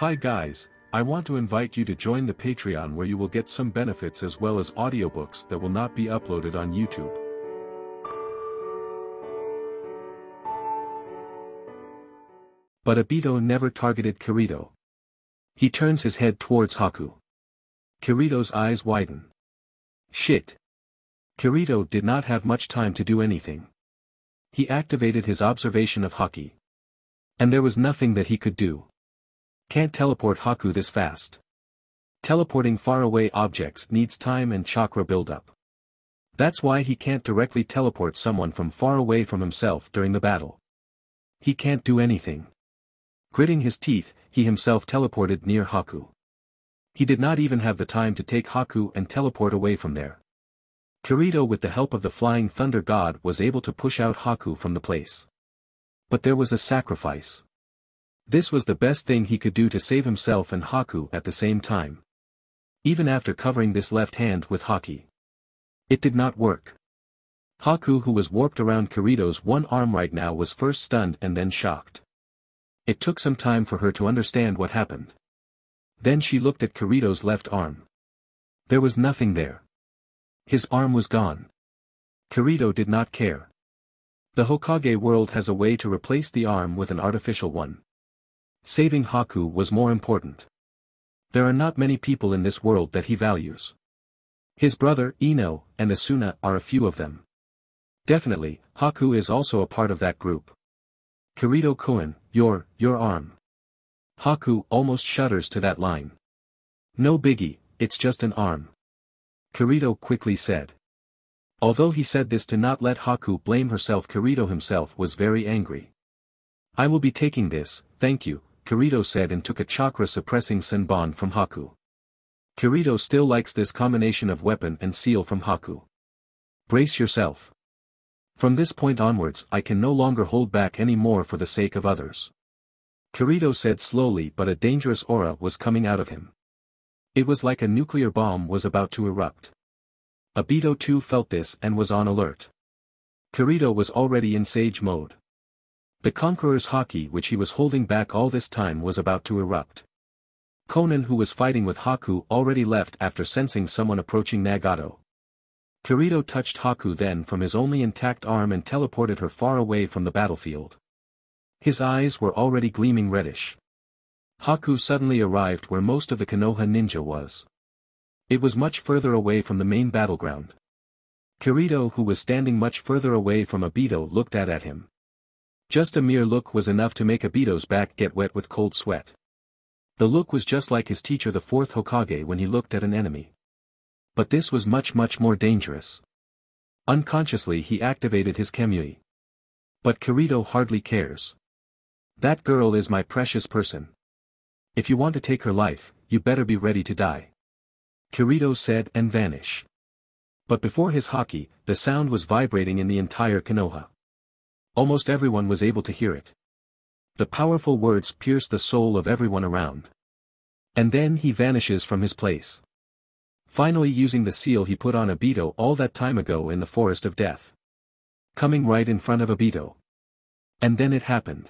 Hi guys, I want to invite you to join the Patreon where you will get some benefits as well as audiobooks that will not be uploaded on YouTube. But Obito never targeted Kirito. He turns his head towards Haku. Kirito's eyes widen. Shit. Kirito did not have much time to do anything. He activated his observation of Haki. And there was nothing that he could do. Can't teleport Haku this fast. Teleporting faraway objects needs time and chakra buildup. That's why he can't directly teleport someone from far away from himself during the battle. He can't do anything. Gritting his teeth, he himself teleported near Haku. He did not even have the time to take Haku and teleport away from there. Kirito with the help of the flying thunder god was able to push out Haku from the place. But there was a sacrifice. This was the best thing he could do to save himself and Haku at the same time. Even after covering this left hand with Haki. It did not work. Haku who was warped around Kirito's one arm right now was first stunned and then shocked. It took some time for her to understand what happened. Then she looked at Kirito's left arm. There was nothing there. His arm was gone. Kirito did not care. The Hokage world has a way to replace the arm with an artificial one. Saving Haku was more important. There are not many people in this world that he values. His brother, Ino, and Asuna are a few of them. Definitely, Haku is also a part of that group. Kirito Koen, your, your arm. Haku almost shudders to that line. No biggie, it's just an arm. Kirito quickly said. Although he said this to not let Haku blame herself Kirito himself was very angry. I will be taking this, thank you, Kirito said and took a chakra-suppressing Senbon from Haku. Kirito still likes this combination of weapon and seal from Haku. Brace yourself. From this point onwards I can no longer hold back any more for the sake of others. Kirito said slowly but a dangerous aura was coming out of him. It was like a nuclear bomb was about to erupt. Obito too felt this and was on alert. Kirito was already in sage mode. The Conqueror's Haki which he was holding back all this time was about to erupt. Konan who was fighting with Haku already left after sensing someone approaching Nagato. Kirito touched Haku then from his only intact arm and teleported her far away from the battlefield. His eyes were already gleaming reddish. Haku suddenly arrived where most of the Konoha ninja was. It was much further away from the main battleground. Kirito who was standing much further away from Obito looked at at him. Just a mere look was enough to make Obito's back get wet with cold sweat. The look was just like his teacher the fourth Hokage when he looked at an enemy. But this was much much more dangerous. Unconsciously he activated his Kamui. But Kirito hardly cares. That girl is my precious person. If you want to take her life, you better be ready to die. Kirito said and vanish. But before his Haki, the sound was vibrating in the entire Konoha. Almost everyone was able to hear it. The powerful words pierced the soul of everyone around. And then he vanishes from his place. Finally using the seal he put on Obito all that time ago in the Forest of Death. Coming right in front of Obito. And then it happened.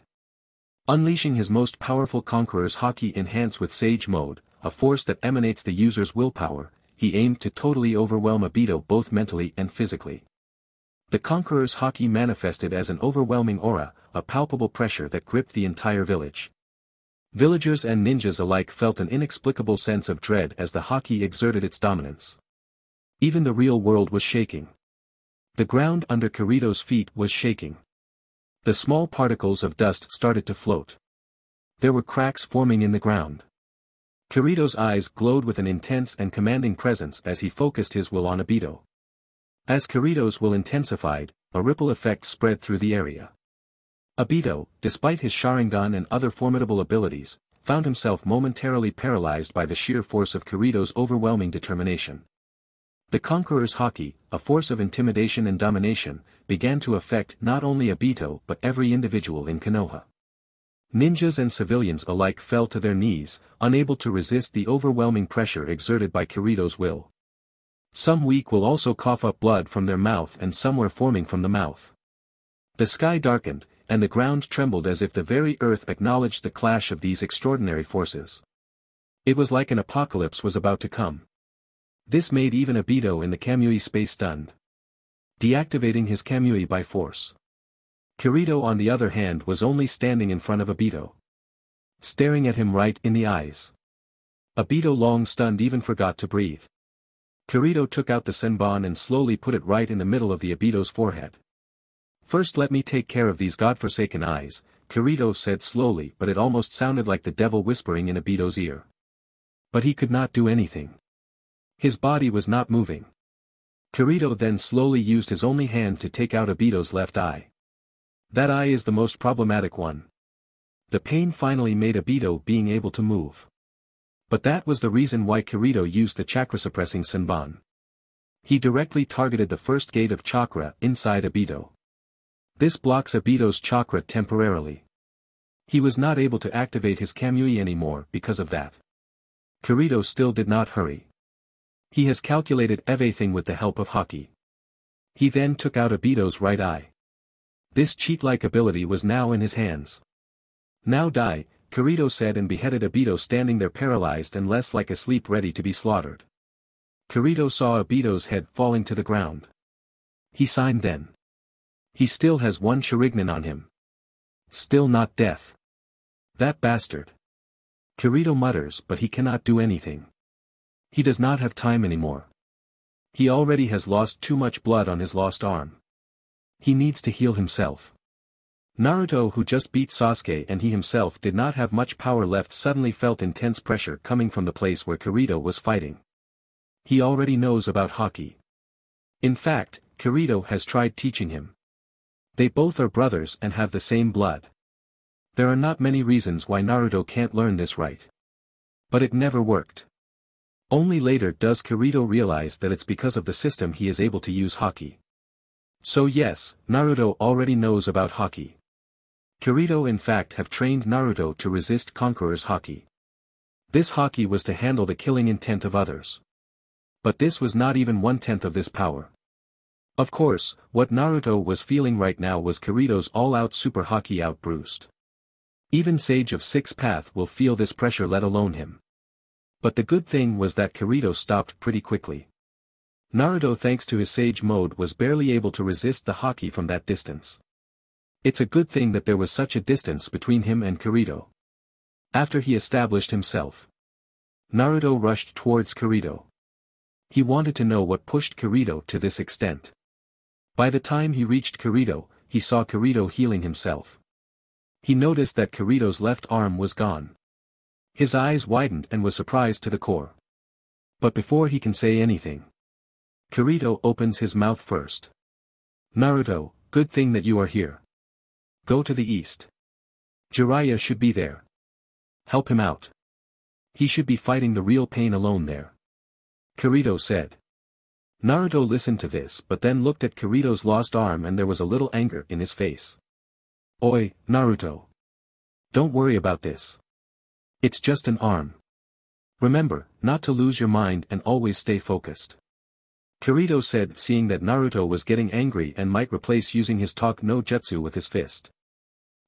Unleashing his most powerful conqueror's Haki enhance with Sage Mode, a force that emanates the user's willpower, he aimed to totally overwhelm Obito both mentally and physically. The conqueror's Haki manifested as an overwhelming aura, a palpable pressure that gripped the entire village. Villagers and ninjas alike felt an inexplicable sense of dread as the Haki exerted its dominance. Even the real world was shaking. The ground under Kirito's feet was shaking. The small particles of dust started to float. There were cracks forming in the ground. Kirito's eyes glowed with an intense and commanding presence as he focused his will on Obito. As Kirito's will intensified, a ripple effect spread through the area. Obito, despite his Sharingan and other formidable abilities, found himself momentarily paralyzed by the sheer force of Kirito's overwhelming determination. The Conqueror's Haki, a force of intimidation and domination, began to affect not only Obito but every individual in Konoha. Ninjas and civilians alike fell to their knees, unable to resist the overwhelming pressure exerted by Kirito's will. Some weak will also cough up blood from their mouth and some were forming from the mouth. The sky darkened, and the ground trembled as if the very earth acknowledged the clash of these extraordinary forces. It was like an apocalypse was about to come. This made even Obito in the Kamui space stunned. Deactivating his Kamui by force. Kirito on the other hand was only standing in front of Obito. Staring at him right in the eyes. Obito long stunned even forgot to breathe. Kirito took out the Senbon and slowly put it right in the middle of the Obito's forehead. First let me take care of these godforsaken eyes, Kirito said slowly but it almost sounded like the devil whispering in Obito's ear. But he could not do anything. His body was not moving. Kirito then slowly used his only hand to take out Obito's left eye. That eye is the most problematic one. The pain finally made Obito being able to move. But that was the reason why Kirito used the chakra-suppressing Senbon. He directly targeted the first gate of chakra inside Obito. This blocks Obito's chakra temporarily. He was not able to activate his Kamui anymore because of that. Kirito still did not hurry. He has calculated everything with the help of Haki. He then took out Obito's right eye. This cheat-like ability was now in his hands. Now die, Kirito said and beheaded Obito standing there paralyzed and less like asleep ready to be slaughtered. Kirito saw Obito's head falling to the ground. He signed then. He still has one Sharingan on him. Still not death. That bastard. Kirito mutters but he cannot do anything. He does not have time anymore. He already has lost too much blood on his lost arm. He needs to heal himself. Naruto who just beat Sasuke and he himself did not have much power left suddenly felt intense pressure coming from the place where Kirito was fighting. He already knows about Haki. In fact, Kirito has tried teaching him. They both are brothers and have the same blood. There are not many reasons why Naruto can't learn this right. But it never worked. Only later does Kirito realize that it's because of the system he is able to use Haki. So yes, Naruto already knows about Haki. Kirito in fact have trained Naruto to resist Conqueror's Haki. This Haki was to handle the killing intent of others. But this was not even one-tenth of this power. Of course, what Naruto was feeling right now was Kirito's all-out super Haki outburst. Even Sage of Six Path will feel this pressure let alone him. But the good thing was that Kirito stopped pretty quickly. Naruto thanks to his Sage mode was barely able to resist the Haki from that distance. It's a good thing that there was such a distance between him and Kirito. After he established himself. Naruto rushed towards Kirito. He wanted to know what pushed Kirito to this extent. By the time he reached Kirito, he saw Kirito healing himself. He noticed that Kirito's left arm was gone. His eyes widened and was surprised to the core. But before he can say anything. Kirito opens his mouth first. Naruto, good thing that you are here. Go to the east. Jiraiya should be there. Help him out. He should be fighting the real pain alone there. Kirito said. Naruto listened to this but then looked at Kirito's lost arm and there was a little anger in his face. Oi, Naruto. Don't worry about this. It's just an arm. Remember, not to lose your mind and always stay focused. Kirito said seeing that Naruto was getting angry and might replace using his talk no jutsu with his fist.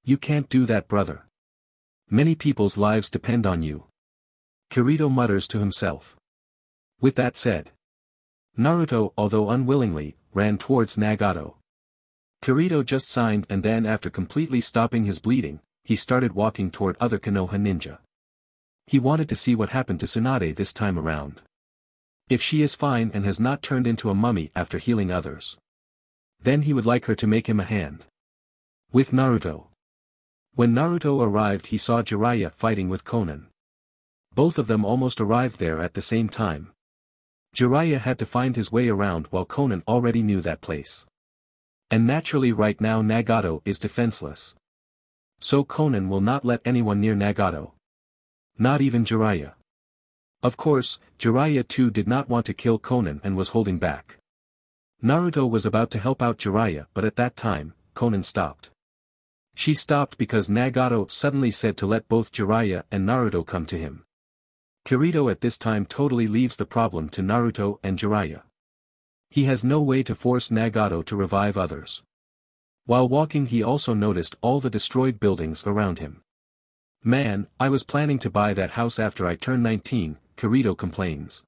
You can't do that brother. Many people's lives depend on you. Kirito mutters to himself. With that said. Naruto although unwillingly, ran towards Nagato. Kirito just signed and then after completely stopping his bleeding, he started walking toward other Konoha ninja. He wanted to see what happened to Tsunade this time around. If she is fine and has not turned into a mummy after healing others. Then he would like her to make him a hand. With Naruto. When Naruto arrived he saw Jiraiya fighting with Konan. Both of them almost arrived there at the same time. Jiraiya had to find his way around while Konan already knew that place. And naturally right now Nagato is defenseless. So Konan will not let anyone near Nagato. Not even Jiraiya. Of course, Jiraiya too did not want to kill Konan and was holding back. Naruto was about to help out Jiraiya but at that time, Konan stopped. She stopped because Nagato suddenly said to let both Jiraiya and Naruto come to him. Kirito at this time totally leaves the problem to Naruto and Jiraiya. He has no way to force Nagato to revive others. While walking he also noticed all the destroyed buildings around him. Man, I was planning to buy that house after I turned 19, Kirito complains.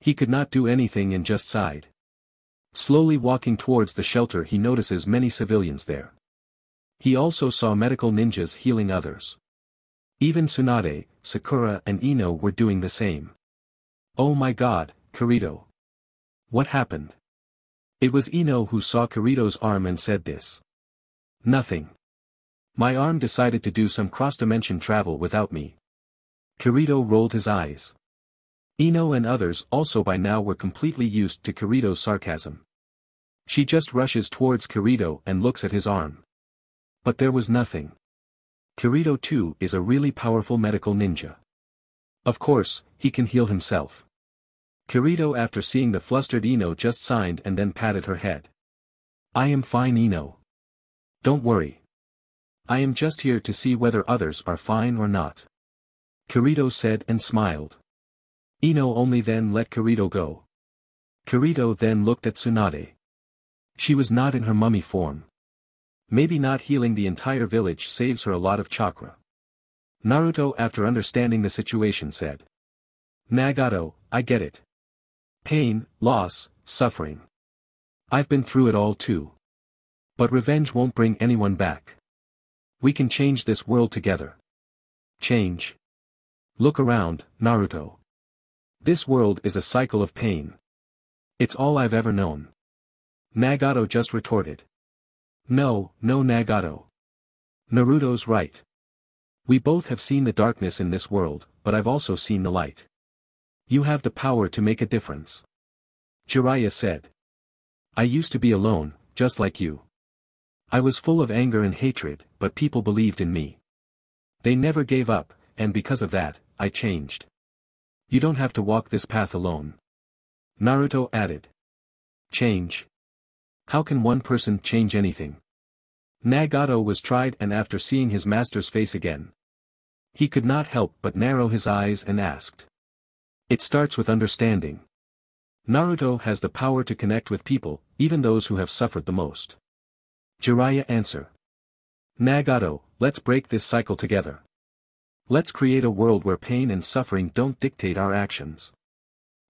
He could not do anything and just sighed. Slowly walking towards the shelter he notices many civilians there. He also saw medical ninjas healing others. Even Tsunade, Sakura and Ino were doing the same. Oh my god, Kirito. What happened? It was Ino who saw Kirito's arm and said this. Nothing. My arm decided to do some cross-dimension travel without me. Kirito rolled his eyes. Ino and others also by now were completely used to Kirito's sarcasm. She just rushes towards Kirito and looks at his arm. But there was nothing. Kirito too is a really powerful medical ninja. Of course, he can heal himself. Kirito after seeing the flustered Ino just signed and then patted her head. I am fine Ino. Don't worry. I am just here to see whether others are fine or not. Kirito said and smiled. Ino only then let Kirito go. Kirito then looked at Tsunade. She was not in her mummy form. Maybe not healing the entire village saves her a lot of chakra. Naruto after understanding the situation said. Nagato, I get it. Pain, loss, suffering. I've been through it all too. But revenge won't bring anyone back. We can change this world together. Change. Look around, Naruto. This world is a cycle of pain. It's all I've ever known. Nagato just retorted. No, no Nagato. Naruto's right. We both have seen the darkness in this world, but I've also seen the light. You have the power to make a difference. Jiraiya said. I used to be alone, just like you. I was full of anger and hatred, but people believed in me. They never gave up, and because of that, I changed. You don't have to walk this path alone. Naruto added. Change. How can one person change anything? Nagato was tried and after seeing his master's face again. He could not help but narrow his eyes and asked. It starts with understanding. Naruto has the power to connect with people, even those who have suffered the most. Jiraiya answer. Nagato, let's break this cycle together. Let's create a world where pain and suffering don't dictate our actions.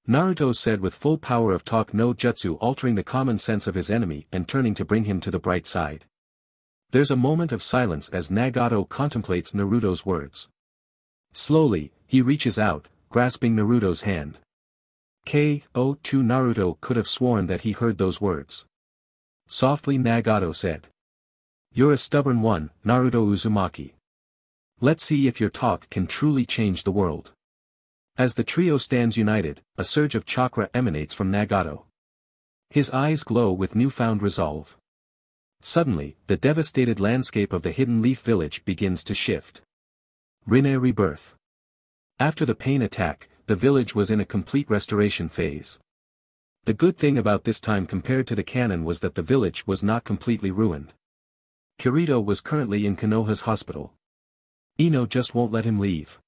Naruto said with full power of talk no jutsu altering the common sense of his enemy and turning to bring him to the bright side. There's a moment of silence as Nagato contemplates Naruto's words. Slowly, he reaches out, grasping Naruto's hand. K.O. 2 Naruto could have sworn that he heard those words. Softly Nagato said. You're a stubborn one, Naruto Uzumaki. Let's see if your talk can truly change the world. As the trio stands united, a surge of chakra emanates from Nagato. His eyes glow with newfound resolve. Suddenly, the devastated landscape of the Hidden Leaf Village begins to shift. Rinne Rebirth. After the pain attack, the village was in a complete restoration phase. The good thing about this time compared to the canon was that the village was not completely ruined. Kirito was currently in Konoha's hospital. Ino just won't let him leave.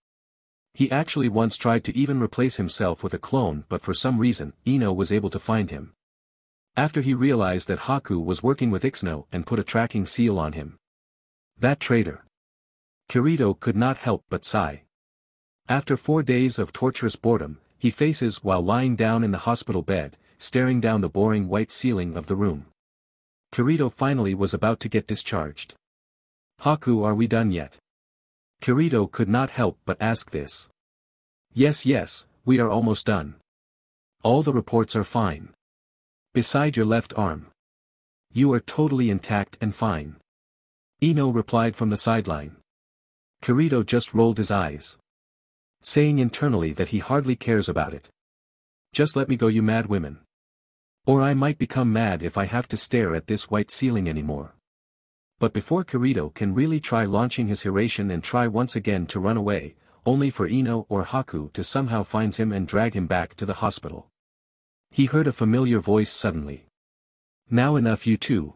He actually once tried to even replace himself with a clone but for some reason, Ino was able to find him. After he realized that Haku was working with Ino and put a tracking seal on him. That traitor. Kirito could not help but sigh. After four days of torturous boredom, he faces while lying down in the hospital bed, staring down the boring white ceiling of the room. Kirito finally was about to get discharged. Haku are we done yet? Kirito could not help but ask this. Yes yes, we are almost done. All the reports are fine. Beside your left arm. You are totally intact and fine. Ino replied from the sideline. Kirito just rolled his eyes. Saying internally that he hardly cares about it. Just let me go you mad women. Or I might become mad if I have to stare at this white ceiling anymore. But before Kirito can really try launching his Hiraishin and try once again to run away, only for Ino or Haku to somehow find him and drag him back to the hospital. He heard a familiar voice suddenly. Now enough you two.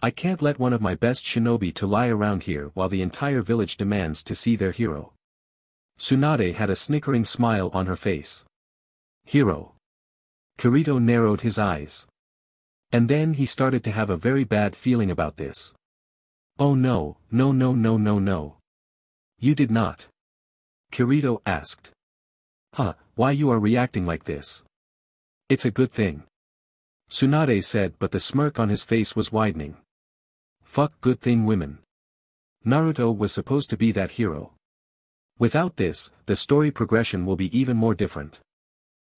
I can't let one of my best shinobi to lie around here while the entire village demands to see their hero. Tsunade had a snickering smile on her face. Hero. Kirito narrowed his eyes. And then he started to have a very bad feeling about this. Oh no, no no no no no. You did not. Kirito asked. Huh, why you are reacting like this? It's a good thing. Tsunade said but the smirk on his face was widening. Fuck good thing women. Naruto was supposed to be that hero. Without this, the story progression will be even more different.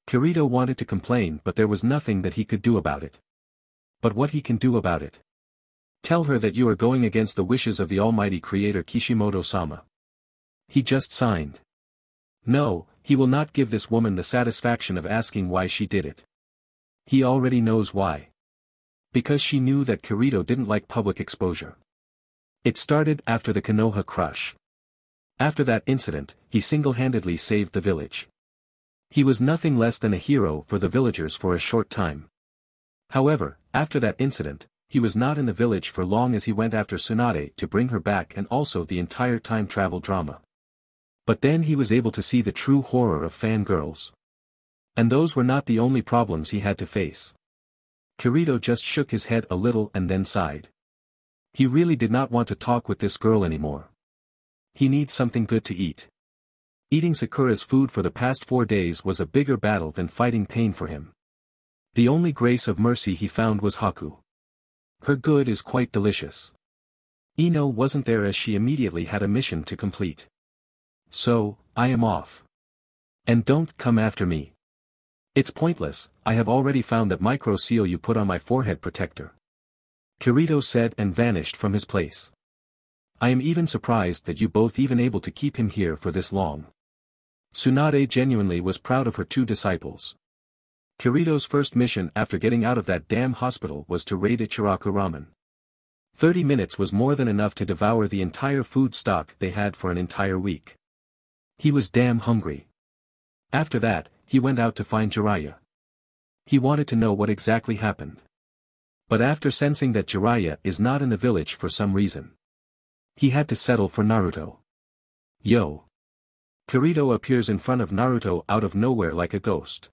Kirito wanted to complain but there was nothing that he could do about it. But what he can do about it? Tell her that you are going against the wishes of the almighty creator Kishimoto-sama. He just signed. No, he will not give this woman the satisfaction of asking why she did it. He already knows why. Because she knew that Kirito didn't like public exposure. It started after the Konoha crush. After that incident, he single-handedly saved the village. He was nothing less than a hero for the villagers for a short time. However, after that incident, he was not in the village for long as he went after Tsunade to bring her back and also the entire time travel drama. But then he was able to see the true horror of fangirls. And those were not the only problems he had to face. Kirito just shook his head a little and then sighed. He really did not want to talk with this girl anymore. He needs something good to eat. Eating Sakura's food for the past four days was a bigger battle than fighting pain for him. The only grace of mercy he found was Haku. Her good is quite delicious. Ino wasn't there as she immediately had a mission to complete. So, I am off. And don't come after me. It's pointless, I have already found that micro seal you put on my forehead protector. Kirito said and vanished from his place. I am even surprised that you both even able to keep him here for this long. Tsunade genuinely was proud of her two disciples. Kirito's first mission after getting out of that damn hospital was to raid Ichiraku Ramen. Thirty minutes was more than enough to devour the entire food stock they had for an entire week. He was damn hungry. After that, he went out to find Jiraiya. He wanted to know what exactly happened. But after sensing that Jiraiya is not in the village for some reason. He had to settle for Naruto. Yo. Kirito appears in front of Naruto out of nowhere like a ghost.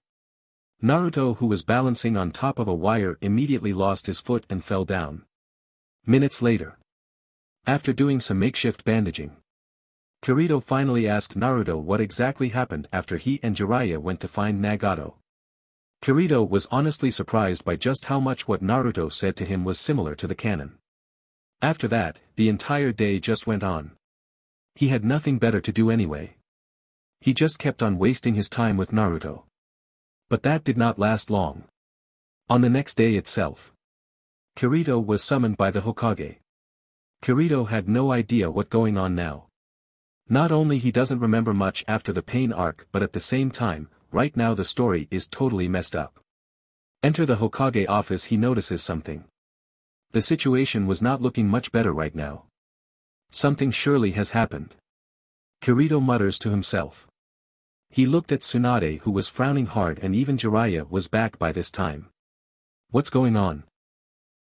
Naruto who was balancing on top of a wire immediately lost his foot and fell down. Minutes later. After doing some makeshift bandaging. Kirito finally asked Naruto what exactly happened after he and Jiraiya went to find Nagato. Kirito was honestly surprised by just how much what Naruto said to him was similar to the canon. After that, the entire day just went on. He had nothing better to do anyway. He just kept on wasting his time with Naruto. But that did not last long. On the next day itself. Kirito was summoned by the Hokage. Kirito had no idea what going on now. Not only he doesn't remember much after the pain arc but at the same time, right now the story is totally messed up. Enter the Hokage office he notices something. The situation was not looking much better right now. Something surely has happened. Kirito mutters to himself. He looked at Tsunade who was frowning hard and even Jiraiya was back by this time. What's going on?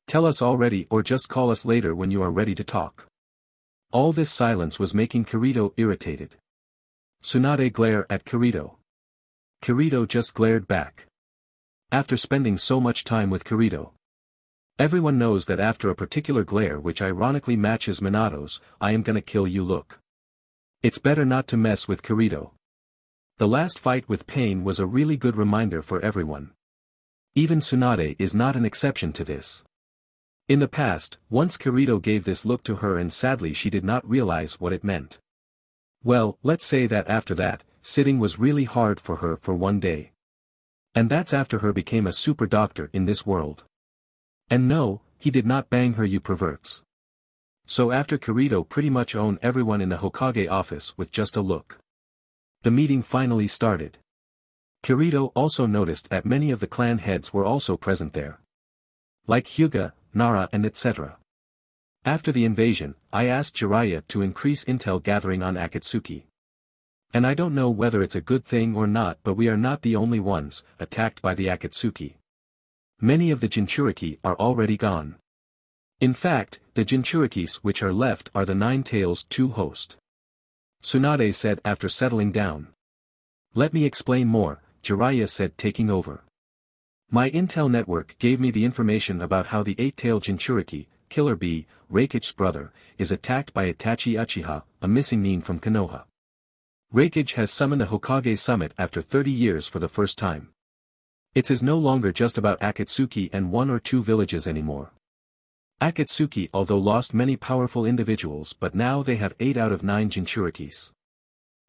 Tell us already or just call us later when you are ready to talk. All this silence was making Kirito irritated. Tsunade glare at Kirito. Kirito just glared back. After spending so much time with Kirito. Everyone knows that after a particular glare which ironically matches Minato's, I am gonna kill you look. It's better not to mess with Kirito. The last fight with Pain was a really good reminder for everyone. Even Tsunade is not an exception to this. In the past, once Kirito gave this look to her and sadly she did not realize what it meant. Well, let's say that after that, sitting was really hard for her for one day. And that's after her became a super doctor in this world. And no, he did not bang her you perverts. So after Kirito pretty much owned everyone in the Hokage office with just a look. The meeting finally started. Kirito also noticed that many of the clan heads were also present there. Like Hyuga, Nara and etc. After the invasion, I asked Jiraiya to increase intel gathering on Akatsuki. And I don't know whether it's a good thing or not but we are not the only ones, attacked by the Akatsuki. Many of the Jinchuriki are already gone. In fact, the Jinchurikis which are left are the Nine Tails 2 host. Tsunade said after settling down. Let me explain more, Jiraiya said taking over. My intel network gave me the information about how the eight-tailed Jinchuriki, Killer Bee, Raikage's brother, is attacked by Itachi Uchiha, a missing nin from Konoha. Raikage has summoned a Hokage summit after 30 years for the first time. It is no longer just about Akatsuki and one or two villages anymore. Akatsuki although lost many powerful individuals but now they have 8 out of 9 Jinchurikis.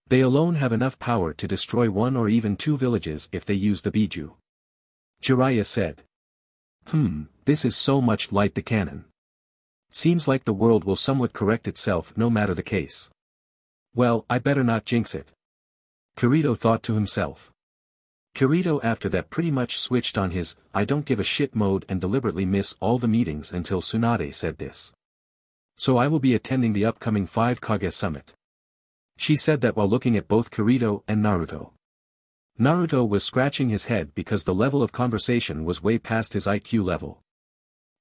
They alone have enough power to destroy one or even two villages if they use the Biju. Jiraiya said. Hmm, this is so much like the canon. Seems like the world will somewhat correct itself no matter the case. Well, I better not jinx it. Kirito thought to himself. Kirito after that pretty much switched on his, I don't give a shit mode and deliberately miss all the meetings until Tsunade said this. So I will be attending the upcoming 5 Kage Summit. She said that while looking at both Kirito and Naruto. Naruto was scratching his head because the level of conversation was way past his IQ level.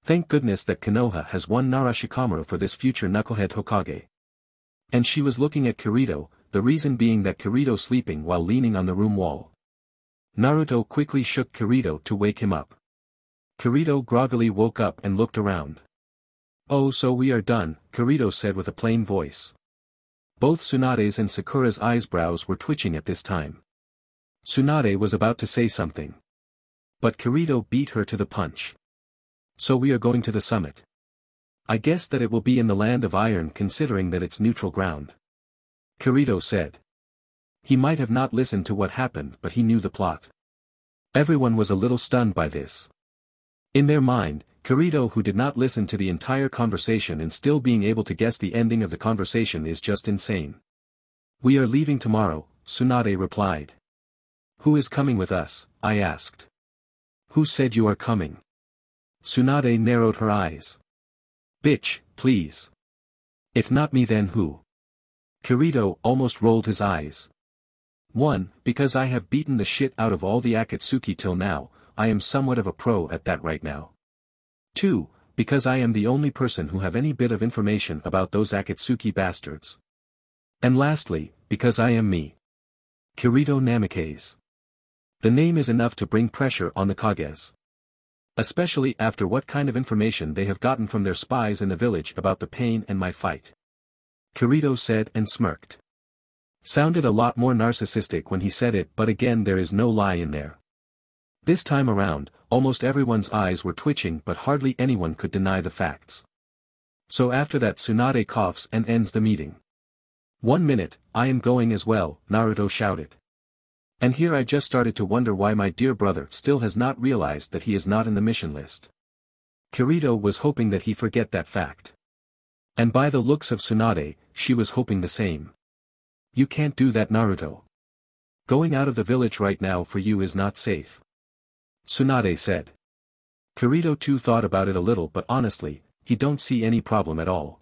Thank goodness that Konoha has won Nara Shikamaru for this future knucklehead Hokage. And she was looking at Kirito, the reason being that Kirito sleeping while leaning on the room wall. Naruto quickly shook Kirito to wake him up. Kirito groggily woke up and looked around. Oh so we are done, Kirito said with a plain voice. Both Tsunade's and Sakura's eyebrows were twitching at this time. Tsunade was about to say something. But Kirito beat her to the punch. So we are going to the summit. I guess that it will be in the land of iron considering that it's neutral ground. Kirito said. He might have not listened to what happened but he knew the plot. Everyone was a little stunned by this. In their mind, Kirito who did not listen to the entire conversation and still being able to guess the ending of the conversation is just insane. We are leaving tomorrow, Tsunade replied. Who is coming with us, I asked. Who said you are coming? Tsunade narrowed her eyes. Bitch, please. If not me then who? Kirito almost rolled his eyes. 1. Because I have beaten the shit out of all the Akatsuki till now, I am somewhat of a pro at that right now. 2. Because I am the only person who have any bit of information about those Akatsuki bastards. And lastly, because I am me. Kirito Namikaze. The name is enough to bring pressure on the Kages. Especially after what kind of information they have gotten from their spies in the village about the pain and my fight. Kirito said and smirked. Sounded a lot more narcissistic when he said it but again there is no lie in there. This time around, almost everyone's eyes were twitching but hardly anyone could deny the facts. So after that Tsunade coughs and ends the meeting. One minute, I am going as well, Naruto shouted. And here I just started to wonder why my dear brother still has not realized that he is not in the mission list. Kirito was hoping that he forget that fact. And by the looks of Tsunade, she was hoping the same. You can't do that Naruto. Going out of the village right now for you is not safe. Tsunade said. Kirito too thought about it a little but honestly, he don't see any problem at all.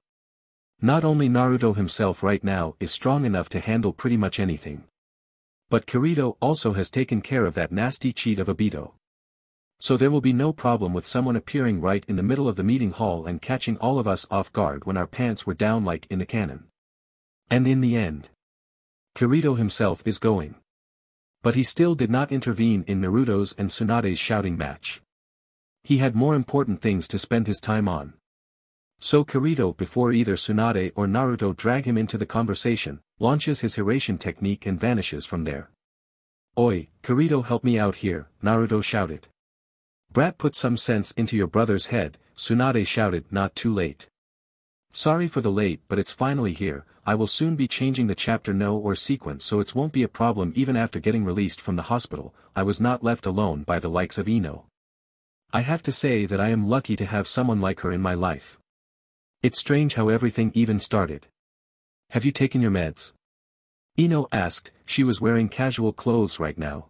Not only Naruto himself right now is strong enough to handle pretty much anything. But Kirito also has taken care of that nasty cheat of Obito. So there will be no problem with someone appearing right in the middle of the meeting hall and catching all of us off guard when our pants were down like in the canon. And in the end. Kirito himself is going. But he still did not intervene in Naruto's and Tsunade's shouting match. He had more important things to spend his time on. So Kirito before either Tsunade or Naruto drag him into the conversation, launches his Hiraishin technique and vanishes from there. Oi, Kirito help me out here, Naruto shouted. Brat put some sense into your brother's head, Tsunade shouted not too late. Sorry for the late but it's finally here, I will soon be changing the chapter no or sequence so it won't be a problem even after getting released from the hospital, I was not left alone by the likes of Ino. I have to say that I am lucky to have someone like her in my life. It's strange how everything even started. Have you taken your meds? Ino asked, she was wearing casual clothes right now.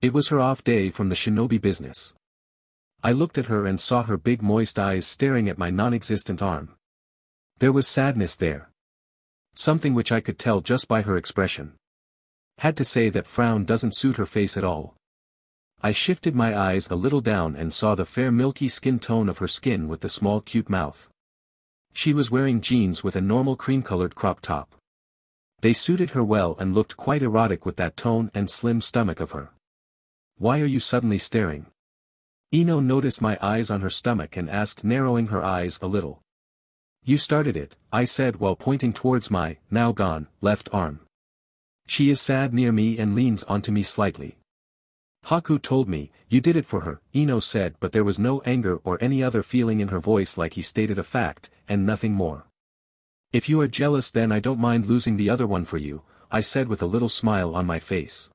It was her off day from the shinobi business. I looked at her and saw her big moist eyes staring at my non-existent arm. There was sadness there. Something which I could tell just by her expression. Had to say that frown doesn't suit her face at all. I shifted my eyes a little down and saw the fair milky skin tone of her skin with the small cute mouth. She was wearing jeans with a normal cream-colored crop top. They suited her well and looked quite erotic with that tone and slim stomach of her. Why are you suddenly staring? Ino noticed my eyes on her stomach and asked narrowing her eyes a little. You started it, I said while pointing towards my, now gone, left arm. She is sad near me and leans onto me slightly. Haku told me, you did it for her, Ino said but there was no anger or any other feeling in her voice like he stated a fact, and nothing more. If you are jealous then I don't mind losing the other one for you, I said with a little smile on my face.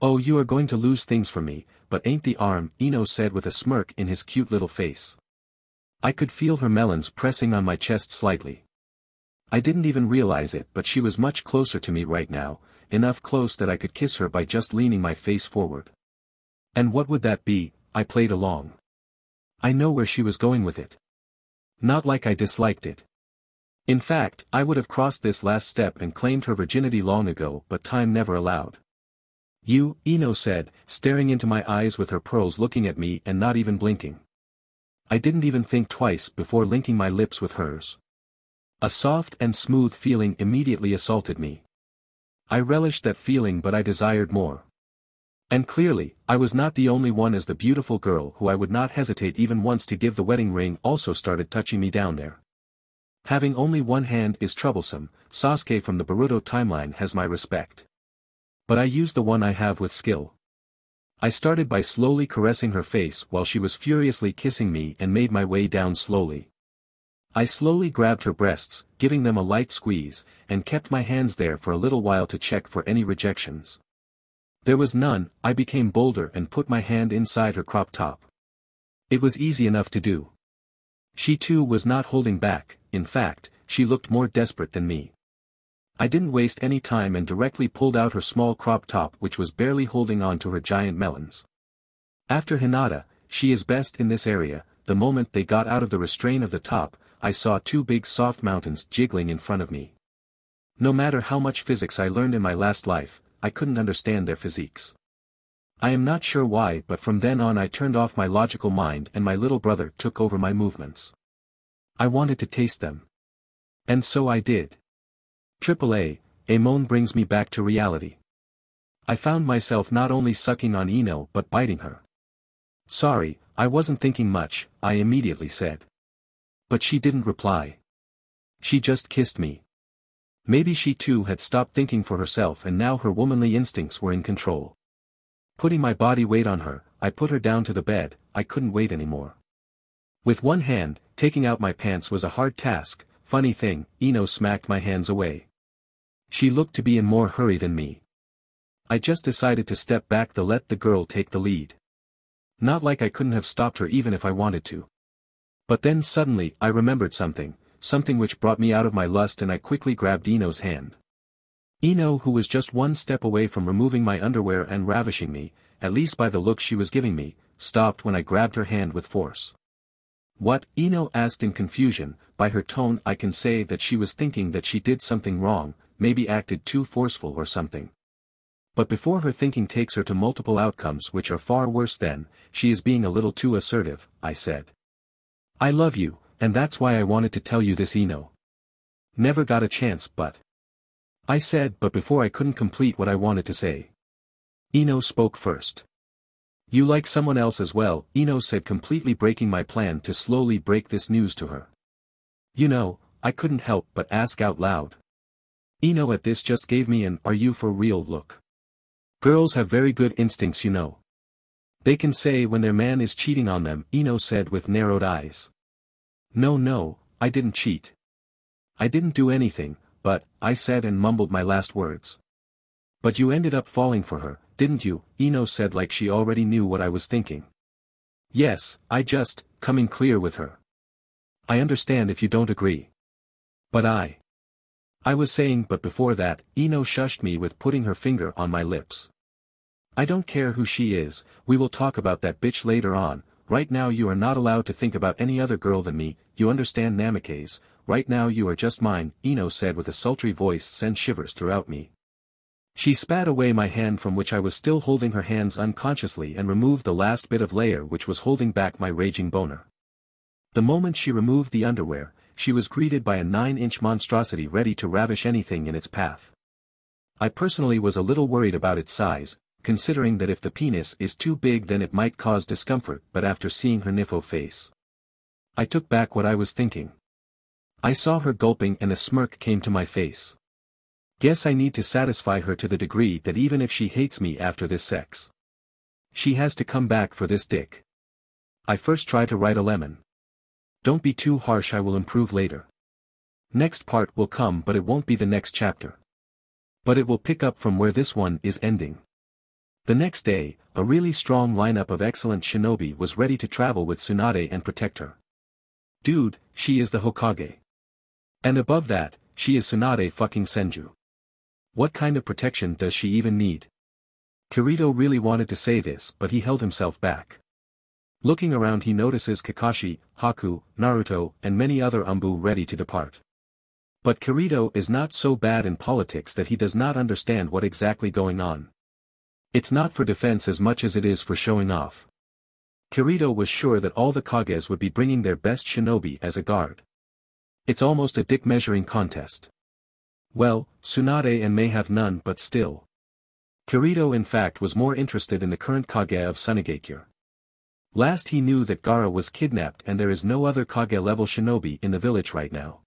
Oh you are going to lose things for me, but ain't the arm, Ino said with a smirk in his cute little face. I could feel her melons pressing on my chest slightly. I didn't even realize it but she was much closer to me right now, enough close that I could kiss her by just leaning my face forward. And what would that be, I played along. I know where she was going with it. Not like I disliked it. In fact, I would have crossed this last step and claimed her virginity long ago but time never allowed. You, Ino said, staring into my eyes with her pearls looking at me and not even blinking. I didn't even think twice before linking my lips with hers. A soft and smooth feeling immediately assaulted me. I relished that feeling but I desired more. And clearly, I was not the only one as the beautiful girl who I would not hesitate even once to give the wedding ring also started touching me down there. Having only one hand is troublesome, Sasuke from the Boruto timeline has my respect. But I use the one I have with skill. I started by slowly caressing her face while she was furiously kissing me and made my way down slowly. I slowly grabbed her breasts, giving them a light squeeze, and kept my hands there for a little while to check for any rejections. There was none, I became bolder and put my hand inside her crop top. It was easy enough to do. She too was not holding back, in fact, she looked more desperate than me. I didn't waste any time and directly pulled out her small crop top which was barely holding on to her giant melons. After Hinata, she is best in this area, the moment they got out of the restraint of the top, I saw two big soft mountains jiggling in front of me. No matter how much physics I learned in my last life, I couldn't understand their physiques. I am not sure why but from then on I turned off my logical mind and my little brother took over my movements. I wanted to taste them. And so I did. Triple A, moan brings me back to reality. I found myself not only sucking on Ino but biting her. Sorry, I wasn't thinking much, I immediately said. But she didn't reply. She just kissed me. Maybe she too had stopped thinking for herself and now her womanly instincts were in control. Putting my body weight on her, I put her down to the bed, I couldn't wait anymore. With one hand, taking out my pants was a hard task, funny thing, Ino smacked my hands away. She looked to be in more hurry than me. I just decided to step back to let the girl take the lead. Not like I couldn't have stopped her even if I wanted to. But then suddenly I remembered something, something which brought me out of my lust and I quickly grabbed Ino's hand. Ino who was just one step away from removing my underwear and ravishing me, at least by the look she was giving me, stopped when I grabbed her hand with force. What, Ino asked in confusion, by her tone I can say that she was thinking that she did something wrong, maybe acted too forceful or something. But before her thinking takes her to multiple outcomes which are far worse than, she is being a little too assertive, I said. I love you, and that's why I wanted to tell you this Ino. Never got a chance but. I said but before I couldn't complete what I wanted to say. Ino spoke first. You like someone else as well, Ino said completely breaking my plan to slowly break this news to her. You know, I couldn't help but ask out loud. Ino at this just gave me an are you for real look. Girls have very good instincts you know. They can say when their man is cheating on them, Ino said with narrowed eyes. No no, I didn't cheat. I didn't do anything, but, I said and mumbled my last words. But you ended up falling for her, didn't you, Ino said like she already knew what I was thinking. Yes, I just, coming clear with her. I understand if you don't agree. But I. I was saying but before that, Ino shushed me with putting her finger on my lips. I don't care who she is, we will talk about that bitch later on, Right now you are not allowed to think about any other girl than me, you understand Namikaze, right now you are just mine, Ino said with a sultry voice sent shivers throughout me. She spat away my hand from which I was still holding her hands unconsciously and removed the last bit of layer which was holding back my raging boner. The moment she removed the underwear, she was greeted by a 9-inch monstrosity ready to ravish anything in its path. I personally was a little worried about its size, considering that if the penis is too big then it might cause discomfort but after seeing her Nifo face. I took back what I was thinking. I saw her gulping and a smirk came to my face. Guess I need to satisfy her to the degree that even if she hates me after this sex. She has to come back for this dick. I first try to write a lemon. Don't be too harsh I will improve later. Next part will come but it won't be the next chapter. But it will pick up from where this one is ending. The next day, a really strong lineup of excellent shinobi was ready to travel with Tsunade and protect her. Dude, she is the Hokage. And above that, she is Tsunade fucking Senju. What kind of protection does she even need? Kirito really wanted to say this but he held himself back. Looking around he notices Kakashi, Haku, Naruto, and many other Anbu ready to depart. But Kirito is not so bad in politics that he does not understand what exactly going on. It's not for defense as much as it is for showing off. Kirito was sure that all the Kages would be bringing their best shinobi as a guard. It's almost a dick measuring contest. Well, Tsunade and may have none but still. Kirito in fact was more interested in the current Kage of Sunagakure. Last he knew that Gaara was kidnapped and there is no other Kage-level shinobi in the village right now.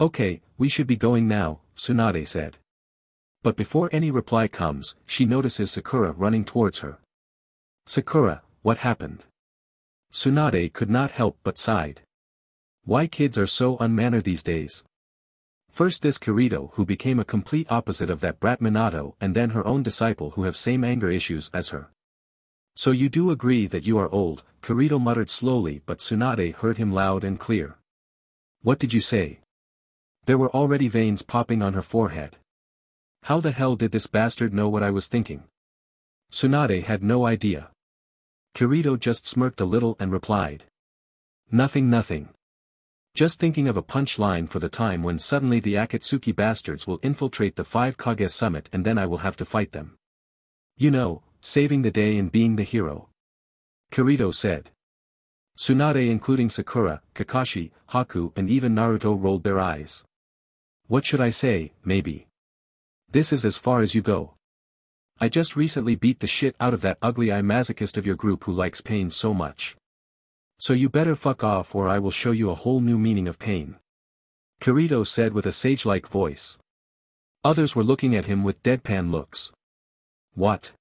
Okay, we should be going now, Tsunade said. But before any reply comes, she notices Sakura running towards her. Sakura, what happened? Tsunade could not help but sighed. Why kids are so unmannered these days? First this Kirito who became a complete opposite of that brat Minato and then her own disciple who have same anger issues as her. So you do agree that you are old, Kirito muttered slowly but Tsunade heard him loud and clear. What did you say? There were already veins popping on her forehead. How the hell did this bastard know what I was thinking? Tsunade had no idea. Kirito just smirked a little and replied. Nothing nothing. Just thinking of a punchline for the time when suddenly the Akatsuki bastards will infiltrate the 5 Kage summit and then I will have to fight them. You know, saving the day and being the hero. Kirito said. Tsunade including Sakura, Kakashi, Haku and even Naruto rolled their eyes. What should I say, maybe? This is as far as you go. I just recently beat the shit out of that ugly eye masochist of your group who likes pain so much. So you better fuck off or I will show you a whole new meaning of pain. Kirito said with a sage-like voice. Others were looking at him with deadpan looks. What?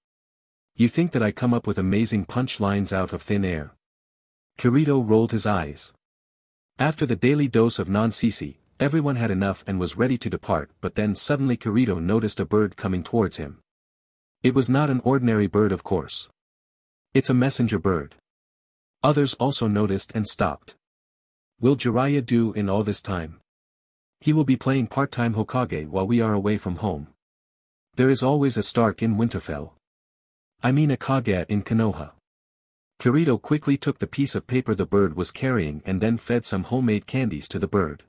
You think that I come up with amazing punch lines out of thin air? Kirito rolled his eyes. After the daily dose of non-CC, everyone had enough and was ready to depart but then suddenly Kirito noticed a bird coming towards him. It was not an ordinary bird of course. It's a messenger bird. Others also noticed and stopped. Will Jiraiya do in all this time? He will be playing part-time Hokage while we are away from home. There is always a Stark in Winterfell. I mean a Kage in Konoha. Kirito quickly took the piece of paper the bird was carrying and then fed some homemade candies to the bird.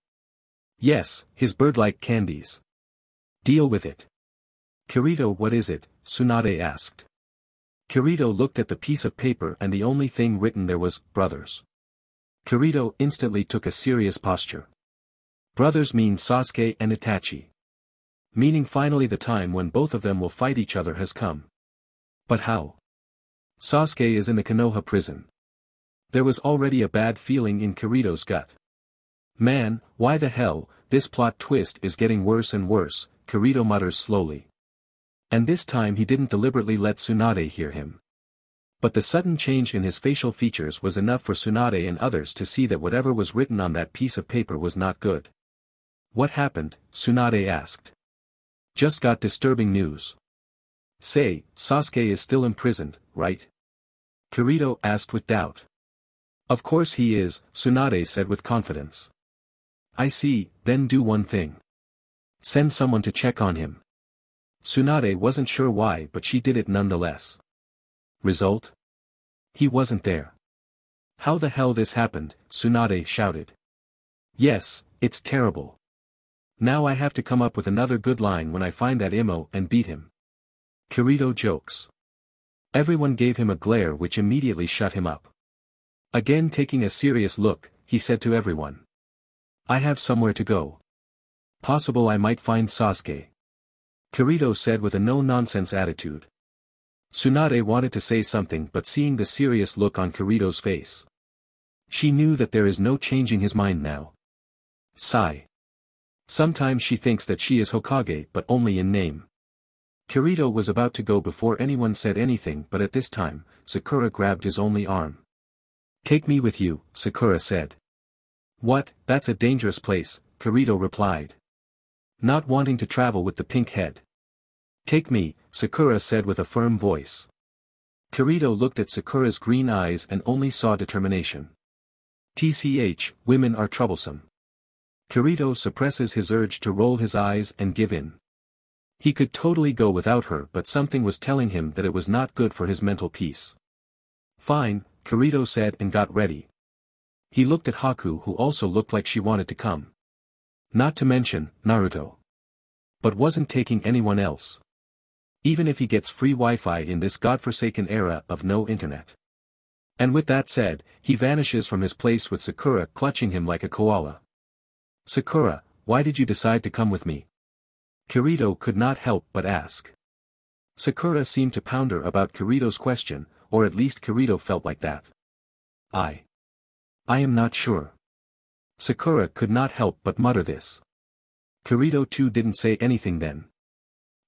Yes, his bird-like candies. Deal with it. Kirito what is it, Tsunade asked. Kirito looked at the piece of paper and the only thing written there was, brothers. Kirito instantly took a serious posture. Brothers mean Sasuke and Itachi. Meaning finally the time when both of them will fight each other has come. But how? Sasuke is in the Konoha prison. There was already a bad feeling in Kirito's gut. Man, why the hell, this plot twist is getting worse and worse, Kirito mutters slowly. And this time he didn't deliberately let Tsunade hear him. But the sudden change in his facial features was enough for Tsunade and others to see that whatever was written on that piece of paper was not good. What happened, Tsunade asked. Just got disturbing news. Say, Sasuke is still imprisoned, right? Kirito asked with doubt. Of course he is, Tsunade said with confidence. I see, then do one thing. Send someone to check on him. Tsunade wasn't sure why but she did it nonetheless. Result? He wasn't there. How the hell this happened, Tsunade shouted. Yes, it's terrible. Now I have to come up with another good line when I find that Imo and beat him. Kirito jokes. Everyone gave him a glare which immediately shut him up. Again taking a serious look, he said to everyone. I have somewhere to go. Possible I might find Sasuke. Kirito said with a no-nonsense attitude. Tsunade wanted to say something but seeing the serious look on Kirito's face. She knew that there is no changing his mind now. Sigh. Sometimes she thinks that she is Hokage but only in name. Kirito was about to go before anyone said anything but at this time, Sakura grabbed his only arm. Take me with you, Sakura said. What, that's a dangerous place, Kirito replied. Not wanting to travel with the pink head. Take me, Sakura said with a firm voice. Kirito looked at Sakura's green eyes and only saw determination. TCH, women are troublesome. Kirito suppresses his urge to roll his eyes and give in. He could totally go without her but something was telling him that it was not good for his mental peace. Fine, Kirito said and got ready. He looked at Haku who also looked like she wanted to come. Not to mention, Naruto. But wasn't taking anyone else. Even if he gets free Wi-Fi in this godforsaken era of no internet. And with that said, he vanishes from his place with Sakura clutching him like a koala. Sakura, why did you decide to come with me? Kirito could not help but ask. Sakura seemed to ponder about Kirito's question, or at least Kirito felt like that. I. I am not sure. Sakura could not help but mutter this. Kirito too didn't say anything then.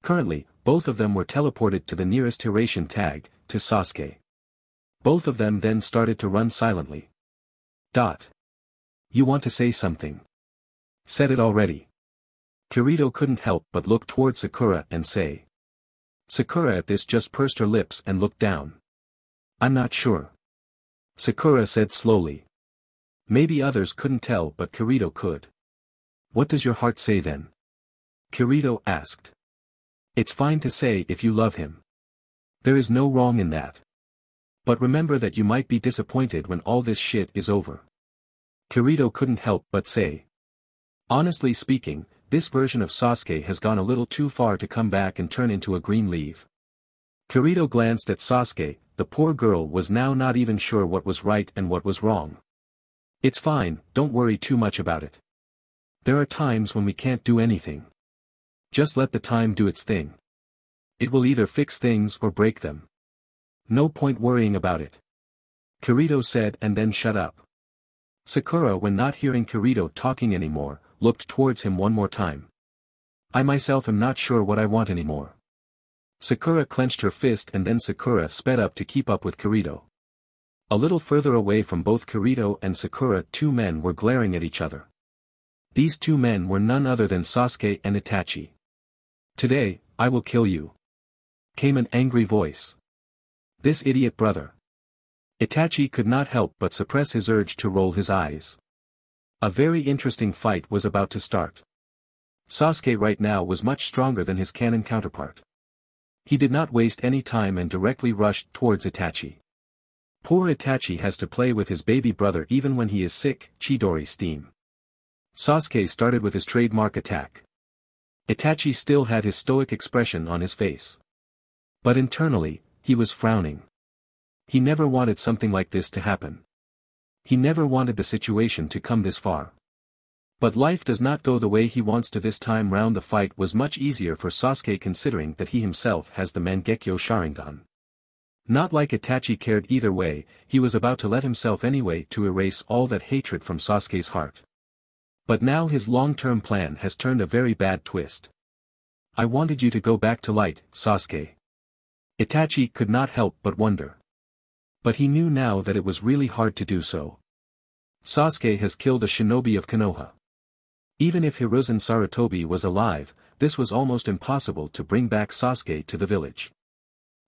Currently, both of them were teleported to the nearest Hiraishin tag, to Sasuke. Both of them then started to run silently. Dot. You want to say something. Said it already. Kirito couldn't help but look toward Sakura and say. Sakura at this just pursed her lips and looked down. I'm not sure. Sakura said slowly. Maybe others couldn't tell but Kirito could. What does your heart say then? Kirito asked. It's fine to say if you love him. There is no wrong in that. But remember that you might be disappointed when all this shit is over. Kirito couldn't help but say. Honestly speaking, this version of Sasuke has gone a little too far to come back and turn into a green leaf. Kirito glanced at Sasuke, the poor girl was now not even sure what was right and what was wrong. It's fine, don't worry too much about it. There are times when we can't do anything. Just let the time do its thing. It will either fix things or break them. No point worrying about it. Kirito said and then shut up. Sakura when not hearing Kirito talking anymore, looked towards him one more time. I myself am not sure what I want anymore. Sakura clenched her fist and then Sakura sped up to keep up with Kirito. A little further away from both Kirito and Sakura two men were glaring at each other. These two men were none other than Sasuke and Itachi. Today, I will kill you. Came an angry voice. This idiot brother. Itachi could not help but suppress his urge to roll his eyes. A very interesting fight was about to start. Sasuke right now was much stronger than his canon counterpart. He did not waste any time and directly rushed towards Itachi. Poor Itachi has to play with his baby brother even when he is sick, Chidori stream. Sasuke started with his trademark attack. Itachi still had his stoic expression on his face. But internally, he was frowning. He never wanted something like this to happen. He never wanted the situation to come this far. But life does not go the way he wants to this time round the fight was much easier for Sasuke considering that he himself has the Mangekyo Sharingan. Not like Itachi cared either way, he was about to let himself anyway to erase all that hatred from Sasuke's heart. But now his long-term plan has turned a very bad twist. I wanted you to go back to light, Sasuke. Itachi could not help but wonder. But he knew now that it was really hard to do so. Sasuke has killed a shinobi of Konoha. Even if Hiruzen Sarutobi was alive, this was almost impossible to bring back Sasuke to the village.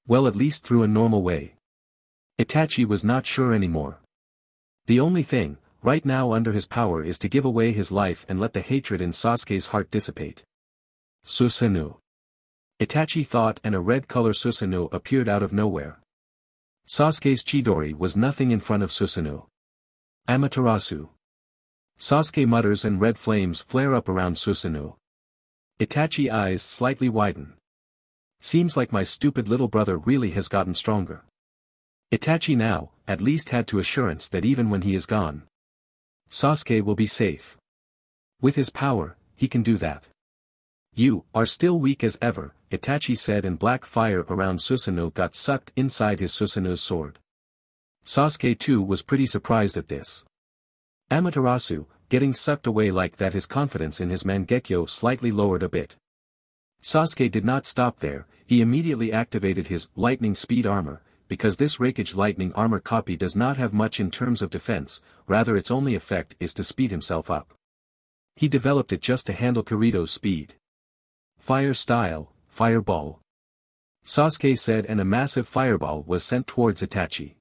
Well at least through a normal way. Itachi was not sure anymore. The only thing, right now under his power is to give away his life and let the hatred in Sasuke's heart dissipate. Susanoo. Itachi thought and a red color Susanoo appeared out of nowhere. Sasuke's Chidori was nothing in front of Susanoo. Amaterasu. Sasuke mutters and red flames flare up around Susanoo. Itachi eyes slightly widen. Seems like my stupid little brother really has gotten stronger. Itachi now, at least had to assurance that even when he is gone. Sasuke will be safe. With his power, he can do that. You, are still weak as ever, Itachi said and black fire around Susanoo got sucked inside his Susanoo's sword. Sasuke too was pretty surprised at this. Amaterasu, getting sucked away like that his confidence in his Mangekyo slightly lowered a bit. Sasuke did not stop there, he immediately activated his lightning speed armor, because this Raikage lightning armor copy does not have much in terms of defense, rather its only effect is to speed himself up. He developed it just to handle Kirito's speed. Fire style, fireball. Sasuke said and a massive fireball was sent towards Itachi.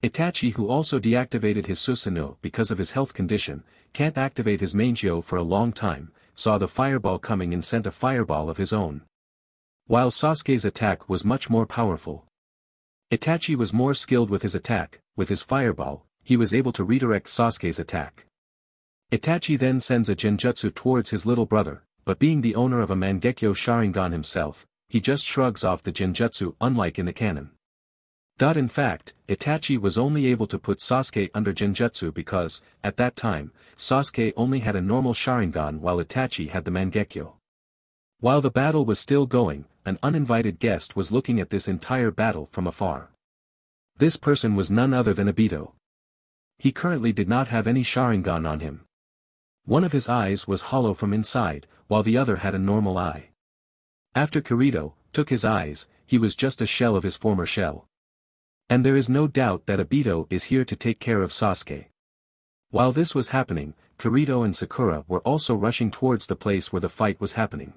Itachi who also deactivated his Susanoo because of his health condition, can't activate his Mangekyo for a long time, saw the fireball coming and sent a fireball of his own. While Sasuke's attack was much more powerful. Itachi was more skilled with his attack, with his fireball, he was able to redirect Sasuke's attack. Itachi then sends a genjutsu towards his little brother, but being the owner of a Mangekyo Sharingan himself, he just shrugs off the genjutsu unlike in the canon. Dot in fact, Itachi was only able to put Sasuke under Genjutsu because, at that time, Sasuke only had a normal Sharingan while Itachi had the Mangekyo. While the battle was still going, an uninvited guest was looking at this entire battle from afar. This person was none other than Obito. He currently did not have any Sharingan on him. One of his eyes was hollow from inside, while the other had a normal eye. After Kirito, took his eyes, he was just a shell of his former shell. And there is no doubt that Obito is here to take care of Sasuke. While this was happening, Kirito and Sakura were also rushing towards the place where the fight was happening.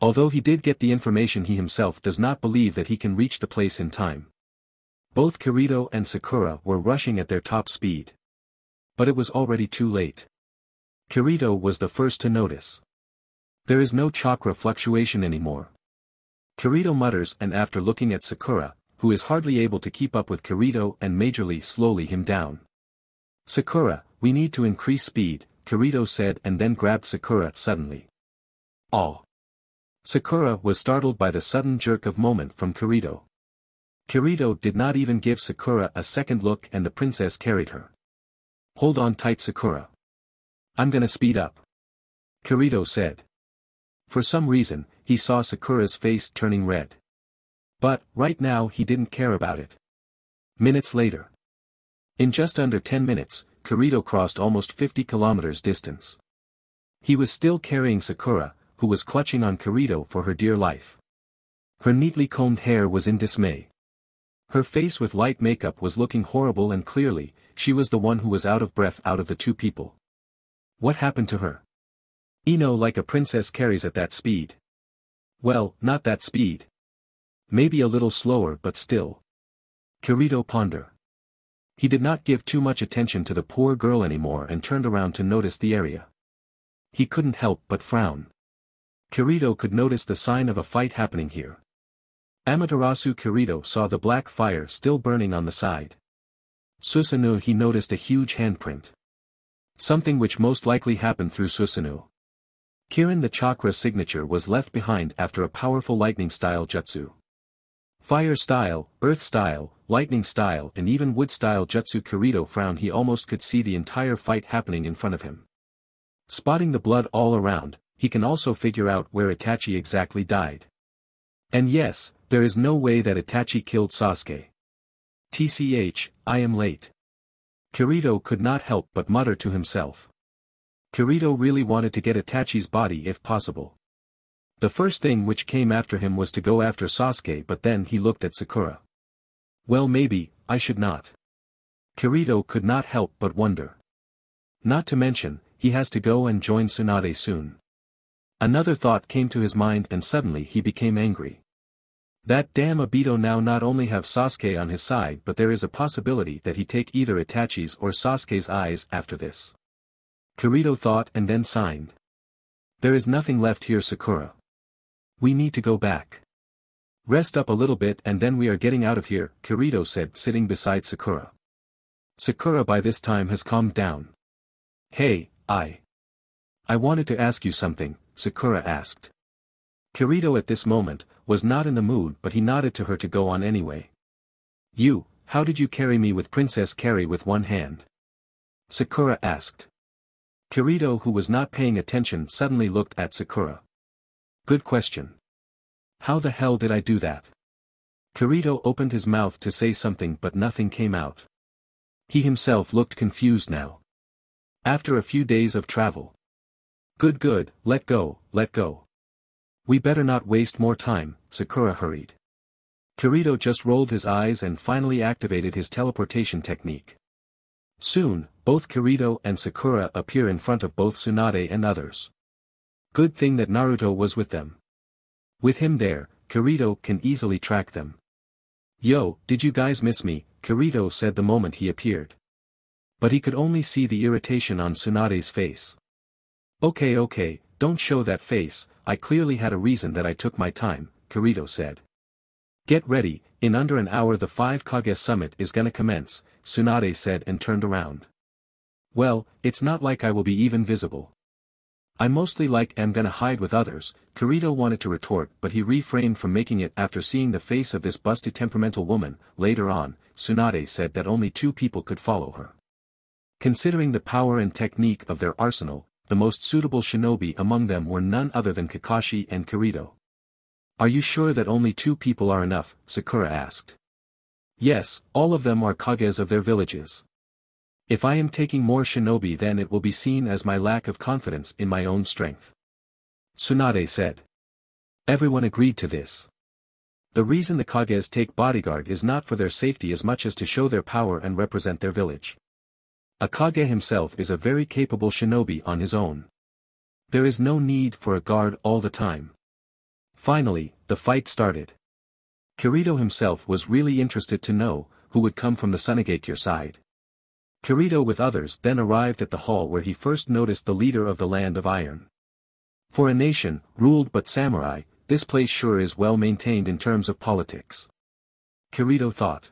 Although he did get the information he himself does not believe that he can reach the place in time. Both Kirito and Sakura were rushing at their top speed. But it was already too late. Kirito was the first to notice. There is no chakra fluctuation anymore. Kirito mutters and after looking at Sakura, who is hardly able to keep up with Kirito and majorly slowly him down. Sakura, we need to increase speed, Kirito said and then grabbed Sakura suddenly. All. Sakura was startled by the sudden jerk of moment from Kirito. Kirito did not even give Sakura a second look and the princess carried her. Hold on tight Sakura. I'm gonna speed up. Kirito said. For some reason, he saw Sakura's face turning red. But, right now he didn't care about it. Minutes later. In just under 10 minutes, Kirito crossed almost 50 kilometers distance. He was still carrying Sakura, who was clutching on Kirito for her dear life. Her neatly combed hair was in dismay. Her face with light makeup was looking horrible and clearly, she was the one who was out of breath out of the two people. What happened to her? Ino like a princess carries at that speed. Well, not that speed. Maybe a little slower but still. Kirito ponder. He did not give too much attention to the poor girl anymore and turned around to notice the area. He couldn't help but frown. Kirito could notice the sign of a fight happening here. Amaterasu Kirito saw the black fire still burning on the side. Susanoo he noticed a huge handprint. Something which most likely happened through Susanoo. Kirin the chakra signature was left behind after a powerful lightning style jutsu. Fire style, earth style, lightning style and even wood style jutsu Kirito frowned he almost could see the entire fight happening in front of him. Spotting the blood all around, he can also figure out where Itachi exactly died. And yes, there is no way that Itachi killed Sasuke. TCH, I am late. Kirito could not help but mutter to himself. Kirito really wanted to get Itachi's body if possible. The first thing which came after him was to go after Sasuke but then he looked at Sakura. Well maybe, I should not. Kirito could not help but wonder. Not to mention, he has to go and join Tsunade soon. Another thought came to his mind and suddenly he became angry. That damn Obito now not only have Sasuke on his side but there is a possibility that he take either Itachi's or Sasuke's eyes after this. Kirito thought and then signed. There is nothing left here Sakura. We need to go back. Rest up a little bit and then we are getting out of here, Kirito said sitting beside Sakura. Sakura by this time has calmed down. Hey, I. I wanted to ask you something, Sakura asked. Kirito at this moment, was not in the mood but he nodded to her to go on anyway. You, how did you carry me with Princess Carry with one hand? Sakura asked. Kirito who was not paying attention suddenly looked at Sakura. Good question. how the hell did I do that? Kirito opened his mouth to say something but nothing came out. He himself looked confused now. After a few days of travel. Good good, let go, let go. We better not waste more time, Sakura hurried. Kirito just rolled his eyes and finally activated his teleportation technique. Soon, both Kirito and Sakura appear in front of both Tsunade and others. Good thing that Naruto was with them. With him there, Kirito can easily track them. Yo, did you guys miss me, Kirito said the moment he appeared. But he could only see the irritation on Tsunade's face. Okay okay, don't show that face, I clearly had a reason that I took my time, Kirito said. Get ready, in under an hour the 5 Kage summit is gonna commence, Tsunade said and turned around. Well, it's not like I will be even visible. I mostly like am gonna hide with others, Kirito wanted to retort but he refrained from making it after seeing the face of this busty temperamental woman, later on, Tsunade said that only two people could follow her. Considering the power and technique of their arsenal, the most suitable shinobi among them were none other than Kakashi and Kirito. Are you sure that only two people are enough, Sakura asked. Yes, all of them are kages of their villages. If I am taking more shinobi then it will be seen as my lack of confidence in my own strength. Tsunade said. Everyone agreed to this. The reason the Kages take bodyguard is not for their safety as much as to show their power and represent their village. A Kage himself is a very capable shinobi on his own. There is no need for a guard all the time. Finally, the fight started. Kirito himself was really interested to know, who would come from the Sunagakure side. Kirito with others then arrived at the hall where he first noticed the leader of the land of iron. For a nation, ruled but samurai, this place sure is well maintained in terms of politics. Kirito thought.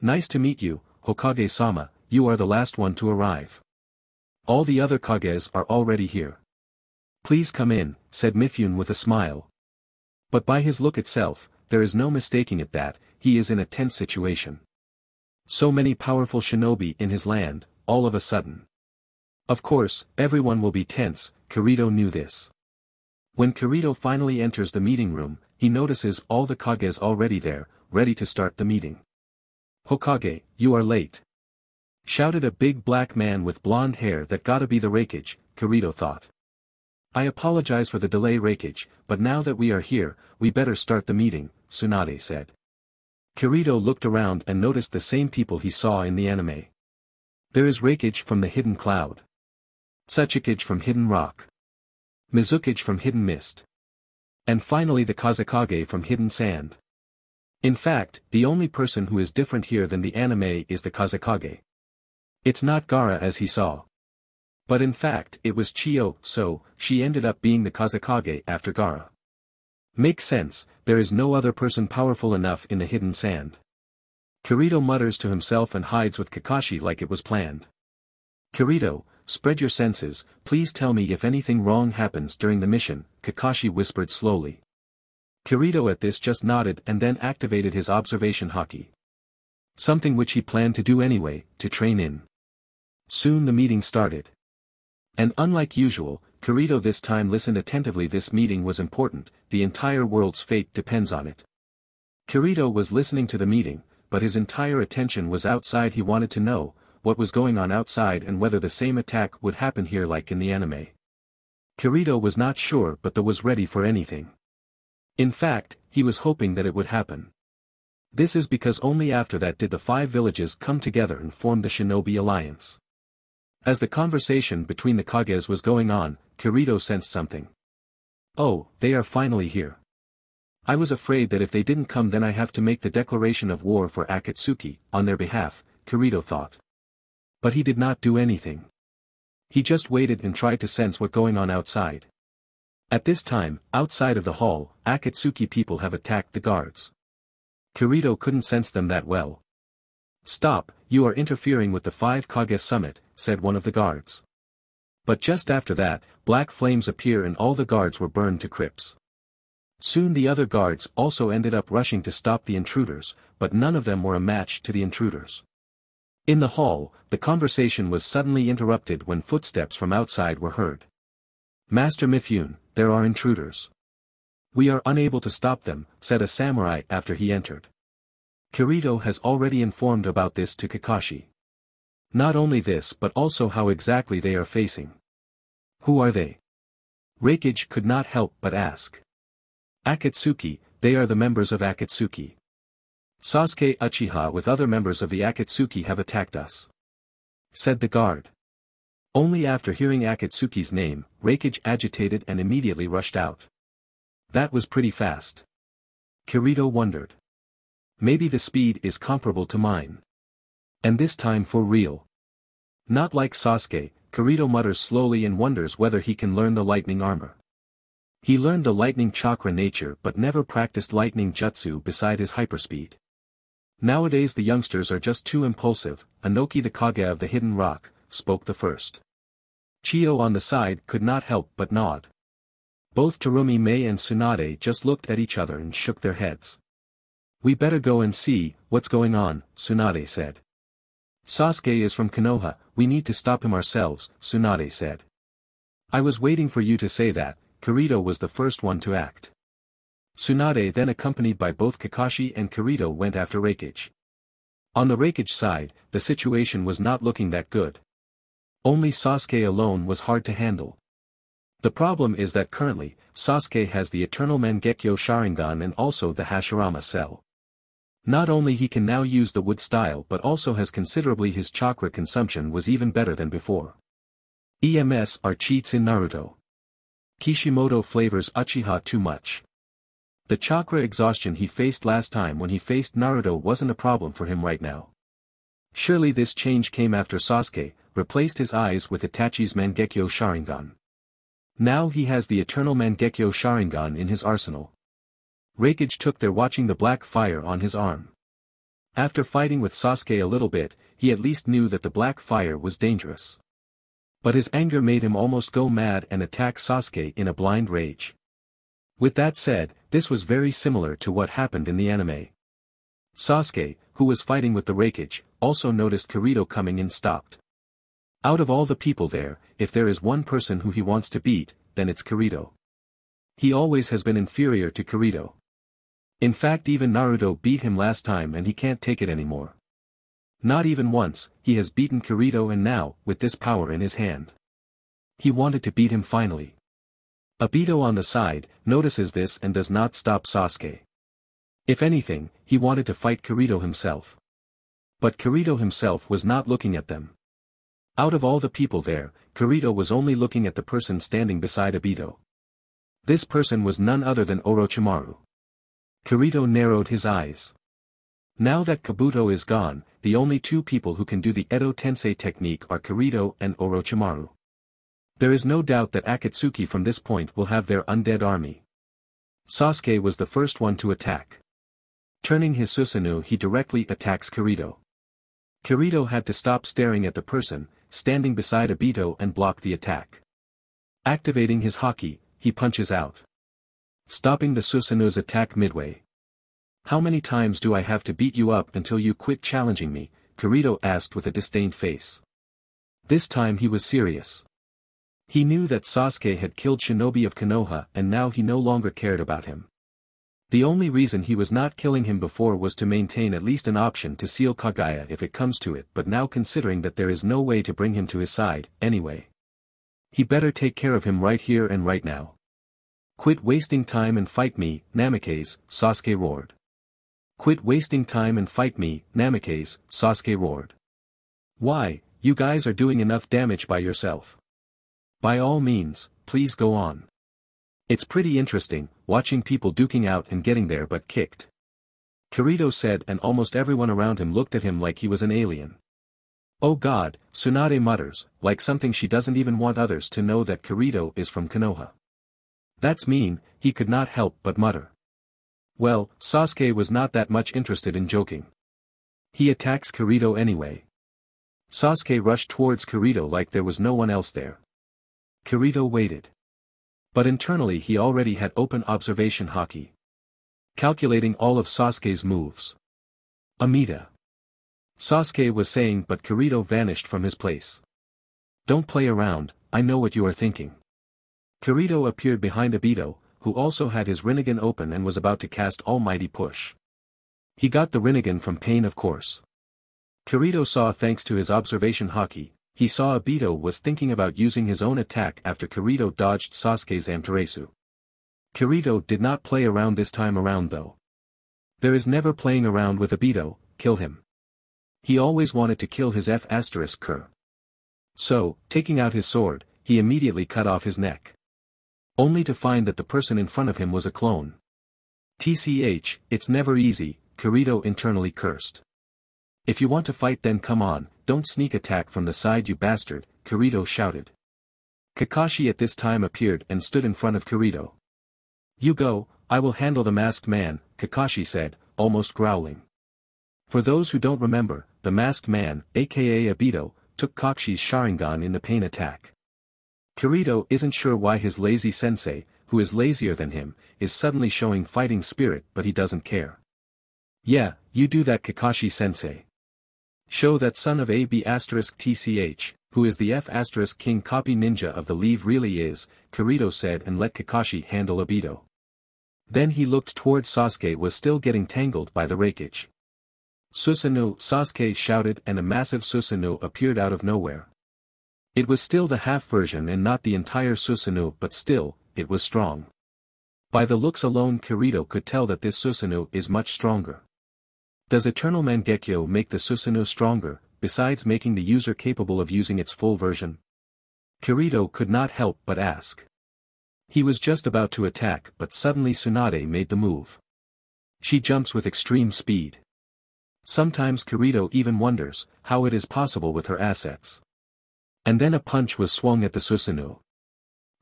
Nice to meet you, Hokage-sama, you are the last one to arrive. All the other Kages are already here. Please come in, said Mifune with a smile. But by his look itself, there is no mistaking it that, he is in a tense situation. So many powerful shinobi in his land, all of a sudden. Of course, everyone will be tense, Kirito knew this. When Kirito finally enters the meeting room, he notices all the Kages already there, ready to start the meeting. Hokage, you are late. Shouted a big black man with blonde hair that gotta be the Raikage, Kirito thought. I apologize for the delay Raikage, but now that we are here, we better start the meeting, Tsunade said. Kirito looked around and noticed the same people he saw in the anime. There is Raikage from the Hidden Cloud. Tsuchikage from Hidden Rock. Mizukage from Hidden Mist. And finally the Kazekage from Hidden Sand. In fact, the only person who is different here than the anime is the Kazekage. It's not Gaara as he saw. But in fact it was Chiyo, so, she ended up being the Kazekage after Gaara. Makes sense, there is no other person powerful enough in the hidden sand. Kirito mutters to himself and hides with Kakashi like it was planned. Kirito, spread your senses, please tell me if anything wrong happens during the mission, Kakashi whispered slowly. Kirito at this just nodded and then activated his observation haki. Something which he planned to do anyway, to train in. Soon the meeting started. And unlike usual, Kirito this time listened attentively this meeting was important, the entire world's fate depends on it. Kirito was listening to the meeting, but his entire attention was outside he wanted to know, what was going on outside and whether the same attack would happen here like in the anime. Kirito was not sure but the was ready for anything. In fact, he was hoping that it would happen. This is because only after that did the five villages come together and form the Shinobi Alliance. As the conversation between the Kages was going on, Kirito sensed something. Oh, they are finally here. I was afraid that if they didn't come then I have to make the declaration of war for Akatsuki, on their behalf, Kirito thought. But he did not do anything. He just waited and tried to sense what going on outside. At this time, outside of the hall, Akatsuki people have attacked the guards. Kirito couldn't sense them that well. Stop, you are interfering with the 5 Kage summit, said one of the guards. But just after that, black flames appear and all the guards were burned to crisps. Soon the other guards also ended up rushing to stop the intruders, but none of them were a match to the intruders. In the hall, the conversation was suddenly interrupted when footsteps from outside were heard. Master Mifune, there are intruders. We are unable to stop them, said a samurai after he entered. Kirito has already informed about this to Kakashi. Not only this but also how exactly they are facing. Who are they? Raikage could not help but ask. Akatsuki, they are the members of Akatsuki. Sasuke Uchiha with other members of the Akatsuki have attacked us. Said the guard. Only after hearing Akatsuki's name, Raikage agitated and immediately rushed out. That was pretty fast. Kirito wondered. Maybe the speed is comparable to mine. And this time for real. Not like Sasuke, Kirito mutters slowly and wonders whether he can learn the lightning armor. He learned the lightning chakra nature but never practiced lightning jutsu beside his hyperspeed. Nowadays the youngsters are just too impulsive, Onoki the Kage of the Hidden Rock, spoke the first. Chiyo on the side could not help but nod. Both Terumi Mei and Tsunade just looked at each other and shook their heads. We better go and see, what's going on, Tsunade said. Sasuke is from Konoha, we need to stop him ourselves, Tsunade said. I was waiting for you to say that, Kirito was the first one to act. Tsunade then accompanied by both Kakashi and Kirito went after Raikage. On the Raikage side, the situation was not looking that good. Only Sasuke alone was hard to handle. The problem is that currently, Sasuke has the Eternal Mangekyo Sharingan and also the Hashirama Cell. Not only he can now use the wood style but also has considerably his chakra consumption was even better than before. EMS are cheats in Naruto. Kishimoto flavors Uchiha too much. The chakra exhaustion he faced last time when he faced Naruto wasn't a problem for him right now. Surely this change came after Sasuke, replaced his eyes with Itachi's Mangekyo Sharingan. Now he has the eternal Mangekyo Sharingan in his arsenal. Raikage took their watching the black fire on his arm. After fighting with Sasuke a little bit, he at least knew that the black fire was dangerous. But his anger made him almost go mad and attack Sasuke in a blind rage. With that said, this was very similar to what happened in the anime. Sasuke, who was fighting with the Raikage, also noticed Kirito coming and stopped. Out of all the people there, if there is one person who he wants to beat, then it's Kirito. He always has been inferior to Kirito. In fact even Naruto beat him last time and he can't take it anymore. Not even once, he has beaten Kirito and now, with this power in his hand. He wanted to beat him finally. Obito on the side, notices this and does not stop Sasuke. If anything, he wanted to fight Kirito himself. But Kirito himself was not looking at them. Out of all the people there, Kirito was only looking at the person standing beside Obito. This person was none other than Orochimaru. Kirito narrowed his eyes. Now that Kabuto is gone, the only two people who can do the Edo Tensei technique are Kirito and Orochimaru. There is no doubt that Akatsuki from this point will have their undead army. Sasuke was the first one to attack. Turning his Susanoo he directly attacks Kirito. Kirito had to stop staring at the person, standing beside Obito and block the attack. Activating his haki, he punches out. Stopping the Susanoo's attack midway. How many times do I have to beat you up until you quit challenging me, Kirito asked with a disdained face. This time he was serious. He knew that Sasuke had killed Shinobi of Konoha and now he no longer cared about him. The only reason he was not killing him before was to maintain at least an option to seal Kaguya if it comes to it but now considering that there is no way to bring him to his side, anyway. He better take care of him right here and right now. Quit wasting time and fight me, Namikaze, Sasuke roared. Quit wasting time and fight me, Namikaze, Sasuke roared. Why, you guys are doing enough damage by yourself. By all means, please go on. It's pretty interesting, watching people duking out and getting there but kicked. Kirito said and almost everyone around him looked at him like he was an alien. Oh god, Tsunade mutters, like something she doesn't even want others to know that Kirito is from Konoha. That's mean, he could not help but mutter. Well, Sasuke was not that much interested in joking. He attacks Kirito anyway. Sasuke rushed towards Kirito like there was no one else there. Kirito waited. But internally he already had open observation haki. Calculating all of Sasuke's moves. Amida. Sasuke was saying but Kirito vanished from his place. Don't play around, I know what you are thinking. Kirito appeared behind Obito, who also had his Rinnegan open and was about to cast Almighty Push. He got the Rinnegan from Pain of course. Kirito saw thanks to his observation haki, he saw Obito was thinking about using his own attack after Kirito dodged Sasuke's Amaterasu. Kirito did not play around this time around though. There is never playing around with Obito, kill him. He always wanted to kill his F. So, taking out his sword, he immediately cut off his neck. Only to find that the person in front of him was a clone. TCH, it's never easy, Kirito internally cursed. If you want to fight then come on, don't sneak attack from the side you bastard, Kirito shouted. Kakashi at this time appeared and stood in front of Kirito. You go, I will handle the masked man, Kakashi said, almost growling. For those who don't remember, the masked man, aka Obito, took Kakashi's Sharingan in the pain attack. Kirito isn't sure why his lazy sensei, who is lazier than him, is suddenly showing fighting spirit but he doesn't care. Yeah, you do that Kakashi sensei. Show that son of AB TCH, who is the F king copy ninja of the leave really is, Kirito said and let Kakashi handle Obito. Then he looked towards Sasuke was still getting tangled by the Raikage. Susanoo Sasuke shouted and a massive Susanoo appeared out of nowhere. It was still the half version and not the entire Susanoo but still, it was strong. By the looks alone Kirito could tell that this Susanoo is much stronger. Does Eternal Mangekyo make the Susanoo stronger, besides making the user capable of using its full version? Kirito could not help but ask. He was just about to attack but suddenly Tsunade made the move. She jumps with extreme speed. Sometimes Kirito even wonders, how it is possible with her assets. And then a punch was swung at the Susanoo.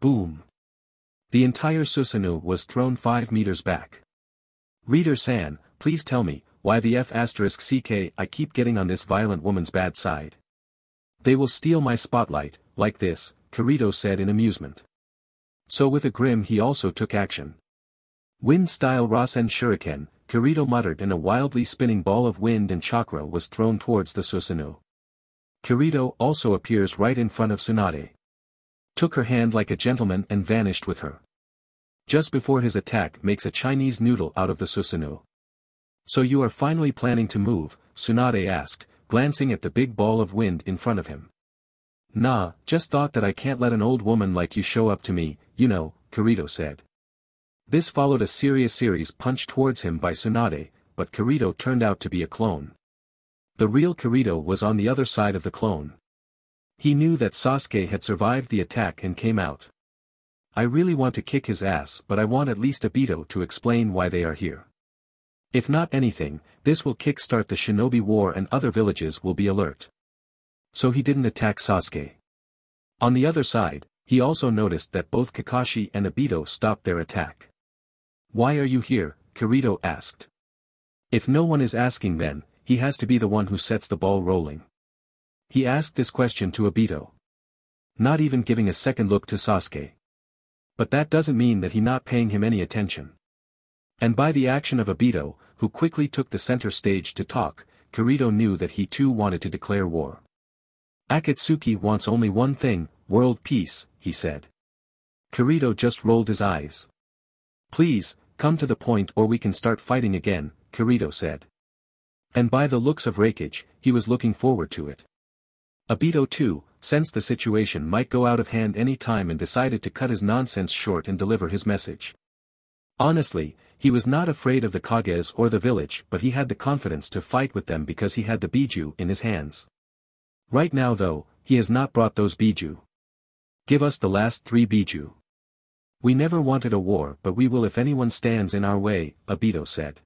Boom. The entire Susanoo was thrown 5 meters back. Reader San, please tell me, why the F asterisk CK I keep getting on this violent woman's bad side. They will steal my spotlight, like this, Kirito said in amusement. So with a grim he also took action. Wind-style Rasen Shuriken, Kirito muttered and a wildly spinning ball of wind and chakra was thrown towards the Susanoo. Kirito also appears right in front of Tsunade. Took her hand like a gentleman and vanished with her. Just before his attack makes a Chinese noodle out of the Susanoo. So you are finally planning to move, Tsunade asked, glancing at the big ball of wind in front of him. Nah, just thought that I can't let an old woman like you show up to me, you know, Kirito said. This followed a serious series punch towards him by Tsunade, but Kirito turned out to be a clone. The real Kirito was on the other side of the clone. He knew that Sasuke had survived the attack and came out. I really want to kick his ass but I want at least Obito to explain why they are here. If not anything, this will kickstart the shinobi war and other villages will be alert. So he didn't attack Sasuke. On the other side, he also noticed that both Kakashi and Obito stopped their attack. Why are you here, Kirito asked. If no one is asking then, he has to be the one who sets the ball rolling. He asked this question to Obito. Not even giving a second look to Sasuke. But that doesn't mean that he not paying him any attention. And by the action of Obito, who quickly took the center stage to talk, Kirito knew that he too wanted to declare war. Akatsuki wants only one thing, world peace, he said. Kirito just rolled his eyes. Please, come to the point or we can start fighting again, Kirito said. And by the looks of Raikage, he was looking forward to it. Obito too, sensed the situation might go out of hand any time and decided to cut his nonsense short and deliver his message. Honestly, he was not afraid of the Kages or the village but he had the confidence to fight with them because he had the Biju in his hands. Right now though, he has not brought those Biju. Give us the last three Biju. We never wanted a war but we will if anyone stands in our way, Obito said.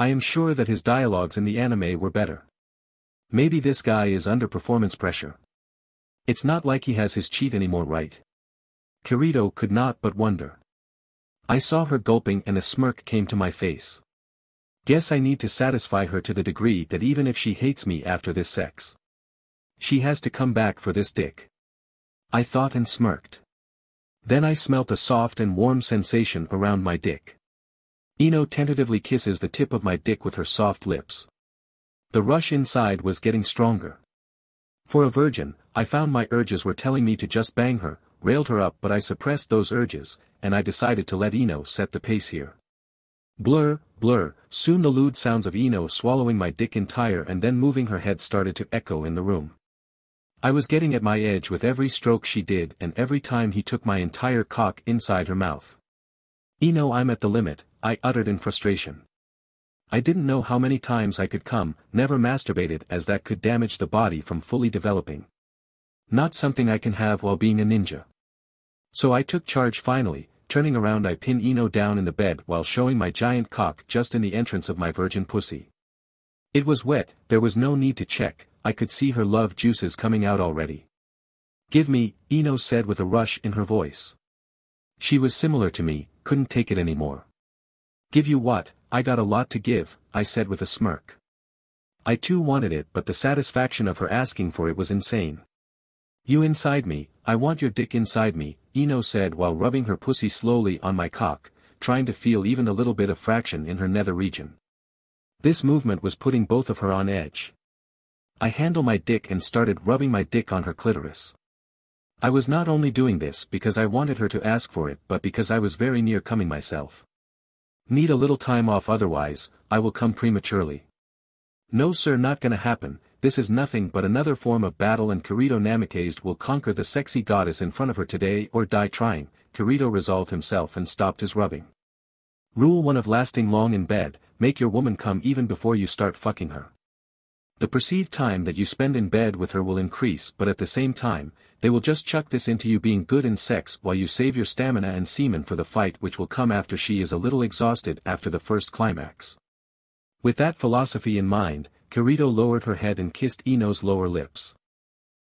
I am sure that his dialogues in the anime were better. Maybe this guy is under performance pressure. It's not like he has his cheat anymore right? Kirito could not but wonder. I saw her gulping and a smirk came to my face. Guess I need to satisfy her to the degree that even if she hates me after this sex. She has to come back for this dick. I thought and smirked. Then I smelt a soft and warm sensation around my dick. Ino tentatively kisses the tip of my dick with her soft lips. The rush inside was getting stronger. For a virgin, I found my urges were telling me to just bang her, railed her up but I suppressed those urges, and I decided to let Ino set the pace here. Blur, blur, soon the lewd sounds of Ino swallowing my dick entire and then moving her head started to echo in the room. I was getting at my edge with every stroke she did and every time he took my entire cock inside her mouth. Ino I'm at the limit, I uttered in frustration. I didn't know how many times I could come, never masturbated as that could damage the body from fully developing. Not something I can have while being a ninja. So I took charge finally, turning around I pin Ino down in the bed while showing my giant cock just in the entrance of my virgin pussy. It was wet, there was no need to check, I could see her love juices coming out already. Give me, Ino said with a rush in her voice. She was similar to me, couldn't take it anymore. Give you what, I got a lot to give, I said with a smirk. I too wanted it but the satisfaction of her asking for it was insane. You inside me, I want your dick inside me, Ino said while rubbing her pussy slowly on my cock, trying to feel even a little bit of fraction in her nether region. This movement was putting both of her on edge. I handle my dick and started rubbing my dick on her clitoris. I was not only doing this because I wanted her to ask for it but because I was very near coming myself. Need a little time off otherwise, I will come prematurely. No sir not gonna happen, this is nothing but another form of battle and Kirito Namikaze will conquer the sexy goddess in front of her today or die trying, Kirito resolved himself and stopped his rubbing. Rule 1 of lasting long in bed, make your woman come even before you start fucking her. The perceived time that you spend in bed with her will increase but at the same time, they will just chuck this into you being good in sex while you save your stamina and semen for the fight which will come after she is a little exhausted after the first climax. With that philosophy in mind, Kirito lowered her head and kissed Ino's lower lips.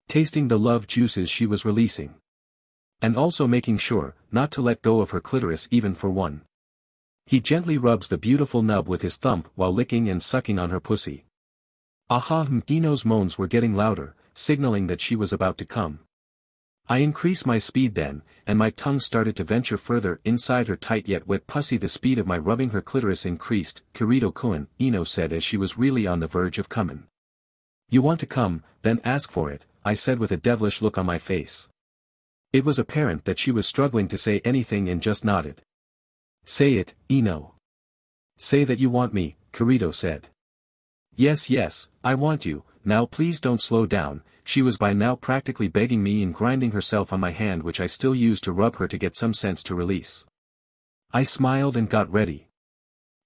Tasting the love juices she was releasing. And also making sure, not to let go of her clitoris even for one. He gently rubs the beautiful nub with his thumb while licking and sucking on her pussy. Aha Mkino's moans were getting louder, signaling that she was about to come. I increased my speed then, and my tongue started to venture further inside her tight yet wet pussy the speed of my rubbing her clitoris increased, Kirito-kun, Ino said as she was really on the verge of coming. You want to come, then ask for it, I said with a devilish look on my face. It was apparent that she was struggling to say anything and just nodded. Say it, Ino. Say that you want me, Kirito said. Yes yes, I want you, now please don't slow down, she was by now practically begging me and grinding herself on my hand which I still used to rub her to get some sense to release. I smiled and got ready.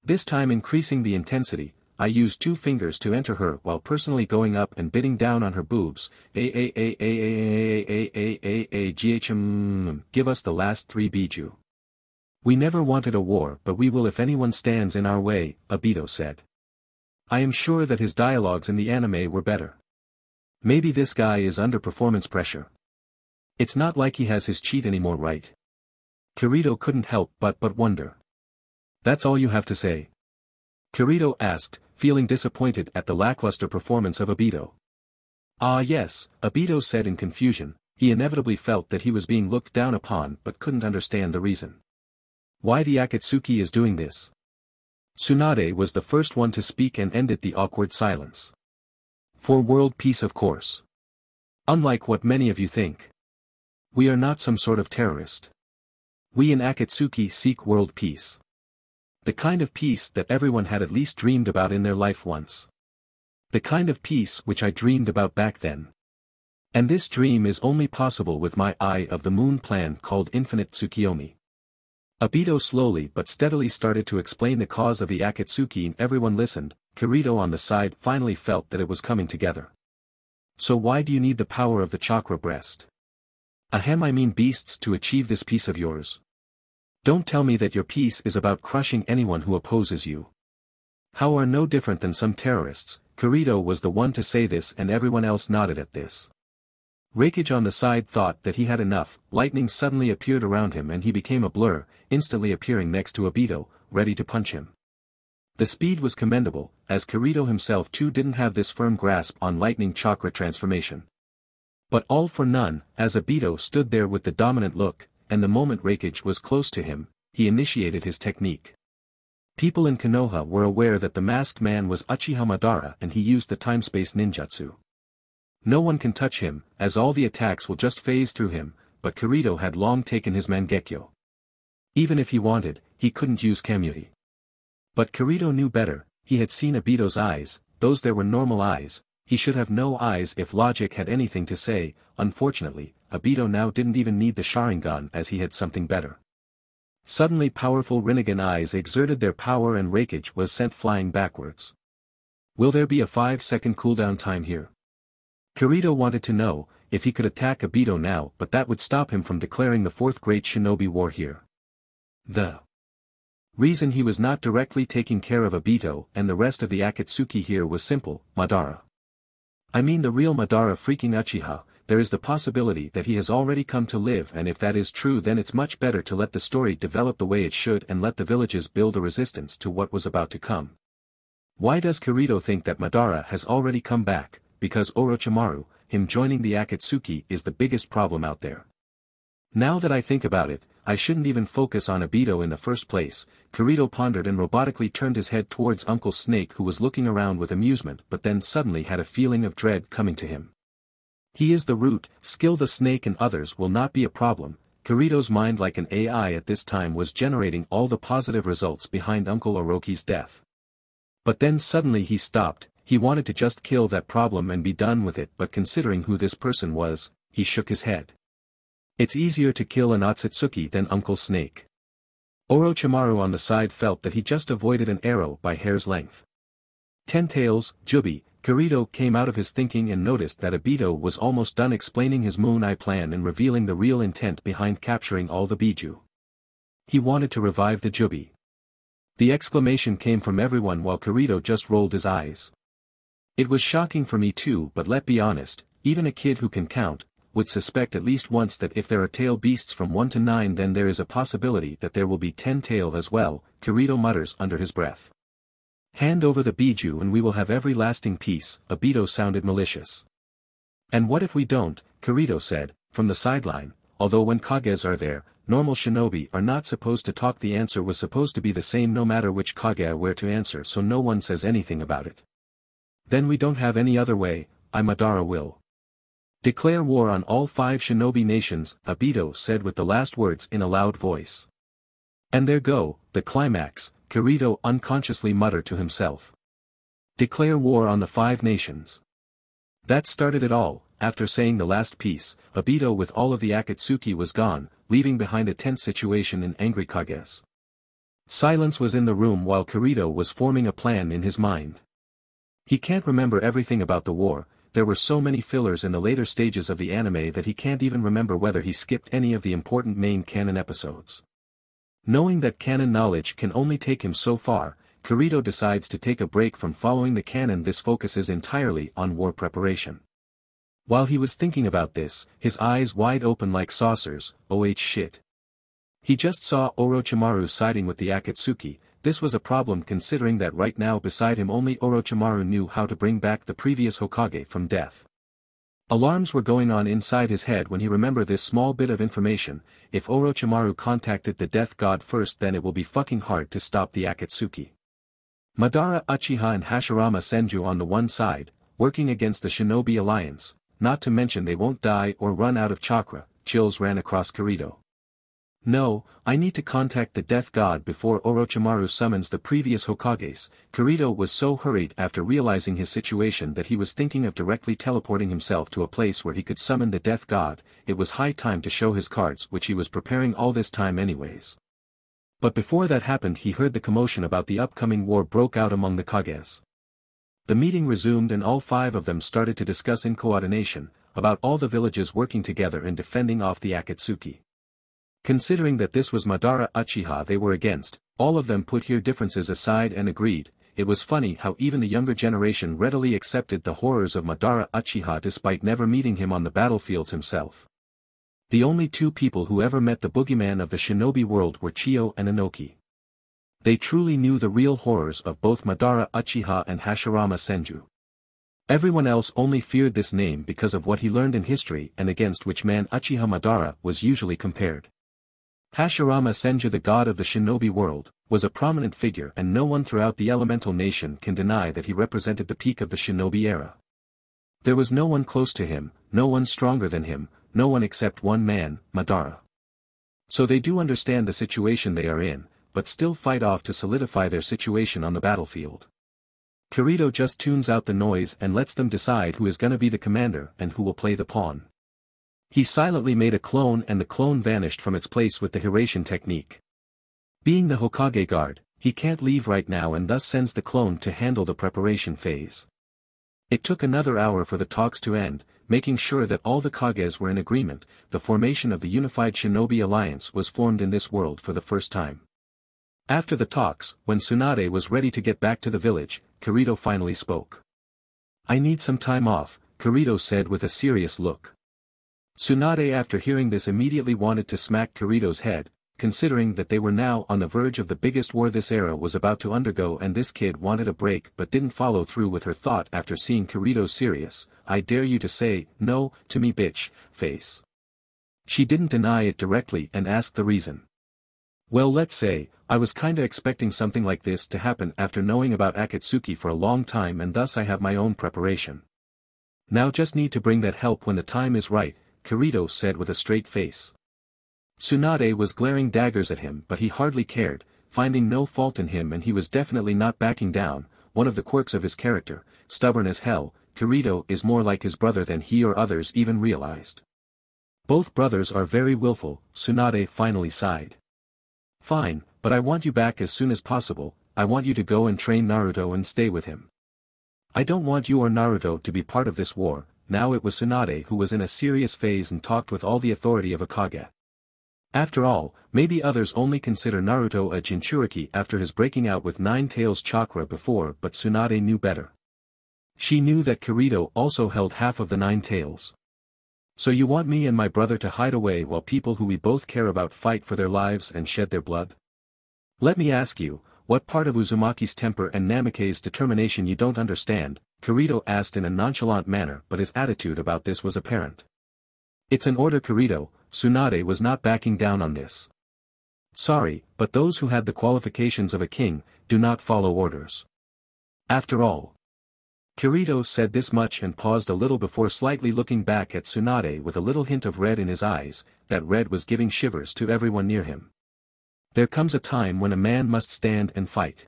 This time increasing the intensity, I used two fingers to enter her while personally going up and bidding down on her boobs, a a a a a a a a a ghm, give us the last three biju. We never wanted a war but we will if anyone stands in our way, Obito said. I am sure that his dialogues in the anime were better. Maybe this guy is under performance pressure. It's not like he has his cheat anymore right? Kirito couldn't help but but wonder. That's all you have to say. Kirito asked, feeling disappointed at the lackluster performance of Obito. Ah yes, Obito said in confusion, he inevitably felt that he was being looked down upon but couldn't understand the reason. Why the Akatsuki is doing this? Tsunade was the first one to speak and ended the awkward silence. For world peace of course. Unlike what many of you think. We are not some sort of terrorist. We in Akatsuki seek world peace. The kind of peace that everyone had at least dreamed about in their life once. The kind of peace which I dreamed about back then. And this dream is only possible with my Eye of the Moon plan called Infinite Tsukiyomi. Obito slowly but steadily started to explain the cause of the Akatsuki and everyone listened, Kirito on the side finally felt that it was coming together. So why do you need the power of the chakra breast? Ahem I mean beasts to achieve this peace of yours. Don't tell me that your peace is about crushing anyone who opposes you. How are no different than some terrorists, Kirito was the one to say this and everyone else nodded at this. Raikage on the side thought that he had enough, lightning suddenly appeared around him and he became a blur, instantly appearing next to Obito, ready to punch him. The speed was commendable, as Kirito himself too didn't have this firm grasp on lightning chakra transformation. But all for none, as Obito stood there with the dominant look, and the moment Raikage was close to him, he initiated his technique. People in Konoha were aware that the masked man was Uchiha Madara and he used the time-space ninjutsu. No one can touch him, as all the attacks will just phase through him, but Kirito had long taken his Mangekyo. Even if he wanted, he couldn't use Kamui. But Kirito knew better, he had seen Obito's eyes, those there were normal eyes, he should have no eyes if logic had anything to say, unfortunately, Abito now didn't even need the Sharingan as he had something better. Suddenly powerful Rinnegan eyes exerted their power and Raikage was sent flying backwards. Will there be a 5 second cooldown time here? Kirito wanted to know, if he could attack Obito now but that would stop him from declaring the fourth great shinobi war here. The reason he was not directly taking care of Obito and the rest of the Akatsuki here was simple, Madara. I mean the real Madara freaking Uchiha, there is the possibility that he has already come to live and if that is true then it's much better to let the story develop the way it should and let the villages build a resistance to what was about to come. Why does Kirito think that Madara has already come back, because Orochimaru, him joining the Akatsuki is the biggest problem out there. Now that I think about it, I shouldn't even focus on Obito in the first place, Kirito pondered and robotically turned his head towards Uncle Snake who was looking around with amusement but then suddenly had a feeling of dread coming to him. He is the root, skill the snake and others will not be a problem, Kirito's mind like an AI at this time was generating all the positive results behind Uncle Orochi's death. But then suddenly he stopped, he wanted to just kill that problem and be done with it but considering who this person was, he shook his head. It's easier to kill an Otsutsuki than Uncle Snake. Orochimaru on the side felt that he just avoided an arrow by hair's length. Ten Tails, Jubi, Kirito came out of his thinking and noticed that Obito was almost done explaining his Moon Eye plan and revealing the real intent behind capturing all the Biju. He wanted to revive the Jubi. The exclamation came from everyone while Kirito just rolled his eyes. It was shocking for me too but let be honest, even a kid who can count, would suspect at least once that if there are tail beasts from 1 to 9 then there is a possibility that there will be 10 tail as well, Kirito mutters under his breath. Hand over the Biju and we will have every lasting peace, Obito sounded malicious. And what if we don't, Kirito said, from the sideline, although when Kages are there, normal shinobi are not supposed to talk the answer was supposed to be the same no matter which Kage were to answer so no one says anything about it. Then we don't have any other way, I Madara will. Declare war on all five shinobi nations, Obito said with the last words in a loud voice. And there go, the climax, Kirito unconsciously muttered to himself. Declare war on the five nations. That started it all, after saying the last piece, Obito with all of the Akatsuki was gone, leaving behind a tense situation in angry Kages. Silence was in the room while Kirito was forming a plan in his mind. He can't remember everything about the war, there were so many fillers in the later stages of the anime that he can't even remember whether he skipped any of the important main canon episodes. Knowing that canon knowledge can only take him so far, Kirito decides to take a break from following the canon this focuses entirely on war preparation. While he was thinking about this, his eyes wide open like saucers, oh shit. He just saw Orochimaru siding with the Akatsuki, this was a problem considering that right now beside him only Orochimaru knew how to bring back the previous Hokage from death. Alarms were going on inside his head when he remembered this small bit of information, if Orochimaru contacted the death god first then it will be fucking hard to stop the Akatsuki. Madara Uchiha and Hashirama Senju on the one side, working against the Shinobi Alliance, not to mention they won't die or run out of chakra, chills ran across Kirito. No, I need to contact the death god before Orochimaru summons the previous Hokages. Kirito was so hurried after realizing his situation that he was thinking of directly teleporting himself to a place where he could summon the death god, it was high time to show his cards which he was preparing all this time anyways. But before that happened he heard the commotion about the upcoming war broke out among the Kages. The meeting resumed and all five of them started to discuss in coordination, about all the villages working together and defending off the Akatsuki. Considering that this was Madara Uchiha they were against, all of them put here differences aside and agreed, it was funny how even the younger generation readily accepted the horrors of Madara Uchiha despite never meeting him on the battlefields himself. The only two people who ever met the boogeyman of the shinobi world were Chiyo and Onoki. They truly knew the real horrors of both Madara Uchiha and Hashirama Senju. Everyone else only feared this name because of what he learned in history and against which man Uchiha Madara was usually compared. Hashirama Senju the god of the shinobi world, was a prominent figure and no one throughout the elemental nation can deny that he represented the peak of the shinobi era. There was no one close to him, no one stronger than him, no one except one man, Madara. So they do understand the situation they are in, but still fight off to solidify their situation on the battlefield. Kirito just tunes out the noise and lets them decide who is gonna be the commander and who will play the pawn. He silently made a clone and the clone vanished from its place with the Hiraishin technique. Being the Hokage guard, he can't leave right now and thus sends the clone to handle the preparation phase. It took another hour for the talks to end, making sure that all the Kages were in agreement, the formation of the Unified Shinobi Alliance was formed in this world for the first time. After the talks, when Tsunade was ready to get back to the village, Kirito finally spoke. I need some time off, Kirito said with a serious look. Tsunade after hearing this immediately wanted to smack Kirito's head, considering that they were now on the verge of the biggest war this era was about to undergo and this kid wanted a break but didn't follow through with her thought after seeing Kirito's serious, I dare you to say, no, to me bitch, face. She didn't deny it directly and asked the reason. Well let's say, I was kinda expecting something like this to happen after knowing about Akatsuki for a long time and thus I have my own preparation. Now just need to bring that help when the time is right, Kirito said with a straight face. Tsunade was glaring daggers at him but he hardly cared, finding no fault in him and he was definitely not backing down, one of the quirks of his character, stubborn as hell, Kirito is more like his brother than he or others even realized. Both brothers are very willful, Tsunade finally sighed. Fine, but I want you back as soon as possible, I want you to go and train Naruto and stay with him. I don't want you or Naruto to be part of this war, now it was Tsunade who was in a serious phase and talked with all the authority of a Kage. After all, maybe others only consider Naruto a Jinchuriki after his breaking out with Nine Tails chakra before but Tsunade knew better. She knew that Kirito also held half of the Nine Tails. So you want me and my brother to hide away while people who we both care about fight for their lives and shed their blood? Let me ask you, what part of Uzumaki's temper and Namikaze's determination you don't understand, Kirito asked in a nonchalant manner but his attitude about this was apparent. It's an order Kirito, Tsunade was not backing down on this. Sorry, but those who had the qualifications of a king, do not follow orders. After all. Kirito said this much and paused a little before slightly looking back at Tsunade with a little hint of red in his eyes, that red was giving shivers to everyone near him. There comes a time when a man must stand and fight.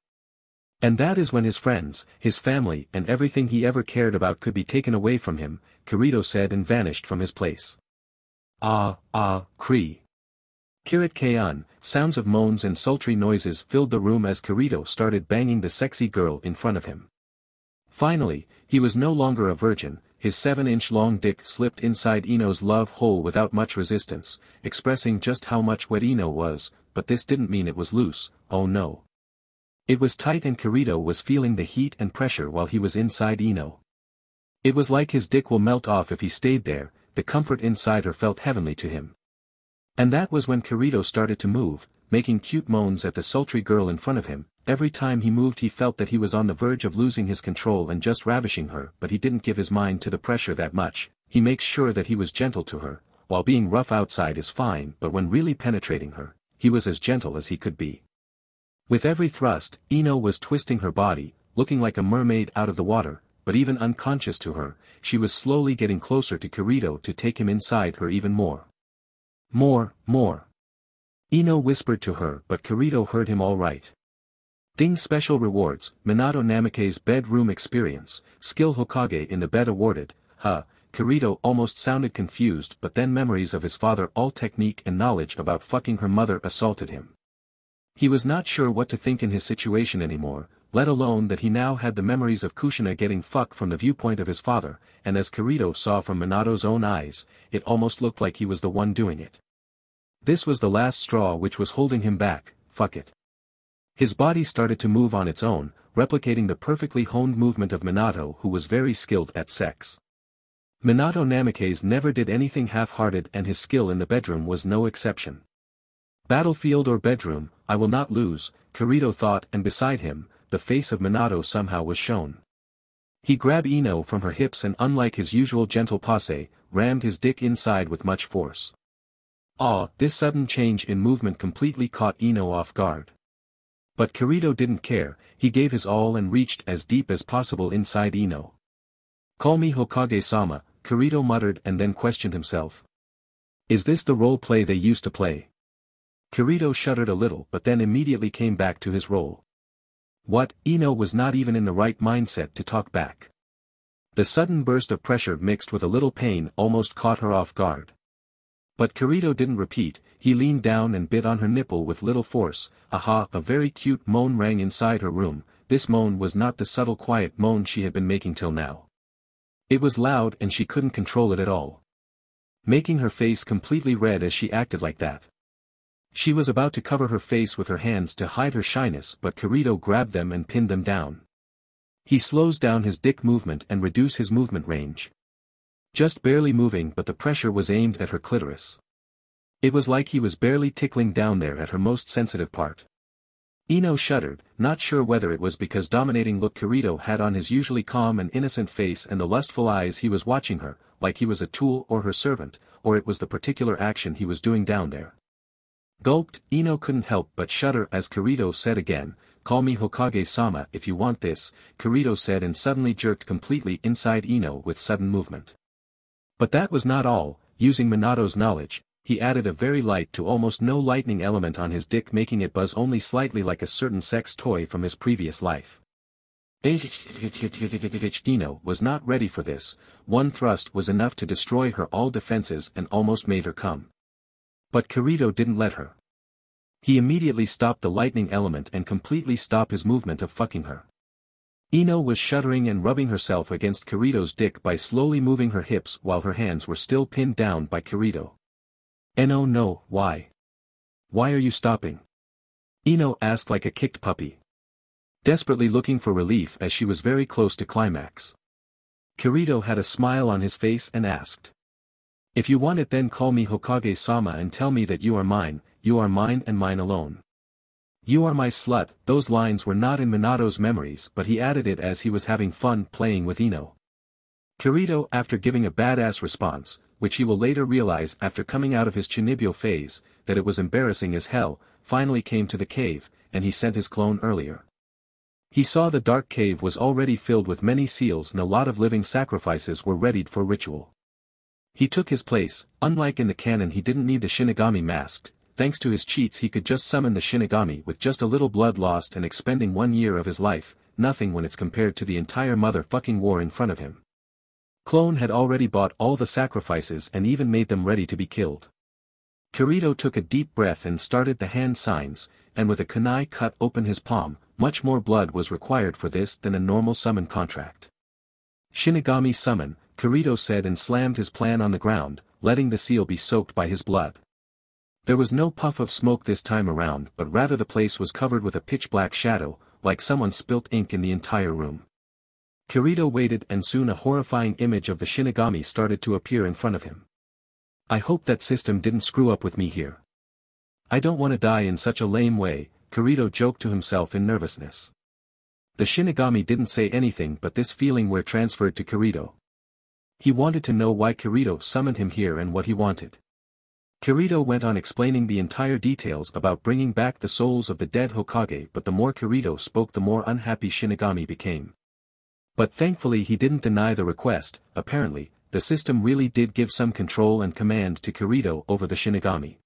And that is when his friends, his family and everything he ever cared about could be taken away from him, Kirito said and vanished from his place. Ah, ah, Kree. Kirit Kaon, sounds of moans and sultry noises filled the room as Kirito started banging the sexy girl in front of him. Finally, he was no longer a virgin, his seven-inch long dick slipped inside Ino's love hole without much resistance, expressing just how much wet Ino was, but this didn't mean it was loose, oh no. It was tight and Kirito was feeling the heat and pressure while he was inside Ino. It was like his dick will melt off if he stayed there, the comfort inside her felt heavenly to him. And that was when Kirito started to move, making cute moans at the sultry girl in front of him, every time he moved he felt that he was on the verge of losing his control and just ravishing her but he didn't give his mind to the pressure that much, he makes sure that he was gentle to her, while being rough outside is fine but when really penetrating her, he was as gentle as he could be. With every thrust, Ino was twisting her body, looking like a mermaid out of the water, but even unconscious to her, she was slowly getting closer to Kirito to take him inside her even more. More, more. Ino whispered to her but Kirito heard him all right. Ding special rewards, Minato Namikaze's bedroom experience, skill Hokage in the bed awarded, huh, Kirito almost sounded confused but then memories of his father all technique and knowledge about fucking her mother assaulted him. He was not sure what to think in his situation anymore, let alone that he now had the memories of Kushina getting fucked from the viewpoint of his father, and as Kirito saw from Minato's own eyes, it almost looked like he was the one doing it. This was the last straw which was holding him back, fuck it. His body started to move on its own, replicating the perfectly honed movement of Minato who was very skilled at sex. Minato Namikaze never did anything half-hearted and his skill in the bedroom was no exception. Battlefield or bedroom, I will not lose, Kirito thought and beside him, the face of Minato somehow was shown. He grabbed Ino from her hips and unlike his usual gentle passe, rammed his dick inside with much force. Ah, this sudden change in movement completely caught Ino off guard. But Kirito didn't care, he gave his all and reached as deep as possible inside Ino. Call me Hokage-sama, Kirito muttered and then questioned himself. Is this the role play they used to play? Kirito shuddered a little but then immediately came back to his role. What, Ino was not even in the right mindset to talk back. The sudden burst of pressure mixed with a little pain almost caught her off guard. But Kirito didn't repeat, he leaned down and bit on her nipple with little force, aha a very cute moan rang inside her room, this moan was not the subtle quiet moan she had been making till now. It was loud and she couldn't control it at all. Making her face completely red as she acted like that. She was about to cover her face with her hands to hide her shyness but Kirito grabbed them and pinned them down. He slows down his dick movement and reduce his movement range. Just barely moving but the pressure was aimed at her clitoris. It was like he was barely tickling down there at her most sensitive part. Ino shuddered, not sure whether it was because dominating look Kirito had on his usually calm and innocent face and the lustful eyes he was watching her, like he was a tool or her servant, or it was the particular action he was doing down there. Gulped, Ino couldn't help but shudder as Kirito said again, call me Hokage-sama if you want this, Kirito said and suddenly jerked completely inside Ino with sudden movement. But that was not all, using Minato's knowledge, he added a very light to almost no lightning element on his dick making it buzz only slightly like a certain sex toy from his previous life. Ino was not ready for this, one thrust was enough to destroy her all defenses and almost made her come. But Kirito didn't let her. He immediately stopped the lightning element and completely stopped his movement of fucking her. Ino was shuddering and rubbing herself against Kirito's dick by slowly moving her hips while her hands were still pinned down by Kirito. Ino no, why? Why are you stopping? Ino asked like a kicked puppy. Desperately looking for relief as she was very close to climax. Kirito had a smile on his face and asked. If you want it then call me Hokage-sama and tell me that you are mine, you are mine and mine alone. You are my slut, those lines were not in Minato's memories but he added it as he was having fun playing with Ino. Kirito after giving a badass response, which he will later realize after coming out of his Chunibyo phase, that it was embarrassing as hell, finally came to the cave, and he sent his clone earlier. He saw the dark cave was already filled with many seals and a lot of living sacrifices were readied for ritual. He took his place, unlike in the canon he didn't need the Shinigami masked, thanks to his cheats he could just summon the Shinigami with just a little blood lost and expending one year of his life, nothing when it's compared to the entire motherfucking war in front of him. Clone had already bought all the sacrifices and even made them ready to be killed. Kirito took a deep breath and started the hand signs, and with a kunai cut open his palm, much more blood was required for this than a normal summon contract. Shinigami summon, Kirito said and slammed his plan on the ground, letting the seal be soaked by his blood. There was no puff of smoke this time around but rather the place was covered with a pitch-black shadow, like someone spilt ink in the entire room. Kirito waited and soon a horrifying image of the Shinigami started to appear in front of him. I hope that system didn't screw up with me here. I don't want to die in such a lame way, Kirito joked to himself in nervousness. The Shinigami didn't say anything but this feeling were transferred to Kirito. He wanted to know why Kirito summoned him here and what he wanted. Kirito went on explaining the entire details about bringing back the souls of the dead Hokage but the more Kirito spoke the more unhappy Shinigami became. But thankfully he didn't deny the request, apparently, the system really did give some control and command to Kirito over the Shinigami.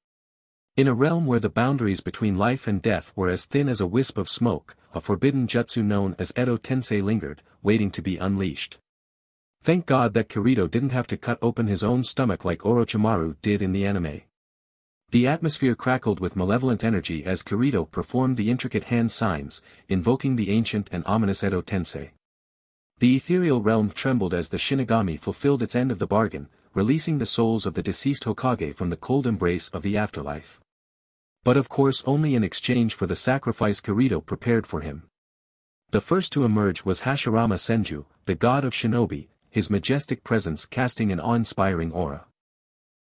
In a realm where the boundaries between life and death were as thin as a wisp of smoke, a forbidden jutsu known as Edo Tensei lingered, waiting to be unleashed. Thank God that Kirito didn't have to cut open his own stomach like Orochimaru did in the anime. The atmosphere crackled with malevolent energy as Kirito performed the intricate hand signs, invoking the ancient and ominous Edo Tensei. The ethereal realm trembled as the Shinigami fulfilled its end of the bargain, releasing the souls of the deceased Hokage from the cold embrace of the afterlife. But of course only in exchange for the sacrifice Kirito prepared for him. The first to emerge was Hashirama Senju, the god of shinobi, his majestic presence casting an awe-inspiring aura.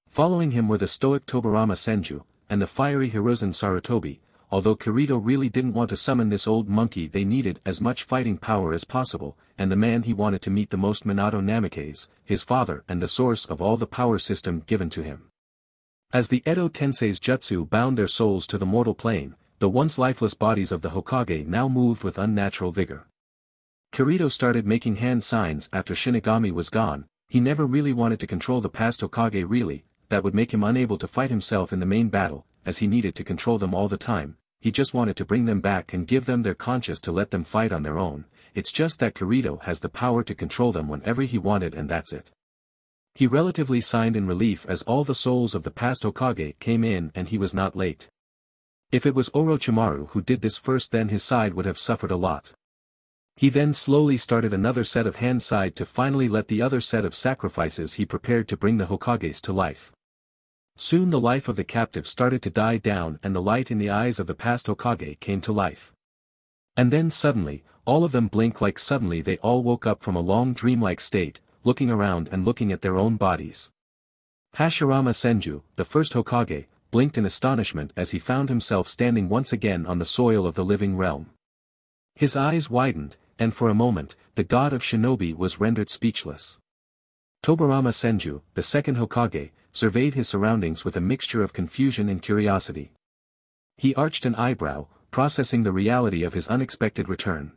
Following him were the stoic Tobirama Senju, and the fiery Hiruzen Sarutobi, although Kirito really didn't want to summon this old monkey they needed as much fighting power as possible, and the man he wanted to meet the most Minato Namikaze, his father and the source of all the power system given to him. As the Edo Tensei's jutsu bound their souls to the mortal plane, the once lifeless bodies of the Hokage now moved with unnatural vigor. Kirito started making hand signs after Shinigami was gone, he never really wanted to control the past Hokage really, that would make him unable to fight himself in the main battle, as he needed to control them all the time, he just wanted to bring them back and give them their conscience to let them fight on their own, it's just that Kirito has the power to control them whenever he wanted and that's it. He relatively signed in relief as all the souls of the past Hokage came in and he was not late. If it was Orochimaru who did this first then his side would have suffered a lot. He then slowly started another set of hand side to finally let the other set of sacrifices he prepared to bring the Hokages to life. Soon the life of the captive started to die down and the light in the eyes of the past Hokage came to life. And then suddenly, all of them blinked like suddenly they all woke up from a long dreamlike state, looking around and looking at their own bodies. Hashirama Senju, the first Hokage, blinked in astonishment as he found himself standing once again on the soil of the living realm. His eyes widened, and for a moment, the god of shinobi was rendered speechless. Tobirama Senju, the second Hokage, surveyed his surroundings with a mixture of confusion and curiosity. He arched an eyebrow, processing the reality of his unexpected return.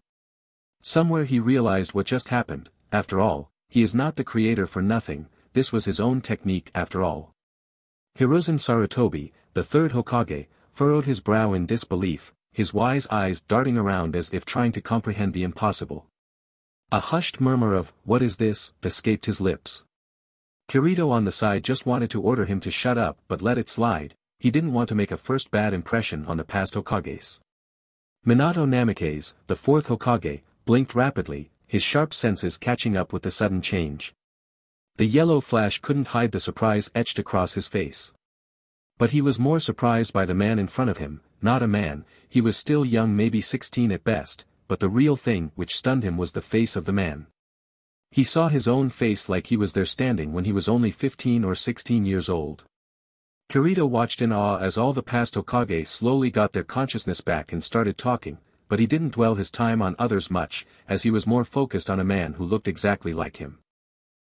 Somewhere he realized what just happened, after all, he is not the creator for nothing, this was his own technique after all. Hiruzen Sarutobi, the third Hokage, furrowed his brow in disbelief, his wise eyes darting around as if trying to comprehend the impossible. A hushed murmur of, what is this, escaped his lips. Kirito on the side just wanted to order him to shut up but let it slide, he didn't want to make a first bad impression on the past Hokages. Minato Namikaze, the fourth Hokage, blinked rapidly, his sharp senses catching up with the sudden change. The yellow flash couldn't hide the surprise etched across his face. But he was more surprised by the man in front of him, not a man, he was still young maybe 16 at best, but the real thing which stunned him was the face of the man. He saw his own face like he was there standing when he was only 15 or 16 years old. Kirito watched in awe as all the past Hokage slowly got their consciousness back and started talking, but he didn't dwell his time on others much, as he was more focused on a man who looked exactly like him.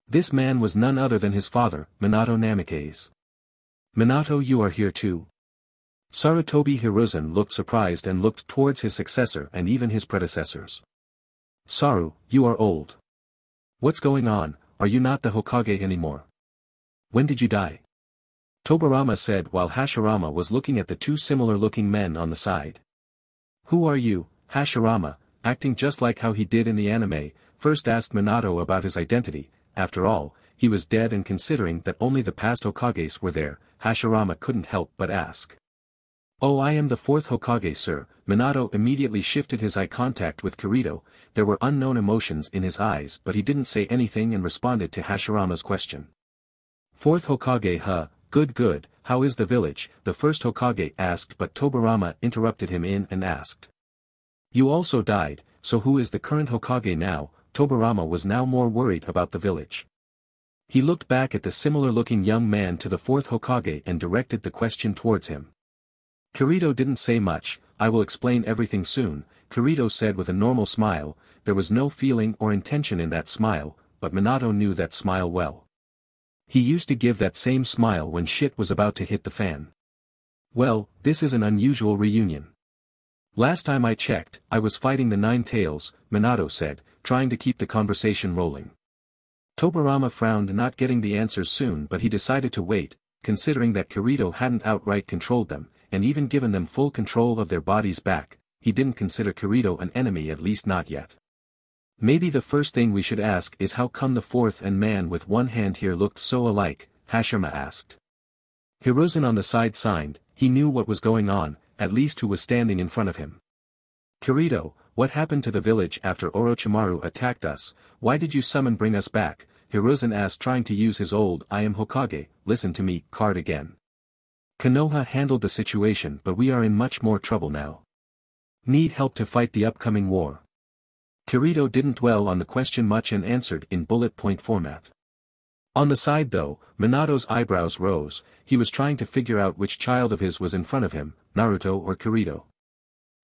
This man was none other than his father, Minato Namikaze. Minato you are here too. Sarutobi Hiruzen looked surprised and looked towards his successor and even his predecessors. Saru, you are old. What's going on, are you not the Hokage anymore? When did you die? Tobirama said while Hashirama was looking at the two similar-looking men on the side. Who are you, Hashirama, acting just like how he did in the anime, first asked Minato about his identity, after all, he was dead and considering that only the past Hokages were there, Hashirama couldn't help but ask. Oh I am the fourth Hokage sir, Minato immediately shifted his eye contact with Kirito, there were unknown emotions in his eyes but he didn't say anything and responded to Hashirama's question. Fourth Hokage huh, good good, how is the village, the first Hokage asked but Tobirama interrupted him in and asked. You also died, so who is the current Hokage now, Tobirama was now more worried about the village. He looked back at the similar-looking young man to the fourth Hokage and directed the question towards him. Kirito didn't say much, I will explain everything soon, Kirito said with a normal smile, there was no feeling or intention in that smile, but Minato knew that smile well. He used to give that same smile when shit was about to hit the fan. Well, this is an unusual reunion. Last time I checked, I was fighting the Nine Tails, Minato said, trying to keep the conversation rolling. Tobirama frowned not getting the answers soon but he decided to wait, considering that Kirito hadn't outright controlled them, and even given them full control of their bodies back, he didn't consider Kirito an enemy at least not yet. Maybe the first thing we should ask is how come the fourth and man with one hand here looked so alike, Hashirama asked. Hiruzen on the side signed, he knew what was going on, at least who was standing in front of him. Kirito, what happened to the village after Orochimaru attacked us, why did you summon bring us back, Hiruzen asked trying to use his old I am Hokage, listen to me, card again. Konoha handled the situation but we are in much more trouble now. Need help to fight the upcoming war. Kirito didn't dwell on the question much and answered in bullet point format. On the side though, Minato's eyebrows rose, he was trying to figure out which child of his was in front of him, Naruto or Kirito.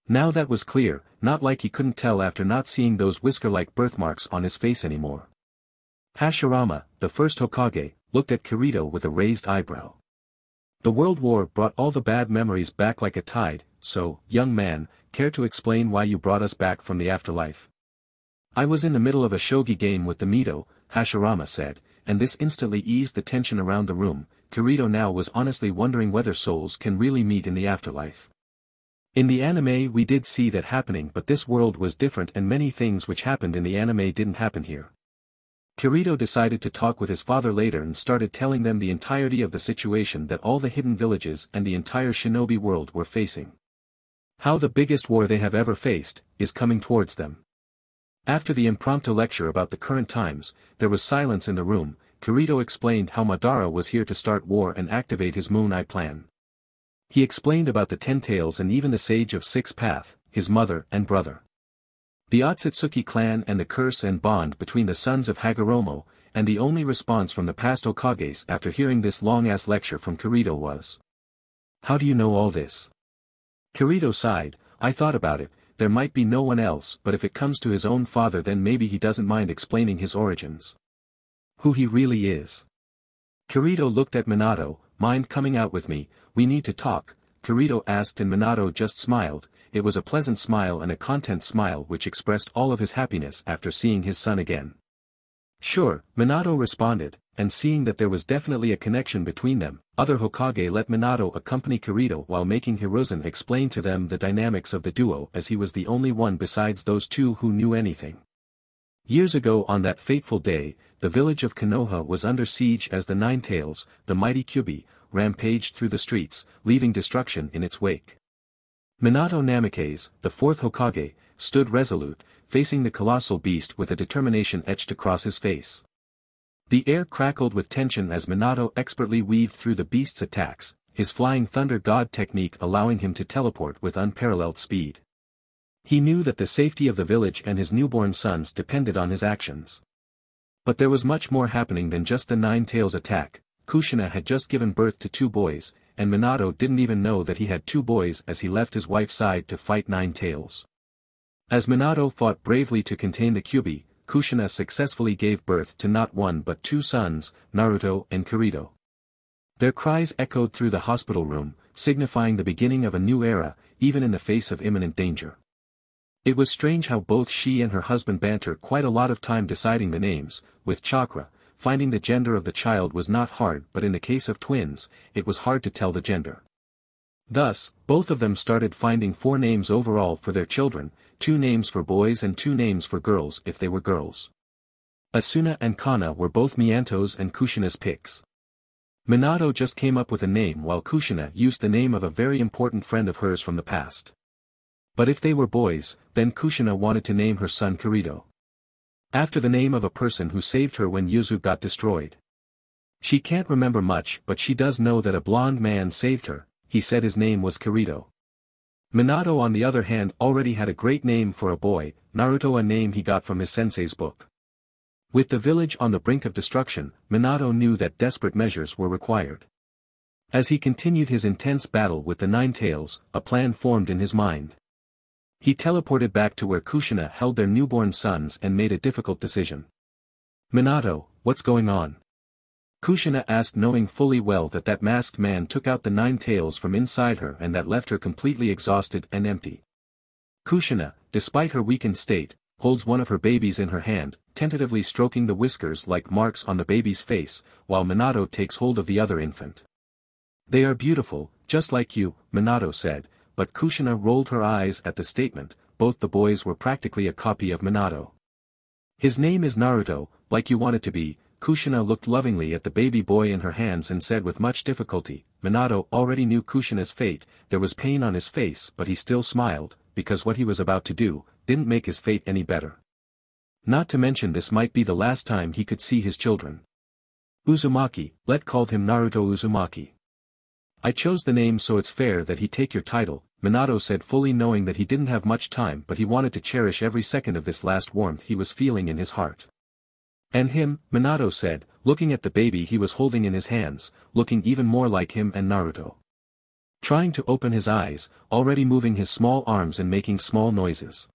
Now that was clear, not like he couldn't tell after not seeing those whisker-like birthmarks on his face anymore. Hashirama, the first Hokage, looked at Kirito with a raised eyebrow. The World War brought all the bad memories back like a tide, so, young man, care to explain why you brought us back from the afterlife? I was in the middle of a shogi game with the Mito, Hashirama said, and this instantly eased the tension around the room, Kirito now was honestly wondering whether souls can really meet in the afterlife. In the anime we did see that happening but this world was different and many things which happened in the anime didn't happen here. Kirito decided to talk with his father later and started telling them the entirety of the situation that all the hidden villages and the entire shinobi world were facing. How the biggest war they have ever faced, is coming towards them. After the impromptu lecture about the current times, there was silence in the room, Kirito explained how Madara was here to start war and activate his Moon Eye plan. He explained about the Ten Tails and even the Sage of Six Path, his mother and brother. The Otsutsuki clan and the curse and bond between the sons of Hagoromo, and the only response from the past Hokages after hearing this long-ass lecture from Kirito was. How do you know all this? Kirito sighed, I thought about it, there might be no one else but if it comes to his own father then maybe he doesn't mind explaining his origins. Who he really is. Kirito looked at Minato, mind coming out with me, we need to talk, Kirito asked and Minato just smiled, it was a pleasant smile and a content smile which expressed all of his happiness after seeing his son again. Sure, Minato responded, and seeing that there was definitely a connection between them, other Hokage let Minato accompany Kirito while making Hiruzen explain to them the dynamics of the duo as he was the only one besides those two who knew anything. Years ago on that fateful day, the village of Konoha was under siege as the Nine Tails, the mighty Kyubi, rampaged through the streets, leaving destruction in its wake. Minato Namikaze, the fourth Hokage, stood resolute, facing the colossal beast with a determination etched across his face. The air crackled with tension as Minato expertly weaved through the beast's attacks, his flying thunder god technique allowing him to teleport with unparalleled speed. He knew that the safety of the village and his newborn sons depended on his actions. But there was much more happening than just the Nine Tails attack, Kushina had just given birth to two boys, and Minato didn't even know that he had two boys as he left his wife's side to fight Nine Tails. As Minato fought bravely to contain the Kyubi, Kushina successfully gave birth to not one but two sons, Naruto and Kirito. Their cries echoed through the hospital room, signifying the beginning of a new era, even in the face of imminent danger. It was strange how both she and her husband banter quite a lot of time deciding the names, with Chakra, finding the gender of the child was not hard but in the case of twins, it was hard to tell the gender. Thus, both of them started finding four names overall for their children, two names for boys and two names for girls if they were girls. Asuna and Kana were both Minato's and Kushina's picks. Minato just came up with a name while Kushina used the name of a very important friend of hers from the past. But if they were boys, then Kushina wanted to name her son Kirito. After the name of a person who saved her when Uzu got destroyed. She can't remember much but she does know that a blonde man saved her, he said his name was Kirito. Minato on the other hand already had a great name for a boy, Naruto a name he got from his sensei's book. With the village on the brink of destruction, Minato knew that desperate measures were required. As he continued his intense battle with the Nine Tails, a plan formed in his mind. He teleported back to where Kushina held their newborn sons and made a difficult decision. Minato, what's going on? Kushina asked knowing fully well that that masked man took out the nine tails from inside her and that left her completely exhausted and empty. Kushina, despite her weakened state, holds one of her babies in her hand, tentatively stroking the whiskers like marks on the baby's face, while Minato takes hold of the other infant. They are beautiful, just like you, Minato said, but Kushina rolled her eyes at the statement, both the boys were practically a copy of Minato. His name is Naruto, like you want it to be, Kushina looked lovingly at the baby boy in her hands and said with much difficulty, Minato already knew Kushina's fate, there was pain on his face but he still smiled, because what he was about to do, didn't make his fate any better. Not to mention this might be the last time he could see his children. Uzumaki, let called him Naruto Uzumaki. I chose the name so it's fair that he take your title, Minato said fully knowing that he didn't have much time but he wanted to cherish every second of this last warmth he was feeling in his heart. And him, Minato said, looking at the baby he was holding in his hands, looking even more like him and Naruto. Trying to open his eyes, already moving his small arms and making small noises.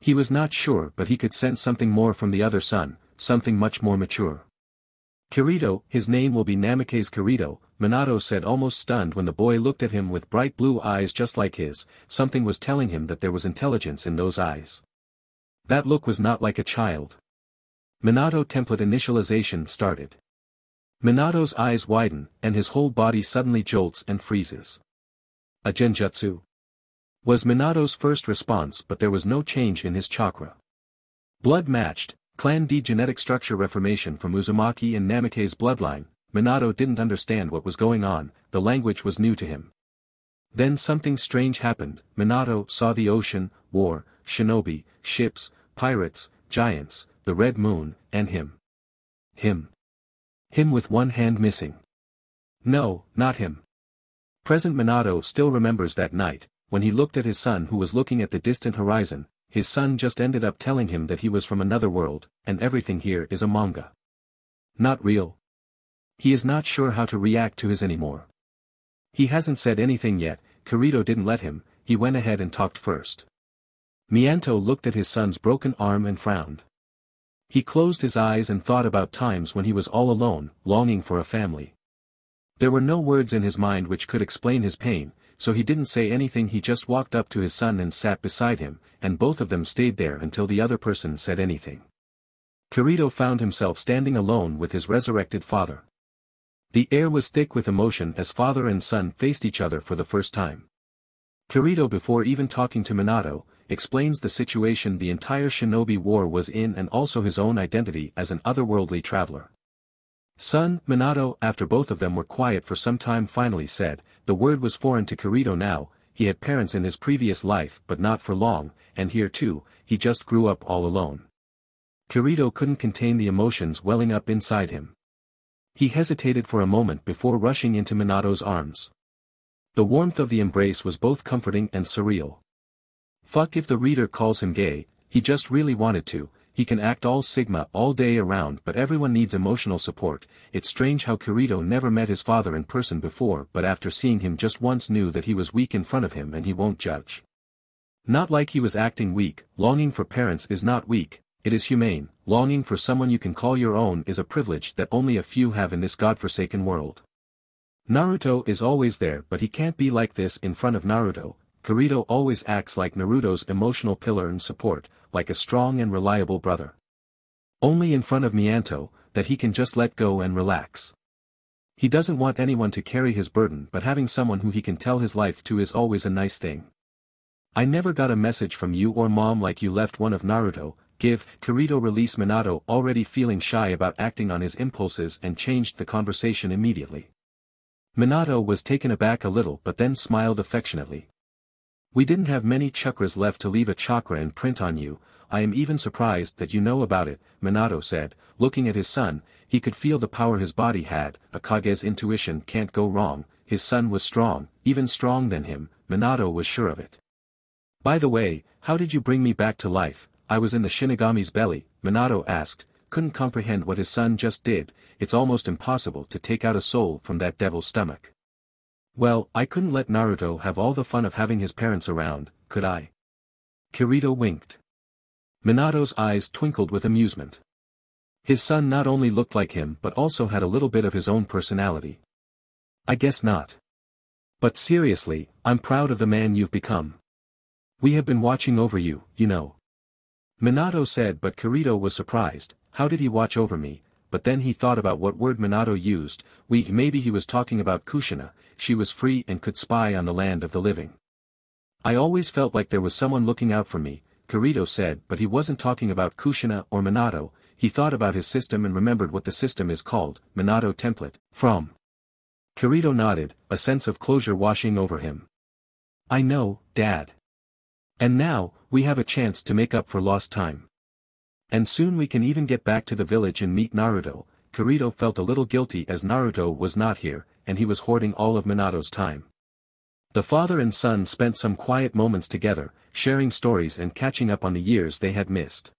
He was not sure but he could sense something more from the other son, something much more mature. Kirito, his name will be Namikaze Kirito, Minato said almost stunned when the boy looked at him with bright blue eyes just like his, something was telling him that there was intelligence in those eyes. That look was not like a child. Minato template initialization started. Minato's eyes widen, and his whole body suddenly jolts and freezes. A genjutsu? Was Minato's first response but there was no change in his chakra. Blood matched, Clan D genetic structure reformation from Uzumaki and Namikaze's bloodline, Minato didn't understand what was going on, the language was new to him. Then something strange happened, Minato saw the ocean, war, shinobi, ships, pirates, giants, the red moon, and him. Him. Him with one hand missing. No, not him. Present Minato still remembers that night, when he looked at his son who was looking at the distant horizon, his son just ended up telling him that he was from another world, and everything here is a manga. Not real. He is not sure how to react to his anymore. He hasn't said anything yet, Kirito didn't let him, he went ahead and talked first. Minato looked at his son's broken arm and frowned. He closed his eyes and thought about times when he was all alone, longing for a family. There were no words in his mind which could explain his pain, so he didn't say anything he just walked up to his son and sat beside him, and both of them stayed there until the other person said anything. Kirito found himself standing alone with his resurrected father. The air was thick with emotion as father and son faced each other for the first time. Kirito before even talking to Minato, explains the situation the entire shinobi war was in and also his own identity as an otherworldly traveler. Son, Minato after both of them were quiet for some time finally said, the word was foreign to Kirito now, he had parents in his previous life but not for long, and here too, he just grew up all alone. Kirito couldn't contain the emotions welling up inside him. He hesitated for a moment before rushing into Minato's arms. The warmth of the embrace was both comforting and surreal. Fuck if the reader calls him gay, he just really wanted to, he can act all sigma all day around but everyone needs emotional support, it's strange how Kirito never met his father in person before but after seeing him just once knew that he was weak in front of him and he won't judge. Not like he was acting weak, longing for parents is not weak, it is humane, longing for someone you can call your own is a privilege that only a few have in this godforsaken world. Naruto is always there but he can't be like this in front of Naruto, Kirito always acts like Naruto's emotional pillar and support, like a strong and reliable brother. Only in front of Minato, that he can just let go and relax. He doesn't want anyone to carry his burden but having someone who he can tell his life to is always a nice thing. I never got a message from you or mom like you left one of Naruto, give, Kirito release Minato already feeling shy about acting on his impulses and changed the conversation immediately. Minato was taken aback a little but then smiled affectionately. We didn't have many chakras left to leave a chakra imprint on you, I am even surprised that you know about it, Minato said, looking at his son, he could feel the power his body had, Akage's intuition can't go wrong, his son was strong, even strong than him, Minato was sure of it. By the way, how did you bring me back to life, I was in the Shinigami's belly, Minato asked, couldn't comprehend what his son just did, it's almost impossible to take out a soul from that devil's stomach. Well, I couldn't let Naruto have all the fun of having his parents around, could I? Kirito winked. Minato's eyes twinkled with amusement. His son not only looked like him but also had a little bit of his own personality. I guess not. But seriously, I'm proud of the man you've become. We have been watching over you, you know. Minato said but Kirito was surprised, how did he watch over me, but then he thought about what word Minato used, we maybe he was talking about Kushina, she was free and could spy on the land of the living. I always felt like there was someone looking out for me, Kirito said but he wasn't talking about Kushina or Minato, he thought about his system and remembered what the system is called, Minato template, from. Kirito nodded, a sense of closure washing over him. I know, Dad. And now, we have a chance to make up for lost time. And soon we can even get back to the village and meet Naruto, Kirito felt a little guilty as Naruto was not here, and he was hoarding all of Minato's time. The father and son spent some quiet moments together, sharing stories and catching up on the years they had missed.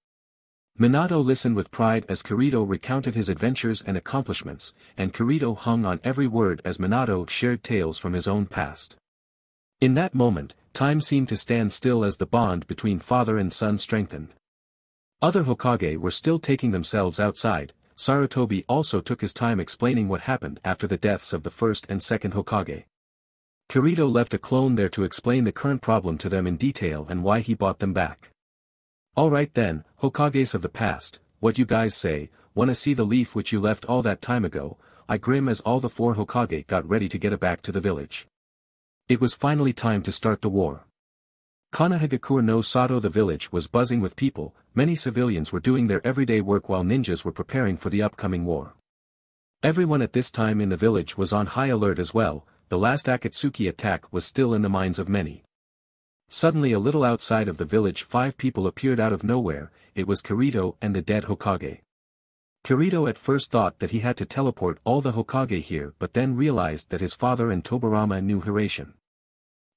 Minato listened with pride as Kirito recounted his adventures and accomplishments, and Kirito hung on every word as Minato shared tales from his own past. In that moment, time seemed to stand still as the bond between father and son strengthened. Other Hokage were still taking themselves outside, Sarutobi also took his time explaining what happened after the deaths of the first and second Hokage. Kirito left a clone there to explain the current problem to them in detail and why he bought them back. Alright then, Hokages of the past, what you guys say, wanna see the leaf which you left all that time ago, I grim as all the four Hokage got ready to get it back to the village. It was finally time to start the war. Konohagakure no Sato the village was buzzing with people, many civilians were doing their everyday work while ninjas were preparing for the upcoming war. Everyone at this time in the village was on high alert as well, the last Akatsuki attack was still in the minds of many. Suddenly a little outside of the village five people appeared out of nowhere, it was Kirito and the dead Hokage. Kirito at first thought that he had to teleport all the Hokage here but then realized that his father and Tobirama knew Hiraishin.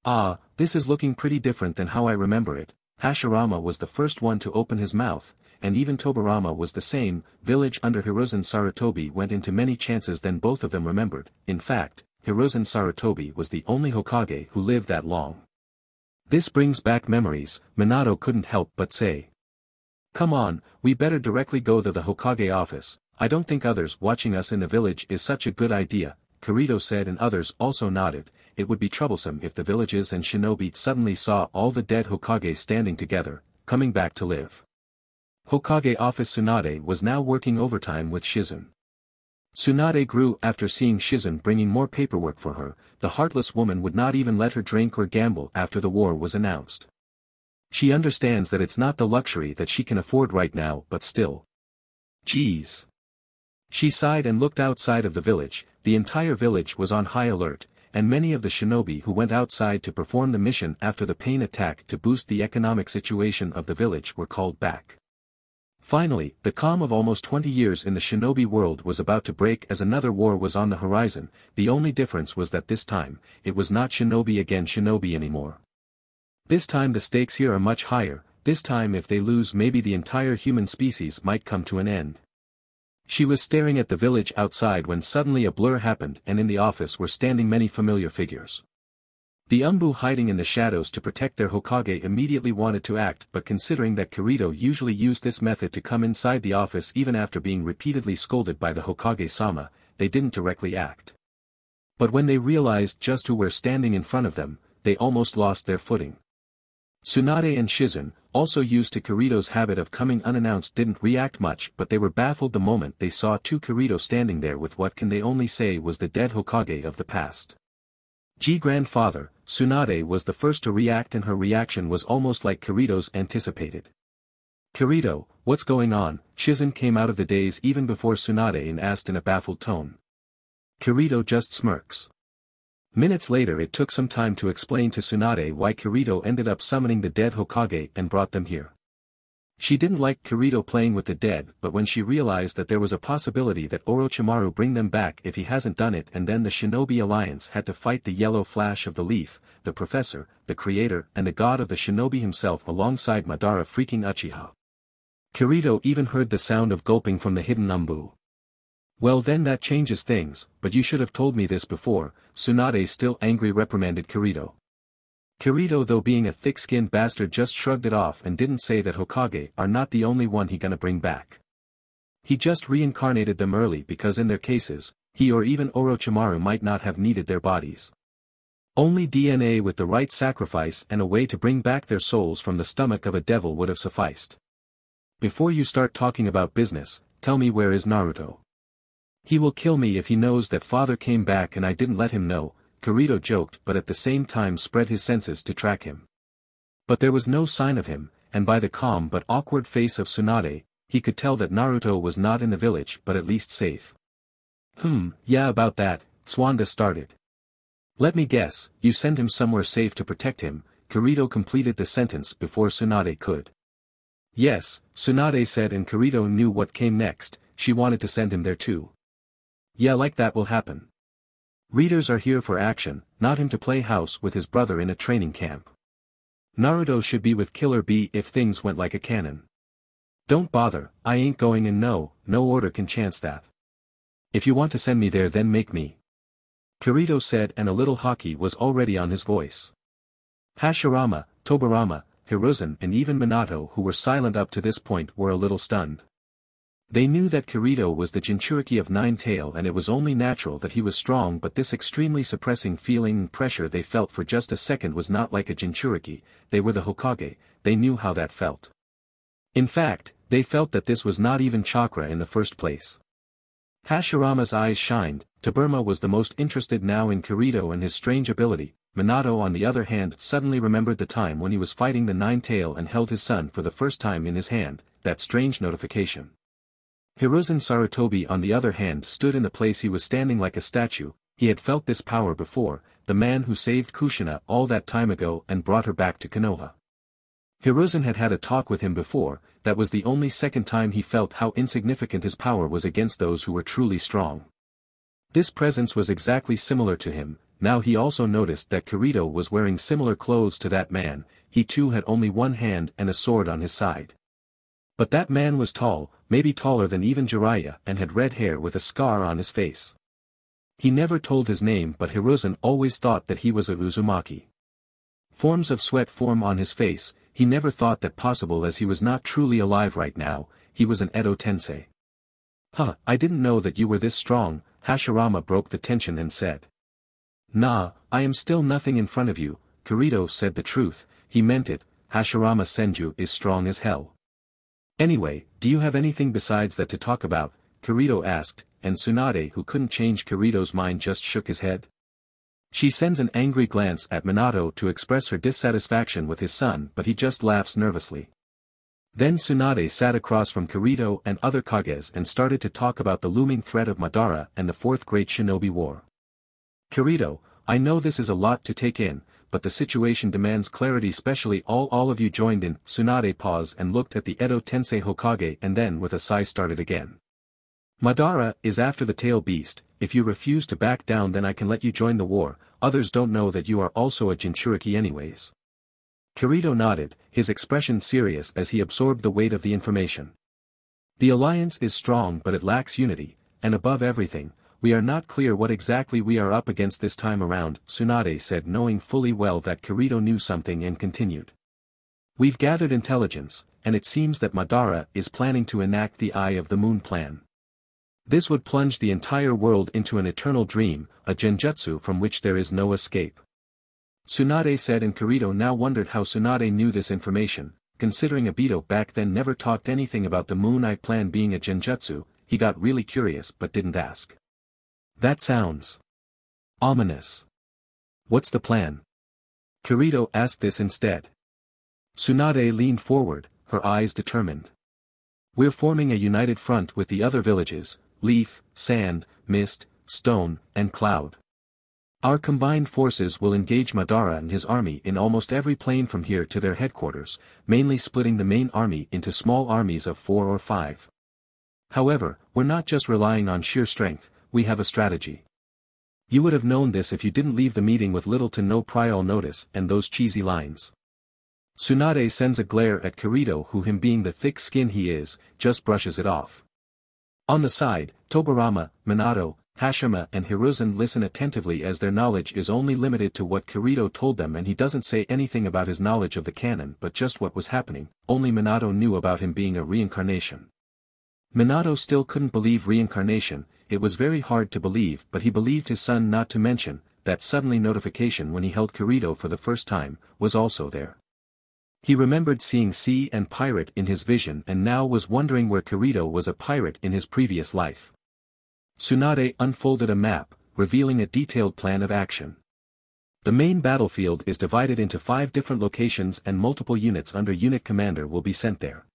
Ah, this is looking pretty different than how I remember it, Hashirama was the first one to open his mouth, and even Tobirama was the same, village under Hiruzen Sarutobi went into many chances than both of them remembered, in fact, Hiruzen Sarutobi was the only Hokage who lived that long. This brings back memories, Minato couldn't help but say. Come on, we better directly go to the Hokage office, I don't think others watching us in the village is such a good idea, Kirito said and others also nodded, it would be troublesome if the villages and shinobi suddenly saw all the dead Hokage standing together, coming back to live. Hokage office Tsunade was now working overtime with Shizune. Tsunade grew after seeing Shizune bringing more paperwork for her, the heartless woman would not even let her drink or gamble after the war was announced. She understands that it's not the luxury that she can afford right now but still. Geez. She sighed and looked outside of the village, the entire village was on high alert, and many of the shinobi who went outside to perform the mission after the pain attack to boost the economic situation of the village were called back. Finally, the calm of almost 20 years in the shinobi world was about to break as another war was on the horizon, the only difference was that this time, it was not shinobi again shinobi anymore. This time the stakes here are much higher, this time if they lose maybe the entire human species might come to an end. She was staring at the village outside when suddenly a blur happened and in the office were standing many familiar figures. The ANBU hiding in the shadows to protect their Hokage immediately wanted to act but considering that Kirito usually used this method to come inside the office even after being repeatedly scolded by the Hokage-sama, they didn't directly act. But when they realized just who were standing in front of them, they almost lost their footing. Tsunade and Shizune, also used to Kirito's habit of coming unannounced didn't react much but they were baffled the moment they saw two Kirito standing there with what can they only say was the dead Hokage of the past. G grandfather, Tsunade was the first to react and her reaction was almost like Kirito's anticipated. Kirito, what's going on? Shizune came out of the daze even before Tsunade and asked in a baffled tone. Kirito just smirks. Minutes later it took some time to explain to Tsunade why Kirito ended up summoning the dead Hokage and brought them here. She didn't like Kirito playing with the dead but when she realized that there was a possibility that Orochimaru bring them back if he hasn't done it and then the Shinobi Alliance had to fight the yellow flash of the leaf, the professor, the creator and the god of the shinobi himself alongside Madara freaking Uchiha. Kirito even heard the sound of gulping from the hidden ANBU. Well then that changes things, but you should have told me this before, Tsunade still angry reprimanded Kirito. Kirito though being a thick-skinned bastard just shrugged it off and didn't say that Hokage are not the only one he gonna bring back. He just reincarnated them early because in their cases, he or even Orochimaru might not have needed their bodies. Only DNA with the right sacrifice and a way to bring back their souls from the stomach of a devil would have sufficed. Before you start talking about business, tell me where is Naruto. He will kill me if he knows that father came back and I didn't let him know, Kirito joked but at the same time spread his senses to track him. But there was no sign of him, and by the calm but awkward face of Tsunade, he could tell that Naruto was not in the village but at least safe. Hmm, yeah about that, Tsunade started. Let me guess, you send him somewhere safe to protect him, Kirito completed the sentence before Tsunade could. Yes, Tsunade said and Kirito knew what came next, she wanted to send him there too. Yeah like that will happen. Readers are here for action, not him to play house with his brother in a training camp. Naruto should be with Killer Bee if things went like a canon. Don't bother, I ain't going and no, no order can chance that. If you want to send me there then make me. Kirito said and a little haki was already on his voice. Hashirama, Tobirama, Hiruzen and even Minato who were silent up to this point were a little stunned. They knew that Kirito was the Jinchuriki of Nine-Tail and it was only natural that he was strong but this extremely suppressing feeling and pressure they felt for just a second was not like a Jinchuriki, they were the Hokage, they knew how that felt. In fact, they felt that this was not even chakra in the first place. Hashirama's eyes shined, Tobirama was the most interested now in Kirito and his strange ability, Minato on the other hand suddenly remembered the time when he was fighting the Nine-Tail and held his son for the first time in his hand, that strange notification. Hiruzen Sarutobi on the other hand stood in the place he was standing like a statue, he had felt this power before, the man who saved Kushina all that time ago and brought her back to Konoha. Hiruzen had had a talk with him before, that was the only second time he felt how insignificant his power was against those who were truly strong. This presence was exactly similar to him, now he also noticed that Kirito was wearing similar clothes to that man, he too had only one hand and a sword on his side. But that man was tall, maybe taller than even Jiraiya and had red hair with a scar on his face. He never told his name but Hiruzen always thought that he was a Uzumaki. Forms of sweat form on his face, he never thought that possible as he was not truly alive right now, he was an Edo Tensei. Huh, I didn't know that you were this strong, Hashirama broke the tension and said. Nah, I am still nothing in front of you, Kirito said the truth, he meant it, Hashirama Senju is strong as hell. Anyway, do you have anything besides that to talk about, Kirito asked, and Tsunade who couldn't change Kirito's mind just shook his head. She sends an angry glance at Minato to express her dissatisfaction with his son but he just laughs nervously. Then Tsunade sat across from Kirito and other Kages and started to talk about the looming threat of Madara and the Fourth Great Shinobi War. Kirito, I know this is a lot to take in, but the situation demands clarity especially all all of you joined in, Tsunade paused and looked at the Edo Tensei Hokage and then with a sigh started again. Madara is after the tail beast, if you refuse to back down then I can let you join the war, others don't know that you are also a Jinchuriki anyways. Kirito nodded, his expression serious as he absorbed the weight of the information. The alliance is strong but it lacks unity, and above everything, we are not clear what exactly we are up against this time around, Tsunade said knowing fully well that Kirito knew something and continued. We've gathered intelligence, and it seems that Madara is planning to enact the Eye of the Moon plan. This would plunge the entire world into an eternal dream, a genjutsu from which there is no escape. Tsunade said and Kirito now wondered how Tsunade knew this information, considering Obito back then never talked anything about the Moon Eye plan being a genjutsu, he got really curious but didn't ask. That sounds ominous. What's the plan? Kirito asked this instead. Tsunade leaned forward, her eyes determined. We're forming a united front with the other villages, Leaf, Sand, Mist, Stone, and Cloud. Our combined forces will engage Madara and his army in almost every plane from here to their headquarters, mainly splitting the main army into small armies of four or five. However, we're not just relying on sheer strength, we have a strategy. You would have known this if you didn't leave the meeting with little to no prior notice and those cheesy lines. Tsunade sends a glare at Kirito who him being the thick skin he is, just brushes it off. On the side, Tobirama, Minato, Hashirama and Hiruzen listen attentively as their knowledge is only limited to what Kirito told them and he doesn't say anything about his knowledge of the canon but just what was happening, only Minato knew about him being a reincarnation. Minato still couldn't believe reincarnation, it was very hard to believe but he believed his son not to mention, that suddenly notification when he held Kirito for the first time, was also there. He remembered seeing sea and pirate in his vision and now was wondering where Kirito was a pirate in his previous life. Tsunade unfolded a map, revealing a detailed plan of action. The main battlefield is divided into five different locations and multiple units under unit commander will be sent there.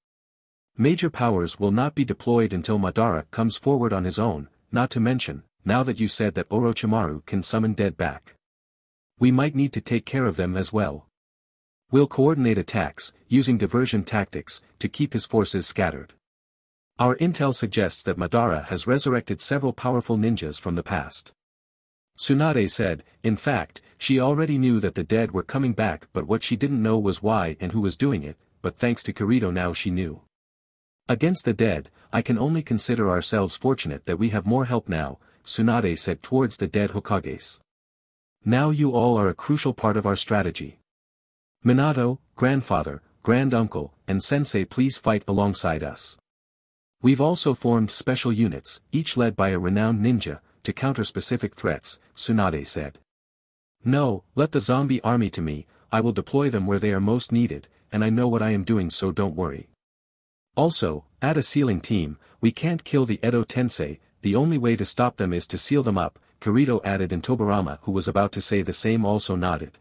Major powers will not be deployed until Madara comes forward on his own, not to mention, now that you said that Orochimaru can summon dead back. We might need to take care of them as well. We'll coordinate attacks, using diversion tactics, to keep his forces scattered. Our intel suggests that Madara has resurrected several powerful ninjas from the past. Tsunade said, in fact, she already knew that the dead were coming back but what she didn't know was why and who was doing it, but thanks to Kirito now she knew. Against the dead, I can only consider ourselves fortunate that we have more help now, Tsunade said towards the dead Hokages. Now you all are a crucial part of our strategy. Minato, grandfather, granduncle, and sensei please fight alongside us. We've also formed special units, each led by a renowned ninja, to counter specific threats, Tsunade said. No, let the zombie army to me, I will deploy them where they are most needed, and I know what I am doing so don't worry. Also, add a sealing team, we can't kill the Edo Tensei, the only way to stop them is to seal them up, Kirito added and Tobirama who was about to say the same also nodded.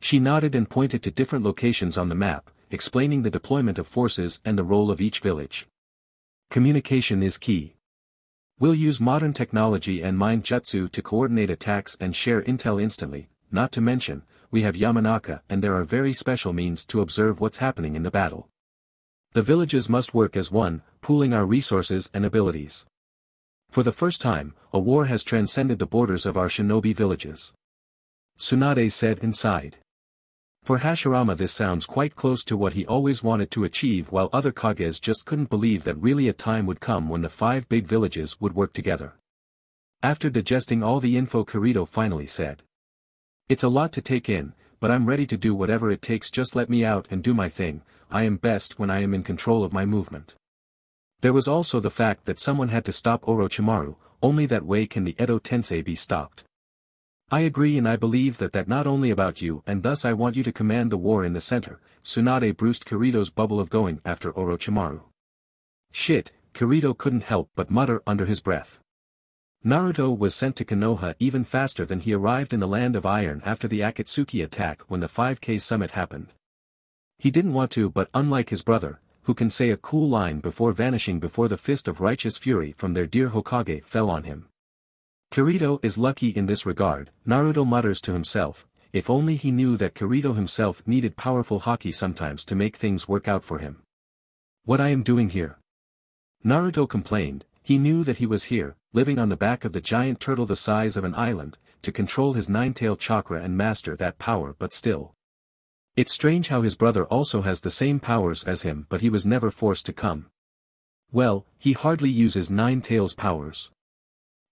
She nodded and pointed to different locations on the map, explaining the deployment of forces and the role of each village. Communication is key. We'll use modern technology and mind jutsu to coordinate attacks and share intel instantly, not to mention, we have Yamanaka and there are very special means to observe what's happening in the battle. The villages must work as one, pooling our resources and abilities. For the first time, a war has transcended the borders of our shinobi villages. Tsunade said inside. For Hashirama this sounds quite close to what he always wanted to achieve while other Kages just couldn't believe that really a time would come when the five big villages would work together. After digesting all the info Kirito finally said. It's a lot to take in, but I'm ready to do whatever it takes just let me out and do my thing, I am best when I am in control of my movement. There was also the fact that someone had to stop Orochimaru, only that way can the Edo Tensei be stopped. I agree and I believe that that not only about you and thus I want you to command the war in the center, Tsunade bruised Kirito's bubble of going after Orochimaru. Shit, Kirito couldn't help but mutter under his breath. Naruto was sent to Konoha even faster than he arrived in the Land of Iron after the Akatsuki attack when the 5K summit happened. He didn't want to but unlike his brother, who can say a cool line before vanishing before the fist of righteous fury from their dear Hokage fell on him. Kirito is lucky in this regard, Naruto mutters to himself, if only he knew that Kirito himself needed powerful Haki sometimes to make things work out for him. What I am doing here? Naruto complained, he knew that he was here, living on the back of the giant turtle the size of an island, to control his nine-tailed chakra and master that power but still. It's strange how his brother also has the same powers as him but he was never forced to come. Well, he hardly uses nine tails powers.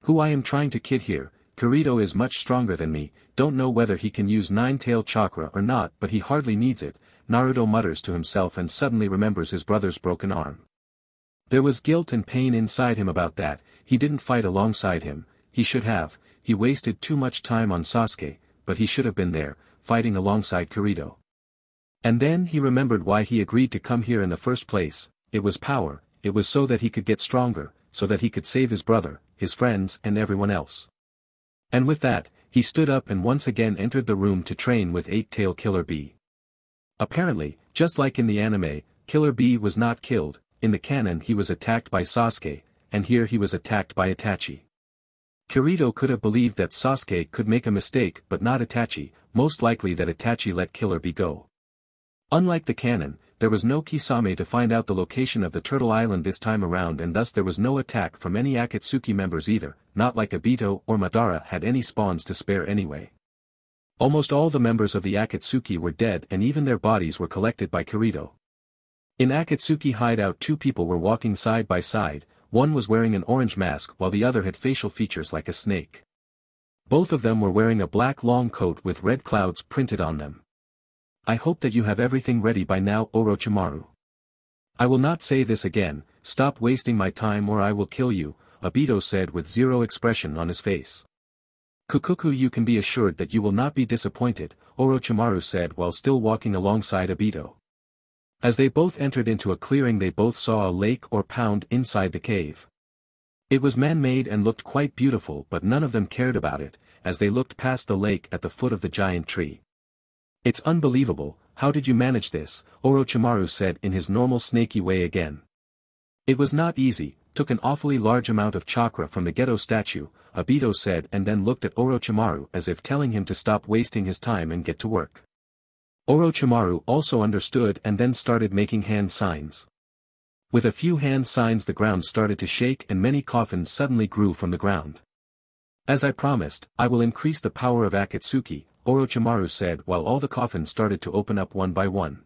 Who I am trying to kid here, Kirito is much stronger than me, don't know whether he can use Nine Tail chakra or not but he hardly needs it, Naruto mutters to himself and suddenly remembers his brother's broken arm. There was guilt and pain inside him about that, he didn't fight alongside him, he should have, he wasted too much time on Sasuke, but he should have been there, fighting alongside Kirito. And then he remembered why he agreed to come here in the first place, it was power, it was so that he could get stronger, so that he could save his brother, his friends and everyone else. And with that, he stood up and once again entered the room to train with Eight-Tail Killer Bee. Apparently, just like in the anime, Killer Bee was not killed, in the canon he was attacked by Sasuke, and here he was attacked by Itachi. Kirito could have believed that Sasuke could make a mistake but not Itachi, most likely that Itachi let Killer Bee go. Unlike the canon, there was no Kisame to find out the location of the Turtle Island this time around and thus there was no attack from any Akatsuki members either, not like Obito or Madara had any spawns to spare anyway. Almost all the members of the Akatsuki were dead and even their bodies were collected by Kirito. In Akatsuki hideout two people were walking side by side, one was wearing an orange mask while the other had facial features like a snake. Both of them were wearing a black long coat with red clouds printed on them. I hope that you have everything ready by now Orochimaru. I will not say this again, stop wasting my time or I will kill you, Obito said with zero expression on his face. Kukuku you can be assured that you will not be disappointed, Orochimaru said while still walking alongside Obito. As they both entered into a clearing they both saw a lake or pound inside the cave. It was man-made and looked quite beautiful but none of them cared about it, as they looked past the lake at the foot of the giant tree. It's unbelievable, how did you manage this, Orochimaru said in his normal snaky way again. It was not easy, took an awfully large amount of chakra from the Gedo statue, Obito said and then looked at Orochimaru as if telling him to stop wasting his time and get to work. Orochimaru also understood and then started making hand signs. With a few hand signs the ground started to shake and many coffins suddenly grew from the ground. As I promised, I will increase the power of Akatsuki, Orochimaru said while all the coffins started to open up one by one.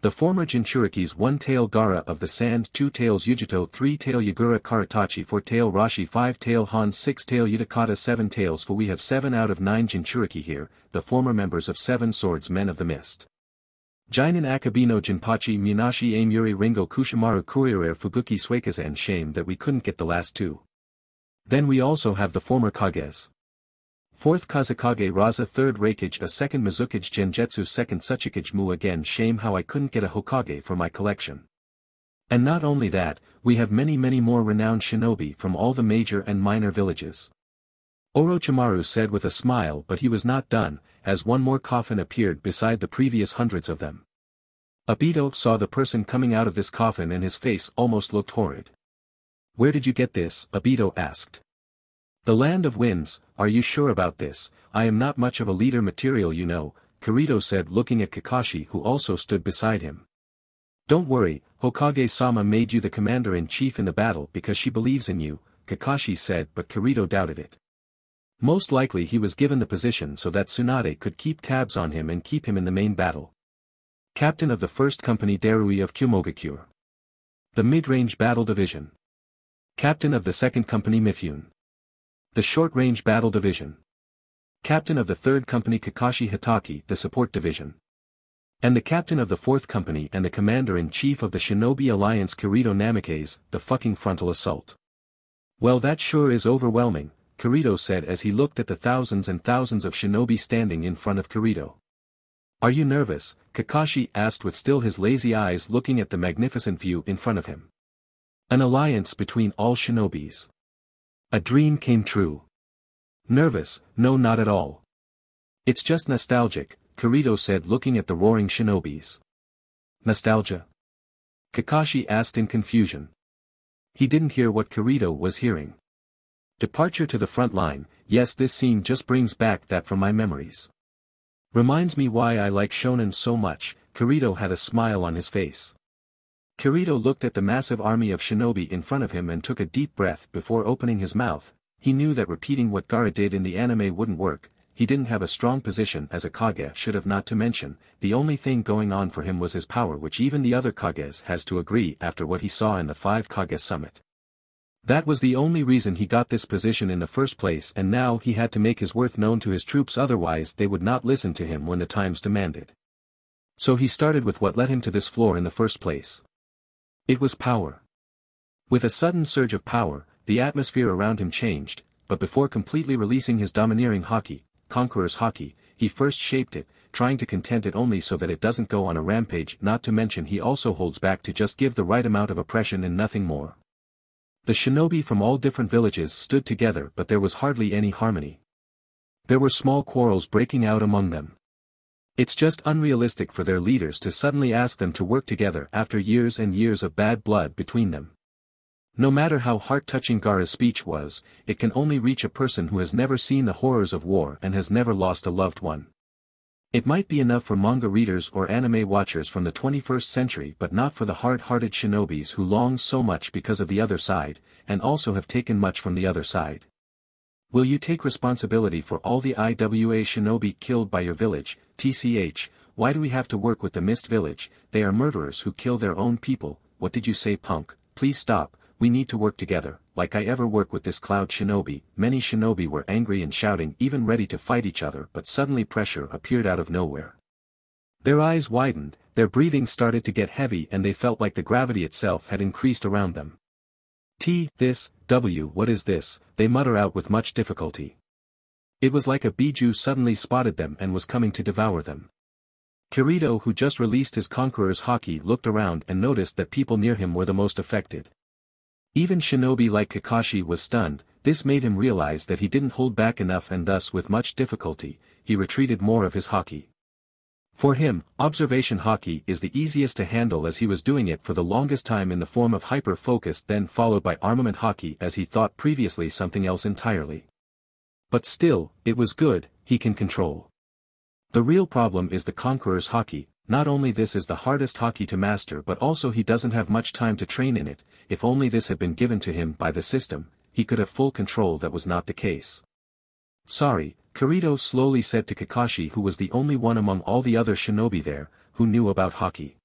The former Jinchuriki's one-tail Gaara of the Sand two-tails Yugito three-tail Yagura Karatachi four-tail Roshi five-tail Han six-tail Utakata seven-tails for we have seven out of nine Jinchuriki here, the former members of Seven Swords Men of the Mist. Jinin Akebino Jinpachi Munashi Ameyuri Ringo Kushimaru Kuriarare Fuguki Suikazan shame that we couldn't get the last two. Then we also have the former Kages. 4th Kazekage Rasa 3rd Raikage a 2nd Mizukage Gengetsu 2nd Tsuchikage Mu again shame how I couldn't get a Hokage for my collection. And not only that, we have many many more renowned shinobi from all the major and minor villages. Orochimaru said with a smile but he was not done, as one more coffin appeared beside the previous hundreds of them. Obito saw the person coming out of this coffin and his face almost looked horrid. Where did you get this? Obito asked. The land of winds, are you sure about this, I am not much of a leader material you know, Kirito said looking at Kakashi who also stood beside him. Don't worry, Hokage-sama made you the commander-in-chief in the battle because she believes in you, Kakashi said but Kirito doubted it. Most likely he was given the position so that Tsunade could keep tabs on him and keep him in the main battle. Captain of the 1st Company Darui of Kumogakure. The Mid-Range Battle Division. Captain of the 2nd Company Mifune. The Short-Range Battle Division. Captain of the 3rd Company Kakashi Hatake the Support Division. And the Captain of the 4th Company and the Commander-in-Chief of the Shinobi Alliance Kirito Namikaze, the fucking frontal assault. Well that sure is overwhelming, Kirito said as he looked at the thousands and thousands of shinobi standing in front of Kirito. Are you nervous, Kakashi asked with still his lazy eyes looking at the magnificent view in front of him. An alliance between all shinobis. A dream came true. Nervous, no not at all. It's just nostalgic, Kirito said looking at the roaring shinobis. Nostalgia? Kakashi asked in confusion. He didn't hear what Kirito was hearing. Departure to the front line, yes this scene just brings back that from my memories. Reminds me why I like shonen so much, Kirito had a smile on his face. Kirito looked at the massive army of shinobi in front of him and took a deep breath before opening his mouth, he knew that repeating what Gaara did in the anime wouldn't work, he didn't have a strong position as a Kage should have not to mention, the only thing going on for him was his power which even the other Kages has to agree after what he saw in the five Kage summit. That was the only reason he got this position in the first place and now he had to make his worth known to his troops otherwise they would not listen to him when the times demanded. So he started with what led him to this floor in the first place. It was power. With a sudden surge of power, the atmosphere around him changed, but before completely releasing his domineering haki, Conqueror's haki, he first shaped it, trying to content it only so that it doesn't go on a rampage not to mention he also holds back to just give the right amount of oppression and nothing more. The shinobi from all different villages stood together but there was hardly any harmony. There were small quarrels breaking out among them. It's just unrealistic for their leaders to suddenly ask them to work together after years and years of bad blood between them. No matter how heart-touching Gaara's speech was, it can only reach a person who has never seen the horrors of war and has never lost a loved one. It might be enough for manga readers or anime watchers from the 21st century but not for the hard-hearted shinobis who long so much because of the other side, and also have taken much from the other side. Will you take responsibility for all the IWA shinobi killed by your village, TCH, why do we have to work with the Mist Village, they are murderers who kill their own people, what did you say punk, please stop, we need to work together, like I ever work with this cloud shinobi, many shinobi were angry and shouting even ready to fight each other but suddenly pressure appeared out of nowhere. Their eyes widened, their breathing started to get heavy and they felt like the gravity itself had increased around them. T, this, W, what is this, they mutter out with much difficulty. It was like a Biju suddenly spotted them and was coming to devour them. Kirito who just released his conqueror's haki looked around and noticed that people near him were the most affected. Even shinobi like Kakashi was stunned, this made him realize that he didn't hold back enough and thus with much difficulty, he retreated more of his haki. For him, observation haki is the easiest to handle as he was doing it for the longest time in the form of hyper-focus then followed by armament haki as he thought previously something else entirely. But still, it was good, he can control. The real problem is the Conqueror's haki, not only this is the hardest haki to master but also he doesn't have much time to train in it, if only this had been given to him by the system, he could have full control that was not the case. Sorry, Kirito slowly said to Kakashi who was the only one among all the other shinobi there, who knew about haki.